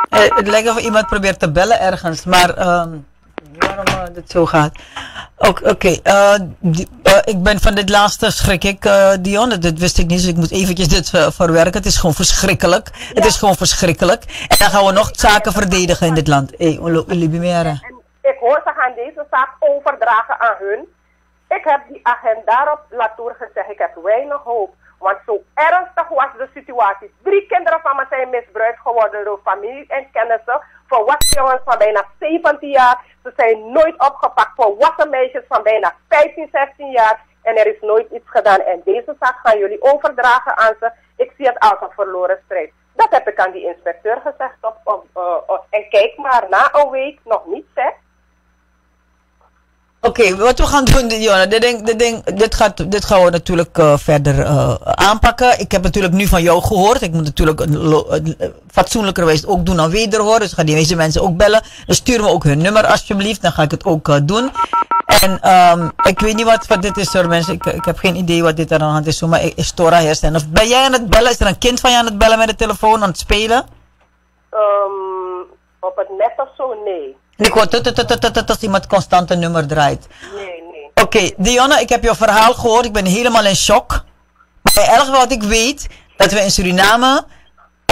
Eh, het lijkt of iemand probeert te bellen ergens, maar um, waarom uh, dit zo gaat. Oké, okay, uh, uh, ik ben van dit laatste schrik ik, Dion. Dat wist ik niet, dus ik moet eventjes dit verwerken. Het is gewoon verschrikkelijk. Ja. Het is gewoon verschrikkelijk. En dan gaan we nog zaken verdedigen in dit land. Hey, en ik hoor ze gaan deze zaak overdragen aan hun. Ik heb die agent daarop Latour gezegd, ik heb weinig hoop. Want zo ernstig was de situatie. Drie kinderen van me zijn misbruikt geworden door familie en kennissen. Volwassen jongens van bijna 17 jaar. Ze zijn nooit opgepakt. Volwassen meisjes van bijna 15, 16 jaar. En er is nooit iets gedaan. En deze zaak gaan jullie overdragen aan ze. Ik zie het als een verloren strijd. Dat heb ik aan die inspecteur gezegd. Op, en kijk maar, na een week nog niet, hè. Oké, wat we gaan doen, Jona, dit, ding, dit, ding, dit, gaat, dit gaan we natuurlijk uh, verder uh, aanpakken. Ik heb natuurlijk nu van jou gehoord. Ik moet natuurlijk uh, fatsoenlijkerwijs ook doen aan wederhoor. Dus ga die deze mensen ook bellen. Dus stuur me ook hun nummer alsjeblieft. Dan ga ik het ook doen. En um, ik weet niet wat, dit is hoor mensen. Ik, ik heb geen idee wat dit aan de hand is. Maar is Tora herstellen. Of ben jij aan het bellen? Is er een kind van je aan het bellen met de telefoon aan het spelen? Um, op het net of zo, nee. Ik hoor als iemand constant een nummer draait. Nee, nee. Oké, okay, Dionne, ik heb jouw verhaal gehoord. Ik ben helemaal in shock. Maar erg wat ik weet, dat we in Suriname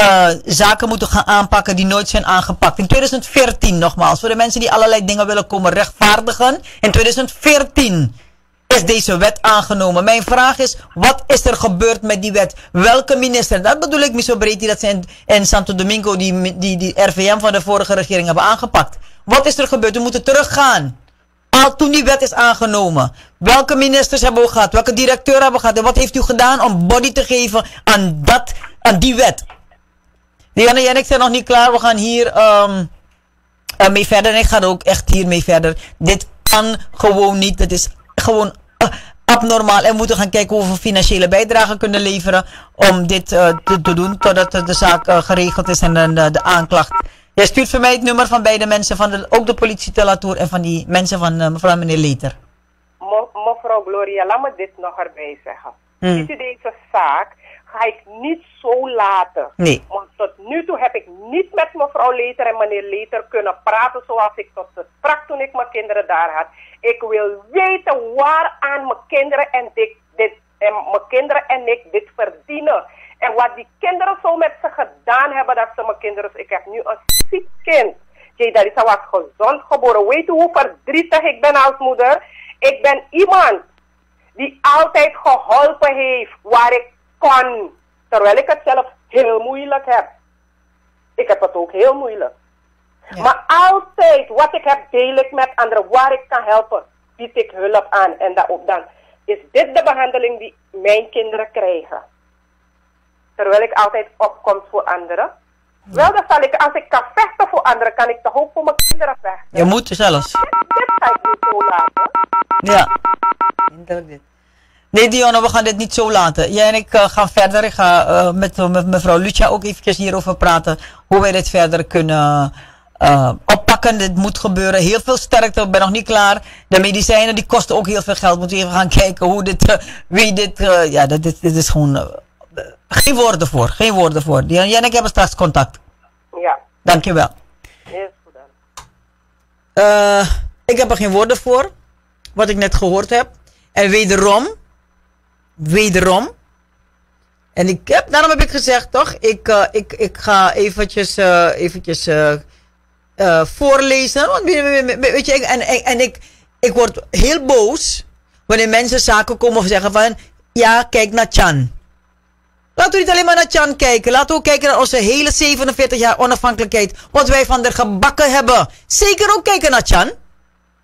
uh, zaken moeten gaan aanpakken die nooit zijn aangepakt. In 2014 nogmaals, voor de mensen die allerlei dingen willen komen rechtvaardigen. In 2014 is deze wet aangenomen. Mijn vraag is, wat is er gebeurd met die wet? Welke minister? Dat bedoel ik, Miso Breti, dat ze in, Santo Domingo die, die, die RVM van de vorige regering hebben aangepakt. Wat is er gebeurd? We moeten teruggaan. Al toen die wet is aangenomen. Welke ministers hebben we gehad? Welke directeur hebben we gehad? En wat heeft u gedaan om body te geven aan, dat, aan die wet? Diana en ik zijn nog niet klaar. We gaan hier um, uh, mee verder. En ik ga ook echt hier mee verder. Dit kan gewoon niet. Het is gewoon uh, abnormaal. En we moeten gaan kijken hoe we financiële bijdrage kunnen leveren. Om dit uh, te, doen. Totdat de zaak geregeld is en de aanklacht Jij stuurt voor mij het nummer van beide mensen, van de, ook de politie en van die mensen van uh, mevrouw meneer Leter. Me, mevrouw Gloria, laat me dit nog erbij zeggen. Hmm. Ziet u deze zaak, ga ik niet zo laten. Nee. Want tot nu toe heb ik niet met mevrouw Leter en meneer Leter kunnen praten zoals ik tot ze sprak toen ik mijn kinderen daar had. Ik wil weten waaraan mijn kinderen en, dit, dit, en mijn kinderen en ik dit verdienen. En wat die kinderen zo met ze gedaan hebben, dat ze mijn kinderen... Ik heb nu een ziek kind. Darissa was gezond geboren. Weet u hoe verdrietig ik ben als moeder? Ik ben iemand die altijd geholpen heeft waar ik kon. Terwijl ik het zelf heel moeilijk heb. Ik heb het ook heel moeilijk. Maar altijd wat ik heb, deel ik met anderen. Waar ik kan helpen, bied ik hulp aan. En daarop dan is dit de behandeling die mijn kinderen krijgen terwijl ik altijd opkom voor anderen. Wel, dan zal ik, als ik kan vechten voor anderen, kan ik toch ook voor mijn kinderen vechten. Je moet zelfs. Dit, ga ik niet zo laten. Ja, inderdaad. Nee, Dionne, we gaan dit niet zo laten. Jij en ik uh, gaan verder. Ik ga uh, met, met mevrouw Lucia ook eventjes hierover praten. Hoe wij dit verder kunnen uh, oppakken. Dit moet gebeuren. Heel veel sterkte. Ik ben nog niet klaar. De medicijnen die kosten ook heel veel geld. Moeten we even gaan kijken hoe dit, wie dit, ja, dit, dit is gewoon geen woorden voor, geen woorden voor. Die en ik hebben straks contact. Ja. Dankjewel. Yes, goed dan. Uh, ik heb er geen woorden voor, wat ik net gehoord heb. En wederom, wederom, en ik heb, daarom heb ik gezegd, toch, ik, uh, ik, ik ga eventjes, uh, eventjes voorlezen. Want, weet je, en, en, en ik, ik word heel boos wanneer mensen zaken komen of zeggen van, ja, kijk naar Chan. Laten we niet alleen maar naar Chan kijken. Laten we ook kijken naar onze hele 47 jaar onafhankelijkheid. Wat wij van de gebakken hebben. Zeker ook kijken naar Chan.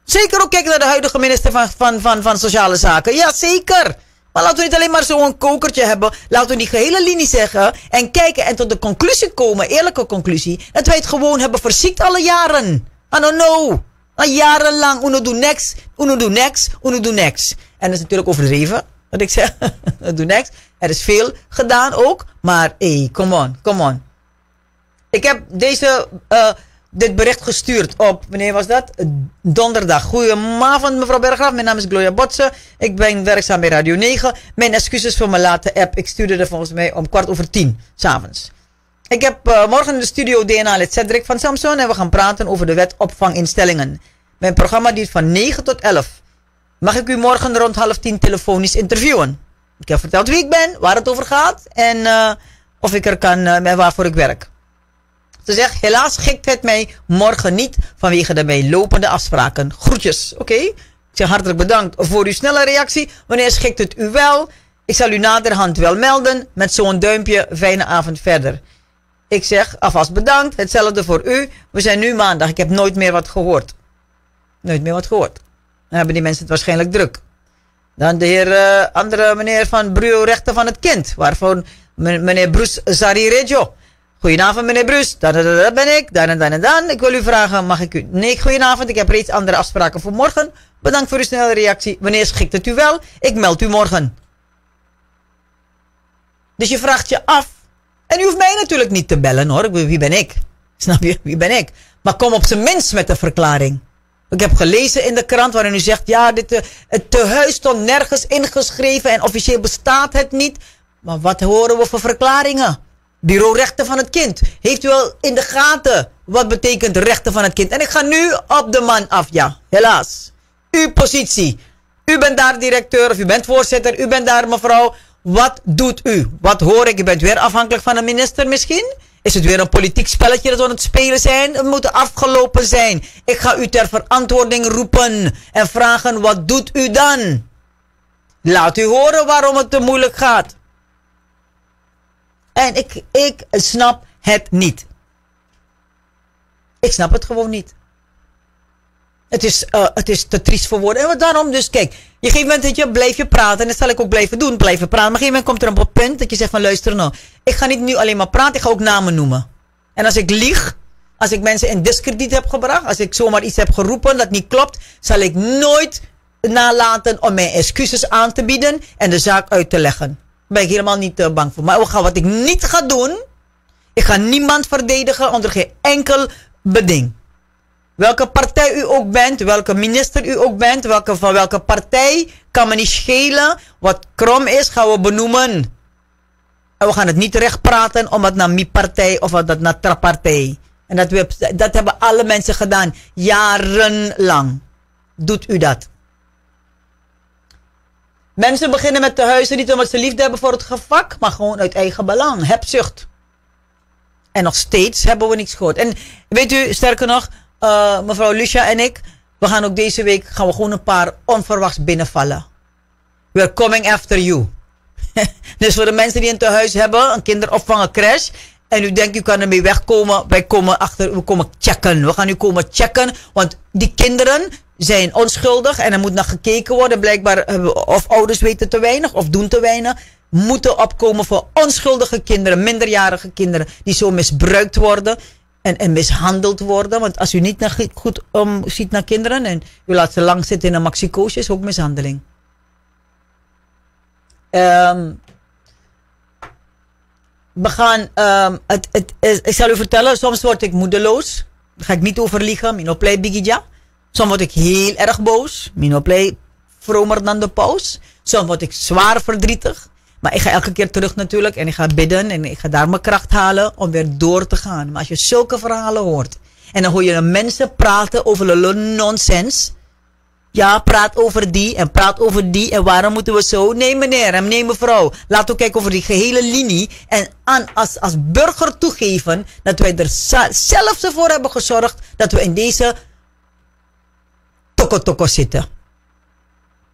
Zeker ook kijken naar de huidige minister van, van, van, van Sociale Zaken. Ja, zeker. Maar laten we niet alleen maar zo'n kokertje hebben. Laten we die gehele linie zeggen. En kijken en tot de conclusie komen. Eerlijke conclusie. Dat wij het gewoon hebben verziekt alle jaren. I don't know. Al jarenlang. Uno doet niks. Uno doet niks. Uno doet niks. En dat is natuurlijk overdreven. Wat ik zeg. doe niks. Er is veel gedaan ook. Maar hey, come on, come on. Ik heb deze uh, dit bericht gestuurd op, wanneer was dat? Donderdag. Goedemavond mevrouw Berggraaf, mijn naam is Gloria Botsen. Ik ben werkzaam bij Radio 9. Mijn excuses voor mijn late app. Ik stuurde er volgens mij om kwart over tien, s'avonds. Ik heb uh, morgen in de studio DNA met Cedric van Samson en we gaan praten over de wet opvanginstellingen. Mijn programma duurt van 9 tot 11. Mag ik u morgen rond half tien telefonisch interviewen? Ik heb verteld wie ik ben, waar het over gaat en uh, of ik er kan, uh, waarvoor ik werk. Ze zegt, helaas schikt het mij morgen niet vanwege de meelopende afspraken. Groetjes, oké? Ik zeg hartelijk bedankt voor uw snelle reactie. Wanneer schikt het u wel? Ik zal u naderhand wel melden met zo'n duimpje. Fijne avond verder. Ik zeg alvast bedankt. Hetzelfde voor u. We zijn nu maandag. Ik heb nooit meer wat gehoord. Nooit meer wat gehoord. Dan hebben die mensen het waarschijnlijk druk. Dan de heer, uh, andere meneer van Bruo Rechten van het Kind. Waarvan meneer Bruce Zarirejo. Goedenavond meneer Bruce. Dat, ben ik. Dan en dan en dan. Ik wil u vragen, mag ik u... Nee, goedenavond. Ik heb reeds andere afspraken voor morgen. Bedankt voor uw snelle reactie. Wanneer schikt het u wel? Ik meld u morgen. Dus je vraagt je af. En u hoeft mij natuurlijk niet te bellen hoor. Wie ben ik? Snap je? Wie ben ik? Maar kom op zijn minst met een verklaring. Ik heb gelezen in de krant waarin u zegt... Ja, dit, uh, het tehuis stond nergens ingeschreven en officieel bestaat het niet. Maar wat horen we voor verklaringen? Bureau Rechten van het Kind. Heeft u al in de gaten wat betekent rechten van het kind? En ik ga nu op de man af, ja. Helaas. Uw positie. U bent daar directeur of u bent voorzitter. U bent daar mevrouw. Wat doet u? Wat hoor ik? U bent weer afhankelijk van een minister misschien? Is het weer een politiek spelletje dat we aan het spelen zijn? Het moet afgelopen zijn. Ik ga u ter verantwoording roepen en vragen: wat doet u dan? Laat u horen waarom het te moeilijk gaat. En ik, ik snap het niet. Ik snap het gewoon niet. Het is, uh, het is te triest voor woorden. En daarom dus, kijk, je geeft moment dat je blijf je praten. En dat zal ik ook blijven doen, blijven praten. Maar op een gegeven moment komt er een punt dat je zegt van luister nou. Ik ga niet nu alleen maar praten, ik ga ook namen noemen. En als ik lieg, als ik mensen in discrediet heb gebracht, als ik zomaar iets heb geroepen dat niet klopt, zal ik nooit nalaten om mijn excuses aan te bieden en de zaak uit te leggen ben ik helemaal niet uh, bang voor. Maar wat ik niet ga doen, ik ga niemand verdedigen onder geen enkel beding. Welke partij u ook bent, welke minister u ook bent, welke, van welke partij, kan me niet schelen. Wat krom is, gaan we benoemen. En we gaan het niet recht praten om het naar mijn partij of dat naar trapartij. En dat, dat hebben alle mensen gedaan, jarenlang. Doet u dat. Mensen beginnen met te huizen niet omdat ze liefde hebben voor het gevak, maar gewoon uit eigen belang. Hebzucht. En nog steeds hebben we niks gehoord. En weet u, sterker nog, uh, mevrouw Lucia en ik, we gaan ook deze week gaan we gewoon een paar onverwachts binnenvallen. We're coming after you. dus voor de mensen die een tehuis hebben, een kinderopvang, crash. En u denkt u kan ermee wegkomen. Wij komen achter, we komen checken. We gaan u komen checken. Want die kinderen, zijn onschuldig en er moet naar gekeken worden. Blijkbaar eh, of ouders weten te weinig of doen te weinig. Moeten opkomen voor onschuldige kinderen, minderjarige kinderen die zo misbruikt worden en, en mishandeld worden. Want als u niet goed om ziet naar kinderen en u laat ze lang zitten in een maxicoosje, is ook mishandeling. Um, we gaan, um, het, het, ik zal u vertellen, soms word ik moedeloos. Daar ga ik niet over liegen, min play bigidja. Soms word ik heel erg boos. Minoplay vromer dan de paus. Soms word ik zwaar verdrietig. Maar ik ga elke keer terug natuurlijk en ik ga bidden en ik ga daar mijn kracht halen om weer door te gaan. Maar als je zulke verhalen hoort en dan hoor je mensen praten over nonsens. Ja, praat over die en praat over die en waarom moeten we zo? Nee meneer en nee mevrouw, laten we kijken over die gehele linie en aan, als, als burger toegeven dat wij er zelfs ervoor hebben gezorgd dat we in deze toko-toko zitten.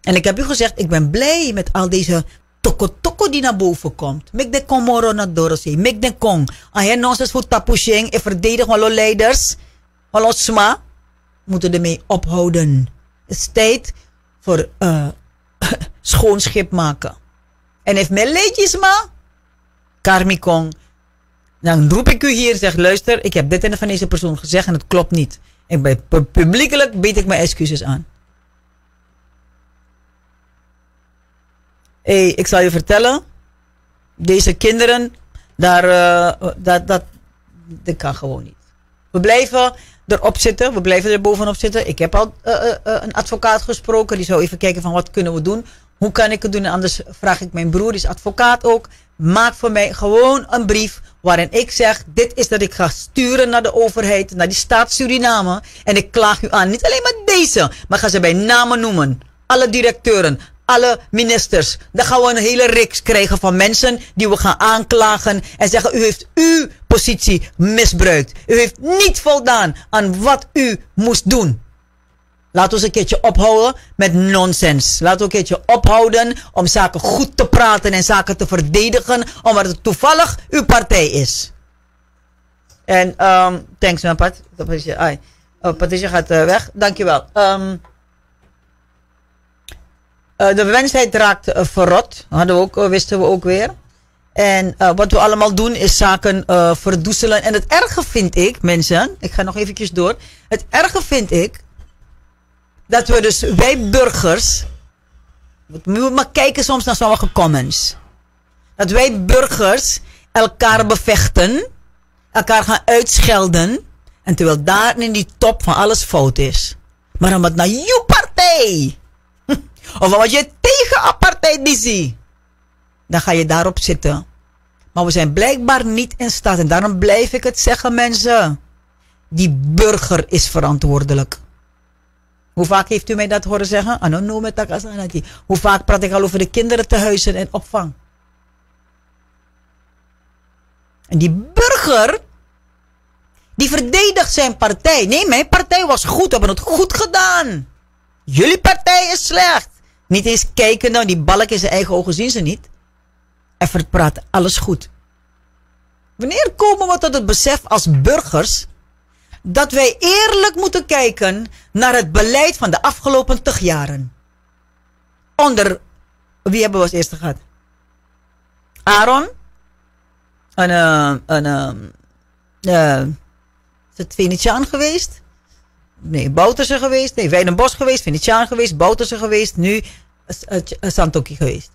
En ik heb u gezegd, ik ben blij met al deze toko-toko die naar boven komt. Mek de komoro na dorose. Mek de kong. Ahen nonsens voor tapushing. En verdedig hallo leiders. Hallo sma. Moeten ermee ophouden. Het is tijd voor uh, schoon schip maken. En heeft mijn leedjes ma. Karmikong. Dan roep ik u hier zeg luister, ik heb dit en van deze persoon gezegd en het klopt niet. En bij publiekelijk bied ik mijn excuses aan. Hey, ik zal je vertellen. Deze kinderen, daar, uh, dat, dat, kan gewoon niet. We blijven erop zitten. We blijven er bovenop zitten. Ik heb al uh, een advocaat gesproken. Die zou even kijken van wat kunnen we doen. Hoe kan ik het doen? En anders vraag ik mijn broer, die is advocaat ook. Maak voor mij gewoon een brief waarin ik zeg: Dit is dat ik ga sturen naar de overheid, naar die staat Suriname. En ik klaag u aan. Niet alleen maar deze, maar ga ze bij namen noemen. Alle directeuren, alle ministers. Dan gaan we een hele reeks krijgen van mensen die we gaan aanklagen en zeggen: U heeft uw positie misbruikt. U heeft niet voldaan aan wat u moest doen. Laten we een keertje ophouden met nonsens. Laten we een keertje ophouden om zaken goed te praten en zaken te verdedigen, omdat het toevallig uw partij is. En, um, thanks, mijn Pat. Patricia, oh, Patricia gaat uh, weg. Dankjewel. Um, uh, de mensheid raakt uh, verrot. Hadden we ook, wisten we ook weer. En wat we allemaal doen is zaken verdoezelen. En het erge vind ik, mensen, ik ga nog eventjes door. Het erge vind ik dat we dus, wij burgers, we moeten maar kijken soms naar sommige comments. Dat wij burgers elkaar bevechten, elkaar gaan uitschelden, en terwijl daar in die top van alles fout is. Maar omdat naar jouw partij, of wat je tegen apartheid ziet, dan ga je daarop zitten. Maar we zijn blijkbaar niet in staat, en daarom blijf ik het zeggen mensen. Die burger is verantwoordelijk. Hoe vaak heeft u mij dat horen zeggen? Ano met Hoe vaak praat ik al over de kinderen te huizen en opvang? En die burger, die verdedigt zijn partij. Nee, mijn partij was goed, hebben het goed gedaan. Jullie partij is slecht. Niet eens kijken naar die balk in zijn eigen ogen zien ze niet. Even praten, alles goed. Wanneer komen we tot het besef als burgers dat wij eerlijk moeten kijken naar het beleid van de afgelopen tig jaren. Onder, wie hebben we als eerste gehad? Aaron. En, uh, en, uh, is het Venetiaan geweest? Nee, Bouterse geweest. Nee, Wijnenbos geweest, Venetiaan geweest, Bouterse geweest. Nu uh, Santoki geweest.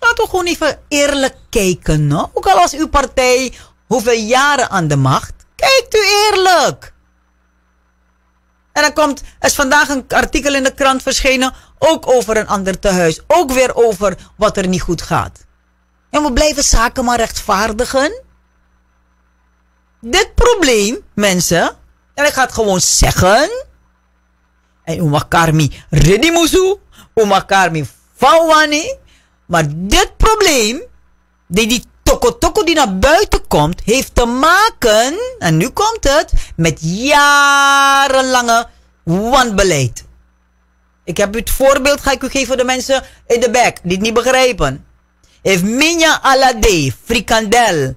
Laten we gewoon even eerlijk kijken. No? Ook al was uw partij hoeveel jaren aan de macht. Kijkt u eerlijk. En dan komt, er is vandaag een artikel in de krant verschenen, ook over een ander tehuis. Ook weer over wat er niet goed gaat. En we blijven zaken maar rechtvaardigen. Dit probleem, mensen, en ik ga het gewoon zeggen. En umakarmi redimusu, umakarmi fawani. Maar dit probleem, die die toko toko die naar buiten komt, heeft te maken, en nu komt het, met jarenlange wanbeleid. Ik heb u het voorbeeld, ga ik u geven voor de mensen in de back die het niet begrijpen. Heeft minja alade, frikandel,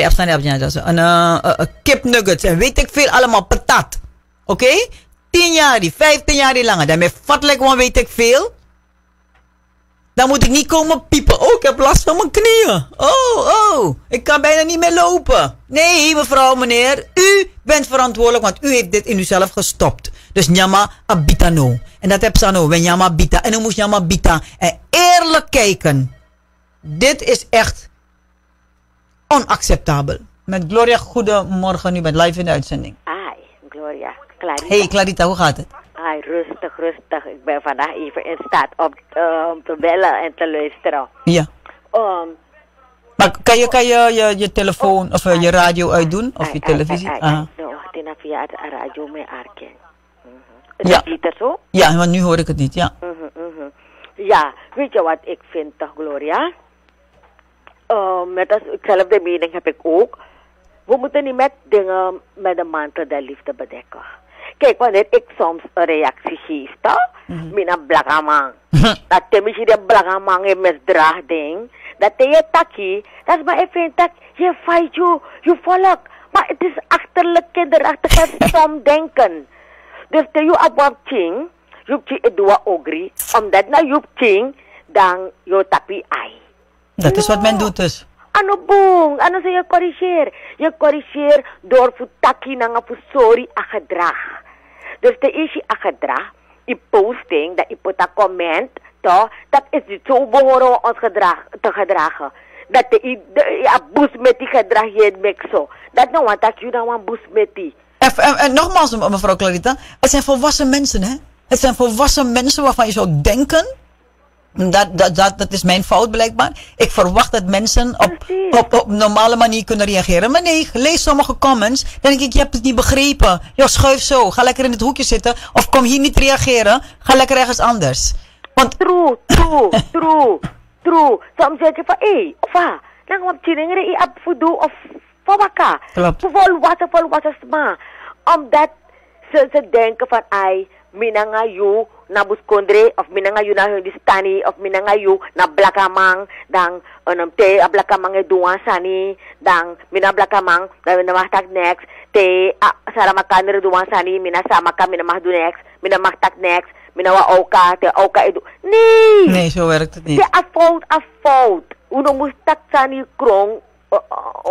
een uh, uh, kipnuggets en weet ik veel allemaal, patat. Oké? Okay? 10 jaar, 15 jaar langer. Daarmee vatelijk, want weet ik veel. Dan moet ik niet komen piepen. Oh, ik heb last van mijn knieën. Oh, oh, ik kan bijna niet meer lopen. Nee, mevrouw, meneer. U bent verantwoordelijk, want u heeft dit in uzelf gestopt. Dus nyama abita no. En dat heb ze nou. We nyama. En dan moest nyama bita. En eerlijk kijken. Dit is echt onacceptabel. Met Gloria, goedemorgen. U bent live in de uitzending. Hi, Gloria. Clarita. Hey, Clarita, hoe gaat het? Hi, rustig, rustig. Ik ben vandaag even in staat om, te bellen en te luisteren. Ja. Um, maar kan je, kan je je, je telefoon of uh, je radio uitdoen? Of je televisie? Ja, no, via de radio met Arken. Is ja. zo? Ja, want nu hoor ik het niet, ja. Uh -huh. Ja, weet je wat ik vind toch, Gloria? Uh, met als, hetzelfde mening heb ik ook. We moeten niet met dingen met de mantel der liefde bedekken. Kijk, wanneer ik soms een reactie geef, toch? Met een blagamang. dat je de blagamang in misdraagding. Dat je taki. Dat is maar even je fight you, je volk. Maar het is achterlijk kinderachtig en stom denken. Dus de je ting, je het dua ogri. Omdat na je ting, dan je tapi ai. Dat is wat men doet dus. Ano bong, ano sa je corrigeer? Je corrigeer door futaki na nga sorry a gedrag. Dus de is je gedrag, je posting, dat je put een comment, toch? Dat is zo behoren ons gedrag, te gedragen. dat de, de abus met die gedrag je zo. Dat nou want dat je dan een bus met die. En, nogmaals, mevrouw Clarita, het zijn volwassen mensen, hè? Het zijn volwassen mensen waarvan je zou denken. Dat, dat, dat, dat is mijn fout blijkbaar. Ik verwacht dat mensen op, op, op normale manier kunnen reageren. Maar nee, lees sommige comments. Dan denk ik, je hebt het niet begrepen. Jo, schuif zo. Ga lekker in het hoekje zitten. Of kom hier niet reageren. Ga lekker ergens anders. Want... True, true, true, true. Soms zeg je van, hé, hey, of ha. Dan kom je in op voedoe of elkaar. Klopt. Volwassen, volwassen sma. Omdat ze, ze denken van, ai, minangayu na buskondre of minangayu na hindistani of minangayu na blakamang dan onam te a blakamang e duan sani dan mina blakamang dan mina mahtak next te a sara makan duan sani mina ka mina mahdu next mina mahtak next mina wa oka te oka edu nee nee zo werkt het niet te a fout a fout uno mustak sani krong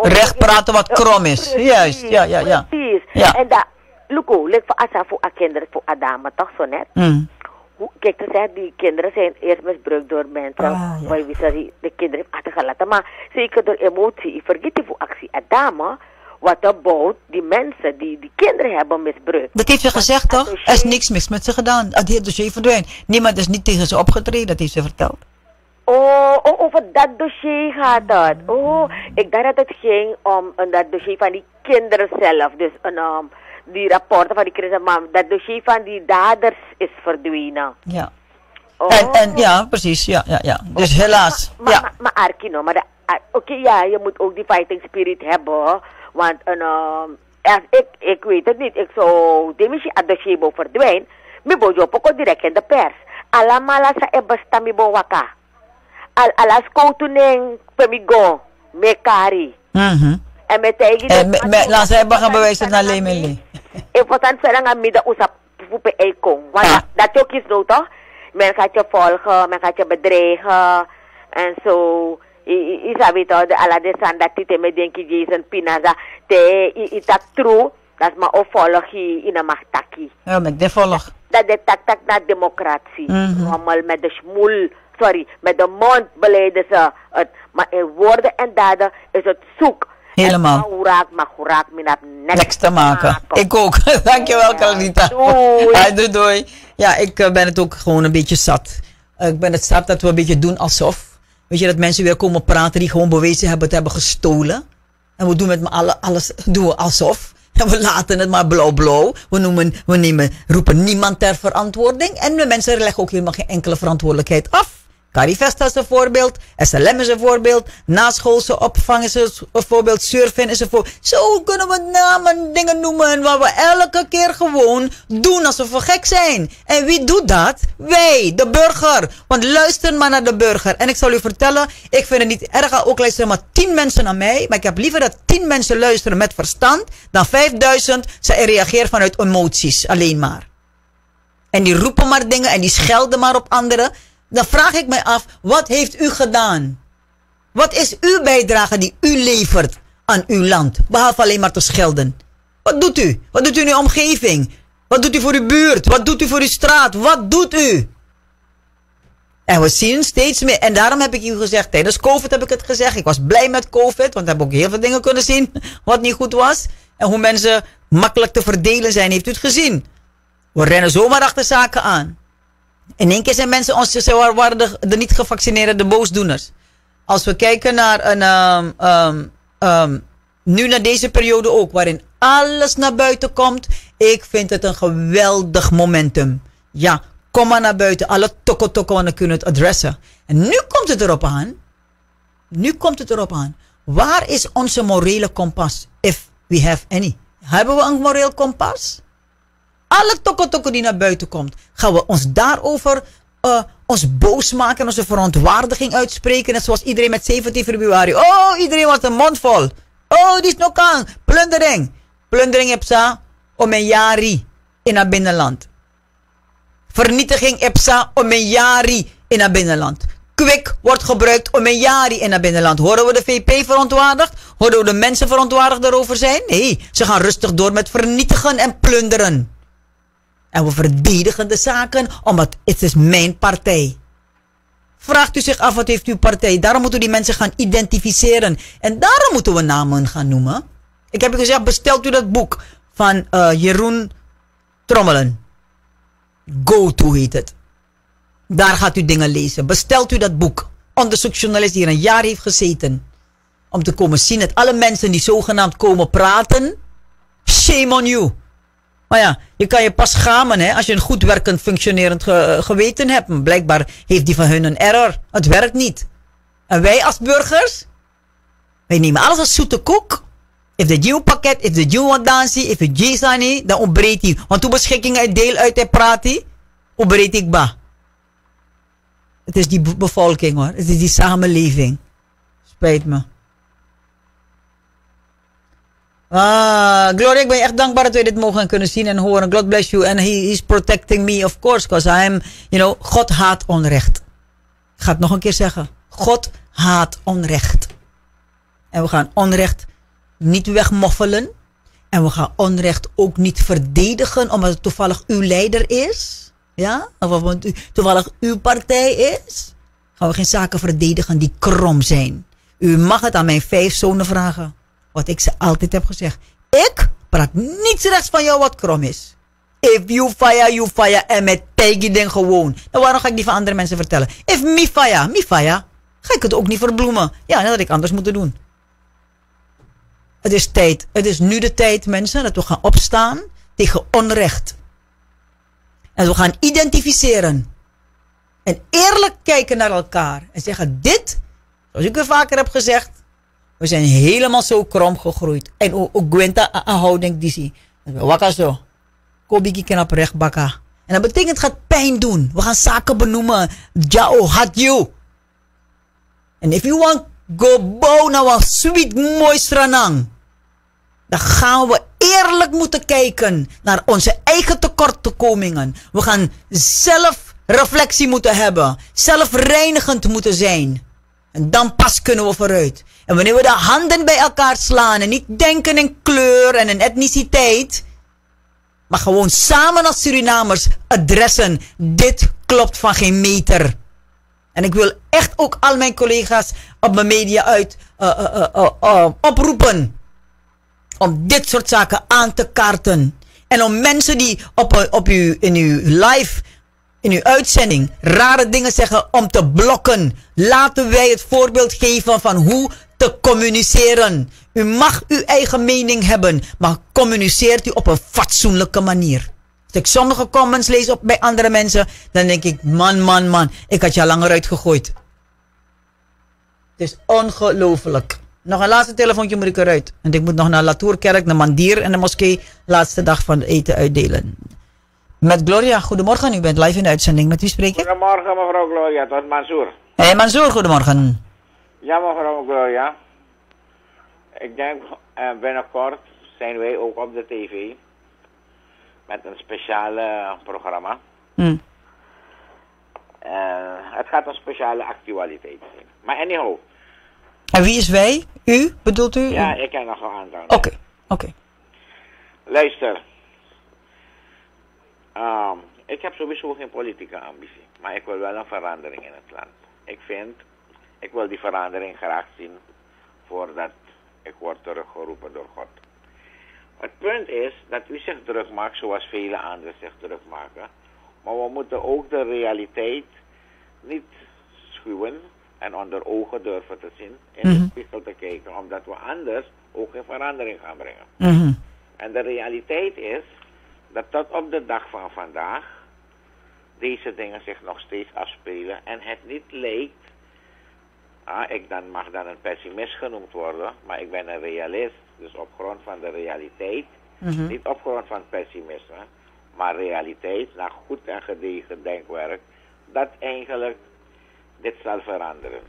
recht praten wat krom is juist ja ja ja precies ja. en dat Luko, let voor Asa voor kinderen, voor Adama, toch zo net? Mm. Kijk, ze zeggen, die kinderen zijn eerst misbruikt door mensen. Ah, ja. Wie ze de kinderen achtergelaten. Maar zeker door emotie, vergeet die voor actie Adama. Wat about die mensen die die kinderen hebben misbruikt. Dat heeft ze gezegd, toch? Er is niks mis met ze gedaan. Het hele dossier verdwijnt. Niemand is niet tegen ze opgetreden, dat heeft ze verteld. Oh, oh, over dat dossier gaat het. Oh, ik dacht dat het ging om um, dat dossier van die kinderen zelf. Dus een... Um, die rapporten van die christen, maar dat dossier van die daders is verdwenen. Ja. Oh. En, en ja, precies, ja, ja, ja. Dus oh, helaas. Maar, ja. maar, maar Arkino, maar oké, okay, ja, je moet ook die fighting spirit hebben, want een, um, ik, ik weet het niet, ik zou, die misschien het dossier verdwijnen, mi bo jo poko direct in de pers. Ala mala sa ebasta mi bo waka. Al, ala skoutuning pemigo, mekari. Mhm. Mm en met tegen en me, me, laat ze hebben gaan bewijzen naar Lemeli. Important verder gaan midden usap pupe ekong. Want Ah. dat ook is nou toch? Men gaat je volgen, men gaat je bedreigen. En zo. I sabi to, de ala de san dat tite me denki Jason Pinaza. Te i tak true. Dat is maar opvolg in een machtaki. Ja, met de volg. Dat de tak tak naar democratie. Mhm. Allemaal met de schmoel. Sorry, met de mond beleiden ze het. Maar in woorden en daden is het zoek. Helemaal. En raak, maar raak me dat niks te maken. Ik ook. Dankjewel, ja, Carlita. Doei. doei, doei. Ja, ik uh, ben het ook gewoon een beetje zat. Uh, ik ben het zat dat we een beetje doen alsof. Weet je, dat mensen weer komen praten die gewoon bewezen hebben te hebben gestolen. En we doen met alle, alles doen we alsof. En we laten het maar blauw-blauw. We, noemen, we nemen, roepen niemand ter verantwoording. En de mensen leggen ook helemaal geen enkele verantwoordelijkheid af. Carivesta is een voorbeeld. SLM is een voorbeeld. Naschoolse opvang is een voorbeeld. Surfen is een voorbeeld. Zo kunnen we namen dingen noemen waar we elke keer gewoon doen alsof we gek zijn. En wie doet dat? Wij, de burger. Want luister maar naar de burger. En ik zal u vertellen, ik vind het niet erg ook luisteren maar tien mensen naar mij. Maar ik heb liever dat tien mensen luisteren met verstand dan vijfduizend ze reageren vanuit emoties alleen maar. En die roepen maar dingen en die schelden maar op anderen dan vraag ik mij af, wat heeft u gedaan? Wat is uw bijdrage die u levert aan uw land? Behalve alleen maar te schelden. Wat doet u? Wat doet u in uw omgeving? Wat doet u voor uw buurt? Wat doet u voor uw straat? Wat doet u? En we zien steeds meer. En daarom heb ik u gezegd, tijdens COVID heb ik het gezegd. Ik was blij met COVID, want we hebben ook heel veel dingen kunnen zien wat niet goed was. En hoe mensen makkelijk te verdelen zijn, heeft u het gezien. We rennen zomaar achter zaken aan. In één keer zijn mensen ons, waren de, de niet gevaccineerde de boosdoeners. Als we kijken naar een, um, um, um, nu naar deze periode ook, waarin alles naar buiten komt. Ik vind het een geweldig momentum. Ja, kom maar naar buiten. Alle tokko en dan kunnen het adressen. En nu komt het erop aan. Nu komt het erop aan. Waar is onze morele kompas? If we have any. Hebben we een moreel kompas? Alle tokko die naar buiten komt, gaan we ons daarover uh, ons boos maken en onze verontwaardiging uitspreken. Net zoals iedereen met 17 februari. Oh, iedereen was een mond vol. Oh, die is nog aan. Plundering. Plundering EPSA om een jari in het binnenland. Vernietiging EPSA om een jari in het binnenland. Kwik wordt gebruikt om een jari in het binnenland. Horen we de VP verontwaardigd? Horen we de mensen verontwaardigd daarover zijn? Nee, ze gaan rustig door met vernietigen en plunderen. En we verdedigen de zaken omdat het is mijn partij. vraagt u zich af wat heeft uw partij. Daarom moeten die mensen gaan identificeren. En daarom moeten we namen gaan noemen. Ik heb u gezegd, bestelt u dat boek van uh, Jeroen Trommelen. Go to heet het. Daar gaat u dingen lezen. Bestelt u dat boek. Onderzoeksjournalist die er een jaar heeft gezeten. Om te komen zien dat alle mensen die zogenaamd komen praten. Shame on you. Maar ja, je kan je pas schamen hè, als je een goed werkend, functionerend geweten hebt. Blijkbaar heeft die van hun een error. Het werkt niet. En wij als burgers, wij nemen alles als zoete koek. If de Jew pakket, if de Jew wat dansie, if de Jew dan ontbreekt hij. Want toen beschikking uit deel uit en praat hij, ik ba. Het is die bevolking hoor, het is die samenleving. Spijt me. Ah, Gloria, ik ben echt dankbaar dat we dit mogen kunnen zien en horen. God bless you. And he is protecting me, of course, because I am, you know, God haat onrecht. Ik ga het nog een keer zeggen. God haat onrecht. En we gaan onrecht niet wegmoffelen. En we gaan onrecht ook niet verdedigen omdat het toevallig uw leider is. Ja? Of omdat het toevallig uw partij is. Gaan we geen zaken verdedigen die krom zijn. U mag het aan mijn vijf zonen vragen. Wat ik ze altijd heb gezegd. Ik praat niets rechts van jou wat krom is. If you fire, you fire. En met Peggy ding gewoon. Dan waarom ga ik die van andere mensen vertellen? If me fire, me fire. Ga ik het ook niet verbloemen. Ja, dat had ik anders moeten doen. Het is tijd. Het is nu de tijd, mensen, dat we gaan opstaan tegen onrecht. En we gaan identificeren. En eerlijk kijken naar elkaar. En zeggen, dit, zoals ik er vaker heb gezegd, we zijn helemaal zo krom gegroeid. En ook Gwenta een houding die zie. Wakka zo. Kobiki knap recht bakka. En dat betekent het gaat pijn doen. We gaan zaken benoemen. Jao had you. En if you want go bow naar een sweet mooi stranang. Dan gaan we eerlijk moeten kijken naar onze eigen tekortkomingen. We gaan zelf reflectie moeten hebben. Zelfreinigend moeten zijn. En dan pas kunnen we vooruit. En wanneer we de handen bij elkaar slaan en niet denken in kleur en in etniciteit, maar gewoon samen als Surinamers adressen, dit klopt van geen meter. En ik wil echt ook al mijn collega's op mijn media uit uh, uh, oproepen om dit soort zaken aan te kaarten. En om mensen die op, op uw, in uw live in uw uitzending rare dingen zeggen om te blokken. Laten wij het voorbeeld geven van hoe te communiceren. U mag uw eigen mening hebben, maar communiceert u op een fatsoenlijke manier. Als ik sommige comments lees op bij andere mensen, dan denk ik, man, man, man, ik had je al langer uitgegooid. Het is ongelooflijk. Nog een laatste telefoontje moet ik eruit. Want ik moet nog naar Latourkerk, naar Mandier en de moskee. Laatste dag van het eten uitdelen. Met Gloria, goedemorgen. U bent live in de uitzending. Met wie spreek ik? Goedemorgen mevrouw Gloria, tot Mansour. Hé hey, Mansour, goedemorgen. Ja mevrouw Gloria. Ik denk uh, binnenkort zijn wij ook op de tv. Met een speciale programma. Hmm. Uh, het gaat een speciale actualiteit zijn. Maar anyhow. En wie is wij? U, bedoelt u? Ja, ik ken nog wel aantonen. Oké, oké. Luister. Um, ik heb sowieso geen politieke ambitie, maar ik wil wel een verandering in het land. Ik vind, ik wil die verandering graag zien voordat ik word teruggeroepen door God. Het punt is dat u zich druk maakt zoals vele anderen zich druk maken. Maar we moeten ook de realiteit niet schuwen en onder ogen durven te zien. In de mhm. spiegel te kijken, omdat we anders ook geen verandering gaan brengen. Mhm. En de realiteit is dat tot op de dag van vandaag deze dingen zich nog steeds afspelen en het niet lijkt, ah, ik dan mag dan een pessimist genoemd worden, maar ik ben een realist, dus op grond van de realiteit, mhm. niet op grond van pessimisme, maar realiteit, naar goed en gedegen denkwerk, dat eigenlijk dit zal veranderen.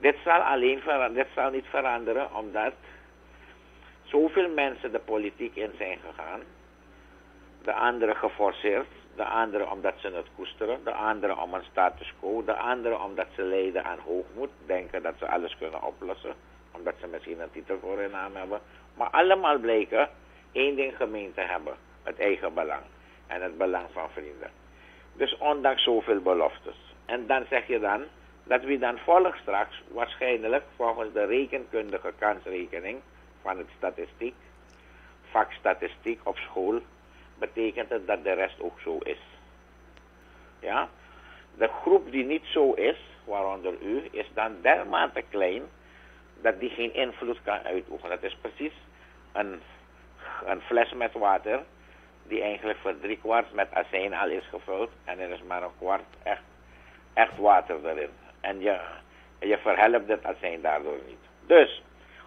Dit zal alleen veranderen, dit zal niet veranderen omdat zoveel mensen de politiek in zijn gegaan de andere geforceerd, de andere omdat ze het koesteren, de andere om een status quo, de andere omdat ze lijden aan hoogmoed, denken dat ze alles kunnen oplossen, omdat ze misschien een titel voor hun naam hebben. Maar allemaal blijken één ding gemeen te hebben, het eigen belang en het belang van vrienden. Dus ondanks zoveel beloftes, En dan zeg je dan dat we dan volg straks waarschijnlijk volgens de rekenkundige kansrekening van het statistiek, vak statistiek op school, betekent het dat de rest ook zo is. Ja? De groep die niet zo is, waaronder u, is dan dermate klein dat die geen invloed kan uitoefenen. Dat is precies een, een fles met water die eigenlijk voor drie kwart met azijn al is gevuld en er is maar een kwart echt, echt water erin. En je, je verhelpt het azijn daardoor niet. Dus,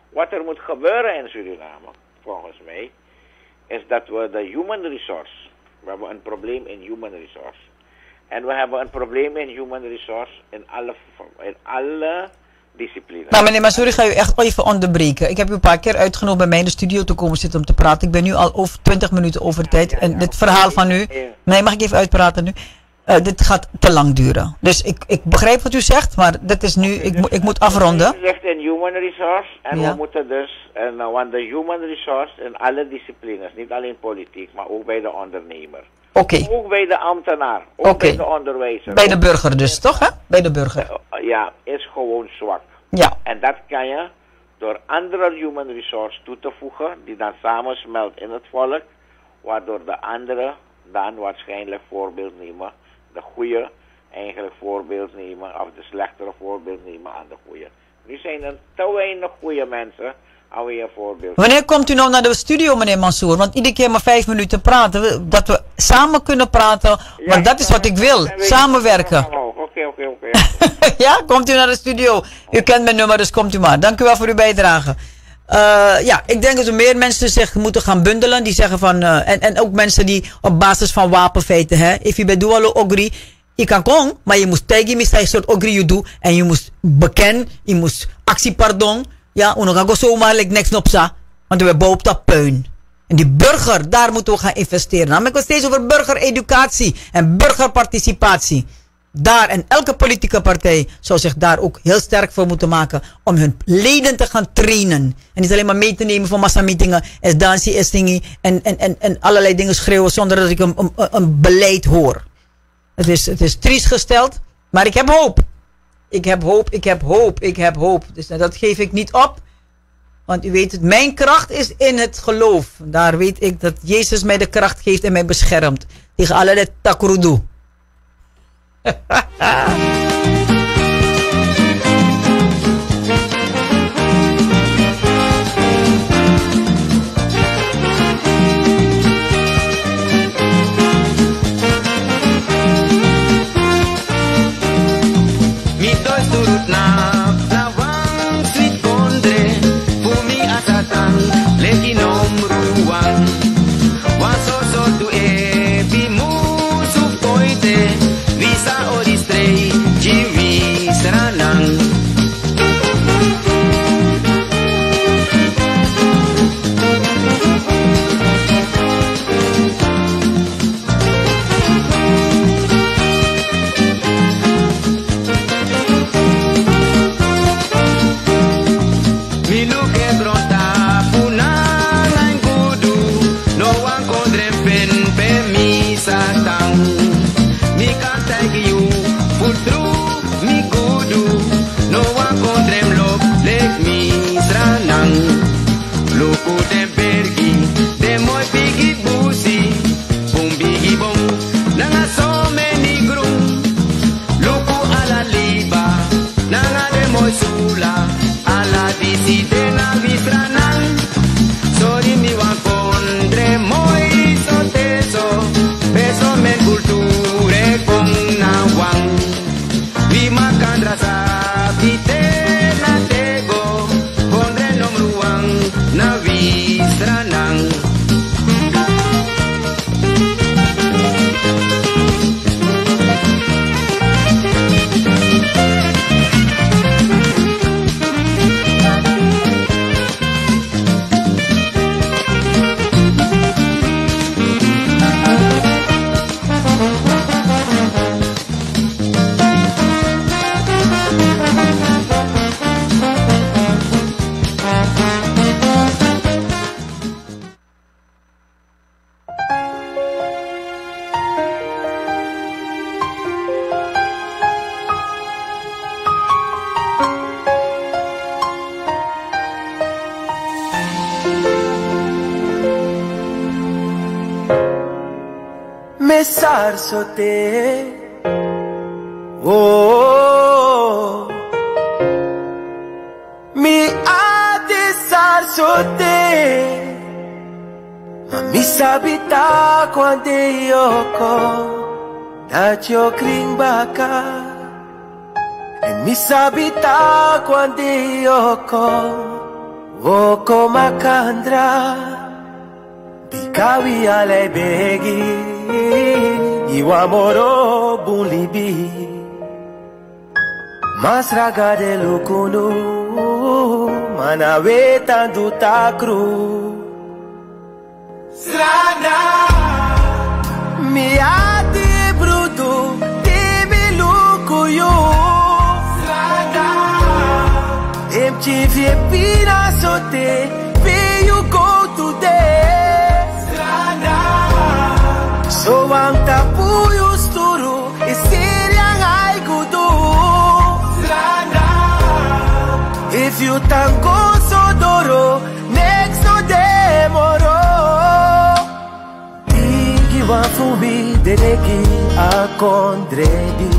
wat er moet gebeuren in Suriname, volgens mij, is dat we de human resource, we hebben een probleem in human resource. En we hebben een probleem in human resource in alle, in alle disciplines. Nou meneer Masuri, ga u echt even onderbreken. Ik heb u een paar keer uitgenodigd bij mij in de studio te komen zitten om te praten. Ik ben nu al over 20 minuten over de tijd. en dit verhaal van u, nee mag ik even uitpraten nu? Uh, dit gaat te lang duren. Dus ik, ik begrijp wat u zegt, maar dit is nu, ik, ik dus moet afronden. U zegt in human resource en we moeten dus, en, uh, want de human resource in alle disciplines, niet alleen politiek, maar ook bij de ondernemer. Oké. Ook bij de ambtenaar, ook bij de onderwijzer. Bij de burger dus, toch hè? Bij de burger. Uh, ja, is gewoon zwak. Ja. En dat kan je door andere human resource toe te voegen, die dan samensmelt in het volk, waardoor de anderen dan waarschijnlijk voorbeeld nemen de goede eigenlijk voorbeeld nemen of de slechtere voorbeeld nemen aan de goede. Nu zijn er te weinig goede mensen alweer voorbeeld. Wanneer komt u nou naar de studio, meneer Mansour? Want iedere keer maar vijf minuten praten. Dat we samen kunnen praten. want dat is wat ik wil. Samenwerken. Oké, oké, oké. Ja, komt u naar de studio. U kent mijn nummer, dus komt u maar. Dank u wel voor uw bijdrage. Uh, ja, ik denk dat er meer mensen zich moeten gaan bundelen. Die zeggen van, uh, en, en ook mensen die op basis van wapenfeiten, hè. If je bent dualo ogri, je kan kon, maar je moest tegen me een soort ogri je doet. En je moest bekennen, je moest actiepardon. Ja, en dan ga ik niks op sa. Want we hebben op dat puin. En die burger, daar moeten we gaan investeren. Dan heb ik het steeds over burgereducatie en burgerparticipatie daar en elke politieke partij zou zich daar ook heel sterk voor moeten maken om hun leden te gaan trainen. En niet alleen maar mee te nemen voor massameetingen, is dansie, is dingen en, en, en, en allerlei dingen schreeuwen zonder dat ik een, beleid hoor. Het is, het is triest gesteld, maar ik heb hoop. Ik heb hoop, ik heb hoop, ik heb hoop. Dus dat geef ik niet op. Want u weet het, mijn kracht is in het geloof. Daar weet ik dat Jezus mij de kracht geeft en mij beschermt. Tegen allerlei takrudu. Mi dois turut na planang Sori mi wan pondre moito teso Peso men culture con nahuan Mi makan जाते वो मी आते सारसोते Misabita kwande yoko Nacho kringbaka Misabita kwande yoko Woko makandra Bikawi alebegi Io amoro bulibi. Masraga kunu, lukunu Manaweta do takru. Strada Mia de brudo De milukuyu Strada MTV pira sote. Doang tapuyo sturo Isiriang ay gudu Sana If you tango sodoro Next no demoro Tigi wa fubi Deleki akon drebi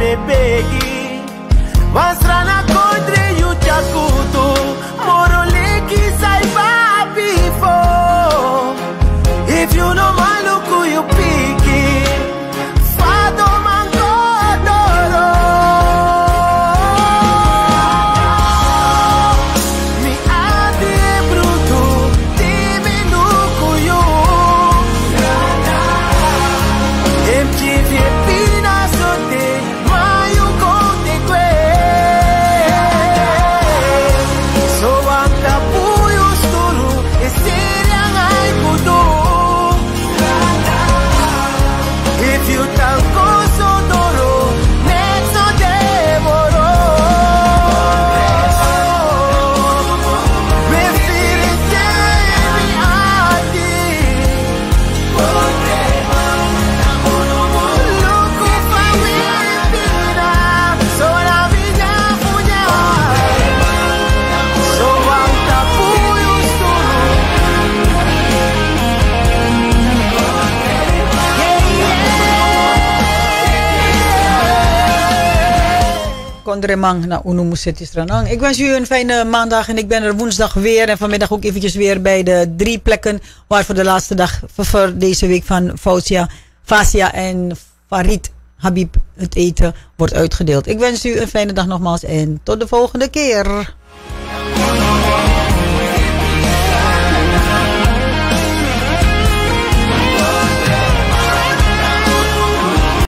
Dati me Naar Unumuseti Stranang. Ik wens u een fijne maandag en ik ben er woensdag weer. En vanmiddag ook eventjes weer bij de drie plekken waar voor de laatste dag voor deze week van Fausia, Fasia en Farid Habib het eten wordt uitgedeeld. Ik wens u een fijne dag nogmaals en tot de volgende keer.